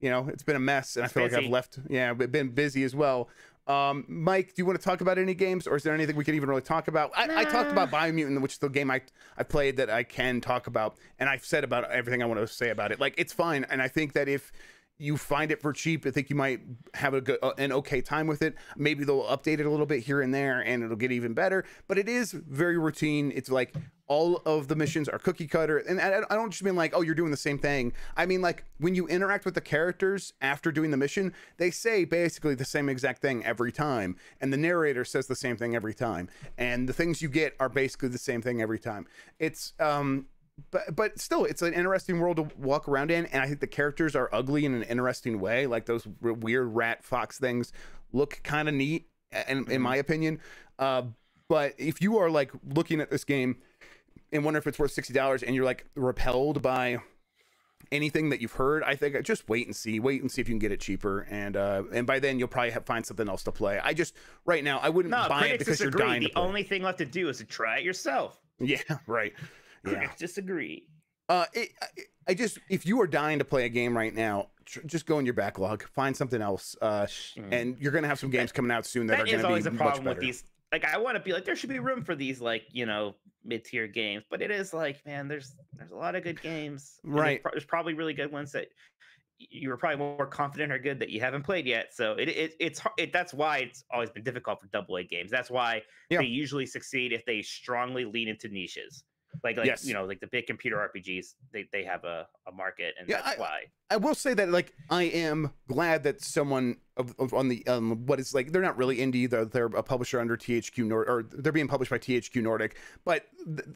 Speaker 1: you know, it's been a mess, and I feel like. I've left. Yeah, been busy as well. Um, Mike, do you want to talk about any games, or is there anything we can even really talk about? I, I talked about Biomutant, which is the game I I played that I can talk about, and I've said about everything I want to say about it. Like it's fine, and I think that if you find it for cheap, I think you might have a good, uh, an okay time with it. Maybe they'll update it a little bit here and there, and it'll get even better. But it is very routine. It's like all of the missions are cookie cutter, and I, I don't just mean like, oh, you're doing the same thing. I mean like when you interact with the characters after doing the mission, they say basically the same exact thing every time, and the narrator says the same thing every time, and the things you get are basically the same thing every time. It's um but but still it's an interesting world to walk around in and i think the characters are ugly in an interesting way. Like those weird rat fox things look kind of neat in, in my opinion. Uh, but if you are like looking at this game and wonder if it's worth $60 and you're like repelled by anything that you've heard i think uh, just wait and see. Wait and see if you can get it cheaper and uh and by then you'll probably have, find something else to play. I just right now i wouldn't
Speaker 2: No,
Speaker 1: buy it because you're
Speaker 2: disagree.
Speaker 1: dying to
Speaker 2: The only thing left to do is to try it yourself.
Speaker 1: yeah right yeah
Speaker 2: disagree.
Speaker 1: Uh, it, I, I just if you are dying to play a game right now, tr- just go in your backlog, find something else, uh, and you're gonna have some games coming out soon that,
Speaker 2: That
Speaker 1: are gonna
Speaker 2: always
Speaker 1: be
Speaker 2: a
Speaker 1: much
Speaker 2: problem with these. Like, I want to be like, there should be room for these, like, you know, mid-tier games. But it is like, man, there's there's a lot of good games. there's
Speaker 1: Right.
Speaker 2: pro- There's, probably really good ones that you were probably more confident are good that you haven't played yet. So it, it it's har- it, that's why it's always been difficult for double A games. That's why
Speaker 1: Yeah.
Speaker 2: they usually succeed if they strongly lean into niches. Like like
Speaker 1: Yes.
Speaker 2: you know like the big computer RPGs they, they have a, a market and
Speaker 1: Yeah,
Speaker 2: that's
Speaker 1: I-
Speaker 2: why
Speaker 1: I will say that like I am glad that someone of, of on the um what is like they're not really indie they're, they're a publisher under THQ Nord or they're being published by THQ Nordic but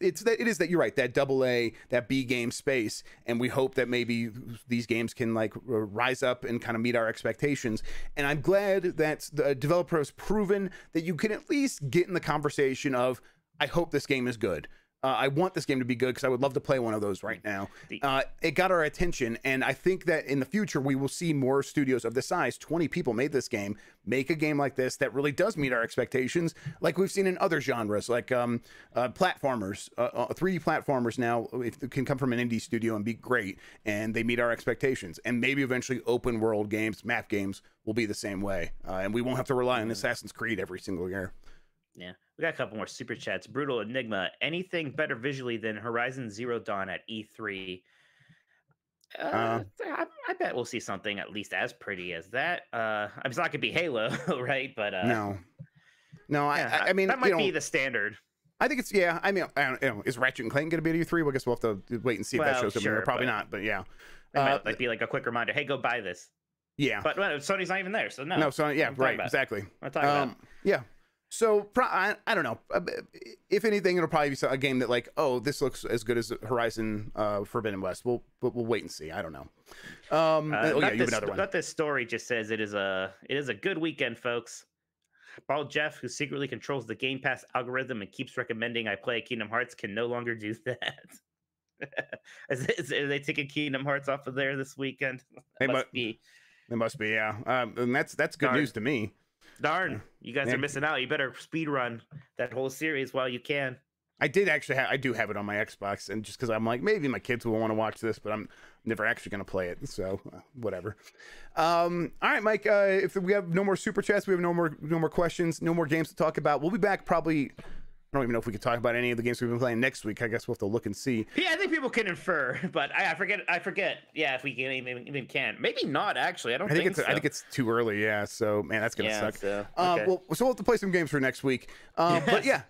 Speaker 1: it's that it is that you're right that double A that B game space and we hope that maybe these games can like rise up and kind of meet our expectations and I'm glad that the developer has proven that you can at least get in the conversation of I hope this game is good. Uh, I want this game to be good because I would love to play one of those right now. Uh, it got our attention, and I think that in the future we will see more studios of this size. Twenty people made this game, make a game like this that really does meet our expectations, like we've seen in other genres, like um, uh, platformers. Uh, uh, 3D platformers now if it can come from an indie studio and be great, and they meet our expectations. And maybe eventually open world games, map games, will be the same way, uh, and we won't have to rely on Assassin's Creed every single year.
Speaker 2: Yeah, we got a couple more super chats. Brutal Enigma. Anything better visually than Horizon Zero Dawn at E3? Uh,
Speaker 1: Uh,
Speaker 2: I, I bet we'll see something at least as pretty as that. Uh, I mean, it's not gonna be Halo, right? But uh,
Speaker 1: no, no, I,
Speaker 2: yeah,
Speaker 1: I, I mean,
Speaker 2: that might
Speaker 1: know,
Speaker 2: be the standard.
Speaker 1: I think it's yeah. I mean, I know, is Ratchet and Clank going to be at E3? Well, I guess we'll have to wait and see if that
Speaker 2: Well,
Speaker 1: shows up.
Speaker 2: sure,
Speaker 1: there. Probably
Speaker 2: but-
Speaker 1: not, but yeah,
Speaker 2: It
Speaker 1: uh,
Speaker 2: might like, be like a quick reminder. Hey, go buy this.
Speaker 1: yeah.
Speaker 2: But well, Sony's not even there, so no.
Speaker 1: no, Sony. yeah, right,
Speaker 2: about.
Speaker 1: exactly.
Speaker 2: I'm talking about.
Speaker 1: Um, yeah. So pro- I, I don't know. Uh, If anything, it'll probably be a game that like, oh, this looks as good as Horizon uh, Forbidden West. We'll but we'll wait and see. I don't know. Um,
Speaker 2: Uh,
Speaker 1: oh yeah, you have
Speaker 2: this,
Speaker 1: another one.
Speaker 2: not this story just says it is a it is a good weekend, folks. Paul Jeff, who secretly controls the Game Pass algorithm and keeps recommending I play Kingdom Hearts, can no longer do that. is, is, are they taking Kingdom Hearts off of there this weekend?
Speaker 1: They
Speaker 2: Must
Speaker 1: mu-
Speaker 2: be.
Speaker 1: It must be yeah. Um, and that's that's good news to me.
Speaker 2: Darn, you guys
Speaker 1: Yeah.
Speaker 2: are missing out. You better speed run that whole series while you can.
Speaker 1: I did actually have I do have it on my Xbox, and just because I'm like maybe my kids will want to watch this, but I'm never actually going to play it, so uh, whatever. Um, all right, Mike. Uh, if we have no more super chats, we have no more no more questions, no more games to talk about. We'll be back probably. I don't even know if we could talk about any of the games we've been playing next week. I guess we'll have to look and see.
Speaker 2: Yeah, I think people can infer, but I, I forget. I forget. Yeah, if we can even, even can. Maybe not actually. I don't
Speaker 1: I think
Speaker 2: think,
Speaker 1: it's
Speaker 2: so.
Speaker 1: I think it's too early. Yeah, so man, that's gonna
Speaker 2: yeah,
Speaker 1: suck.
Speaker 2: So,
Speaker 1: Uh,
Speaker 2: okay.
Speaker 1: well, so we'll have to play some games for next week. Uh, But yeah,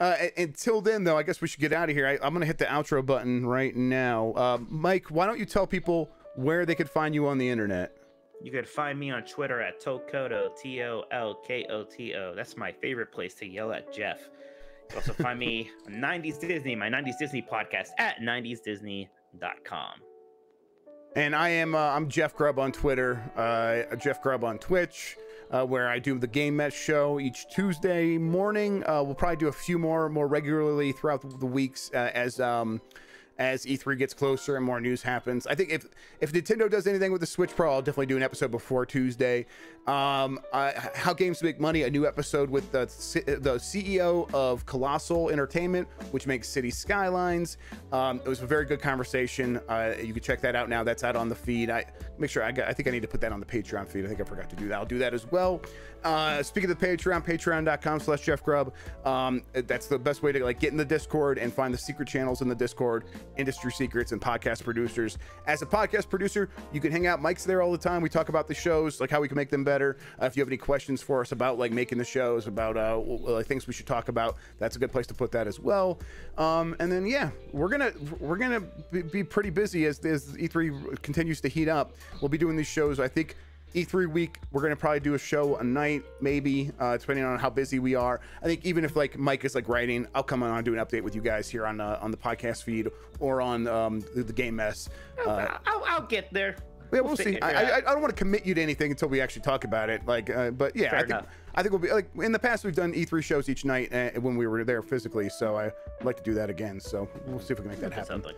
Speaker 1: uh, until then, though, I guess we should get out of here. I, I'm going to hit the outro button right now. Uh, Mike, why don't you tell people where they could find you on the internet?
Speaker 2: You could find me on Twitter at Tolkoto, T O L K O T O. That's my favorite place to yell at Jeff. Also find me on 90s Disney, my 90s Disney podcast at 90sdisney.com.
Speaker 1: And I am uh, I'm Jeff Grubb on Twitter, uh, Jeff Grubb on Twitch, uh, where I do the Game Mess show each Tuesday morning. Uh, we'll probably do a few more more regularly throughout the, the weeks uh, as um, as E3 gets closer and more news happens. I think if if Nintendo does anything with the Switch Pro, I'll definitely do an episode before Tuesday. Um, How Games Make Money, a new episode with the the CEO of Colossal Entertainment, which makes City Skylines. Um, it was a very good conversation. Uh, you can check that out now. That's out on the feed. I make sure I got. I think I need to put that on the Patreon feed. I think I forgot to do that. I'll do that as well. Uh, speaking of the Patreon, Patreon.com/slash Jeff Grubb. Um, that's the best way to like get in the Discord and find the secret channels in the Discord, industry secrets, and podcast producers. As a podcast producer, you can hang out. Mike's there all the time. We talk about the shows, like how we can make them better. Uh, if you have any questions for us about like making the shows, about uh, things we should talk about, that's a good place to put that as well. Um, and then yeah, we're gonna we're gonna be pretty busy as as E3 continues to heat up. We'll be doing these shows. I think. E3 week, we're gonna probably do a show a night, maybe, uh, depending on how busy we are. I think even if like Mike is like writing, I'll come on and do an update with you guys here on uh, on the podcast feed or on um, the, the Game Mess. Uh,
Speaker 2: I'll, I'll, I'll get there.
Speaker 1: yeah, we'll see. I, I. I don't want to commit you to anything until we actually talk about it. Like, uh, but yeah,
Speaker 2: Fair
Speaker 1: I think
Speaker 2: enough.
Speaker 1: I think we'll be like in the past we've done E3 shows each night uh, when we were there physically. So I would like to do that again. So we'll see if we can make that happen.
Speaker 2: Something.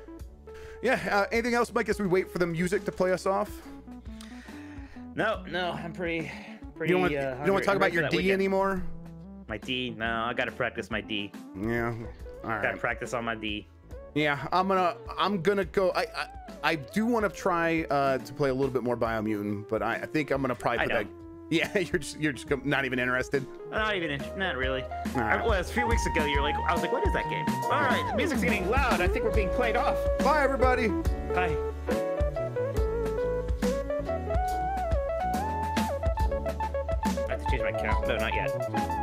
Speaker 1: Yeah. Uh, anything else, Mike? As we wait for the music to play us off.
Speaker 2: No, no, I'm pretty, pretty.
Speaker 1: You don't want,
Speaker 2: uh,
Speaker 1: you don't want to talk about your D
Speaker 2: weekend.
Speaker 1: anymore.
Speaker 2: My D? No, I gotta practice my D.
Speaker 1: Yeah. All
Speaker 2: Gotta practice on my D.
Speaker 1: Yeah, I'm gonna I'm gonna go. I I, I do want to try uh, to play a little bit more Biomutant, but I, I think I'm gonna probably
Speaker 2: I
Speaker 1: put that. Yeah, you're just you're just not even interested.
Speaker 2: Not even, in- not really.
Speaker 1: All
Speaker 2: I
Speaker 1: right.
Speaker 2: was a few weeks ago. You're like, I was like, what is that game? All right, the music's getting loud. I think we're being played off.
Speaker 1: Bye, everybody.
Speaker 2: Bye. My count. No, not yet.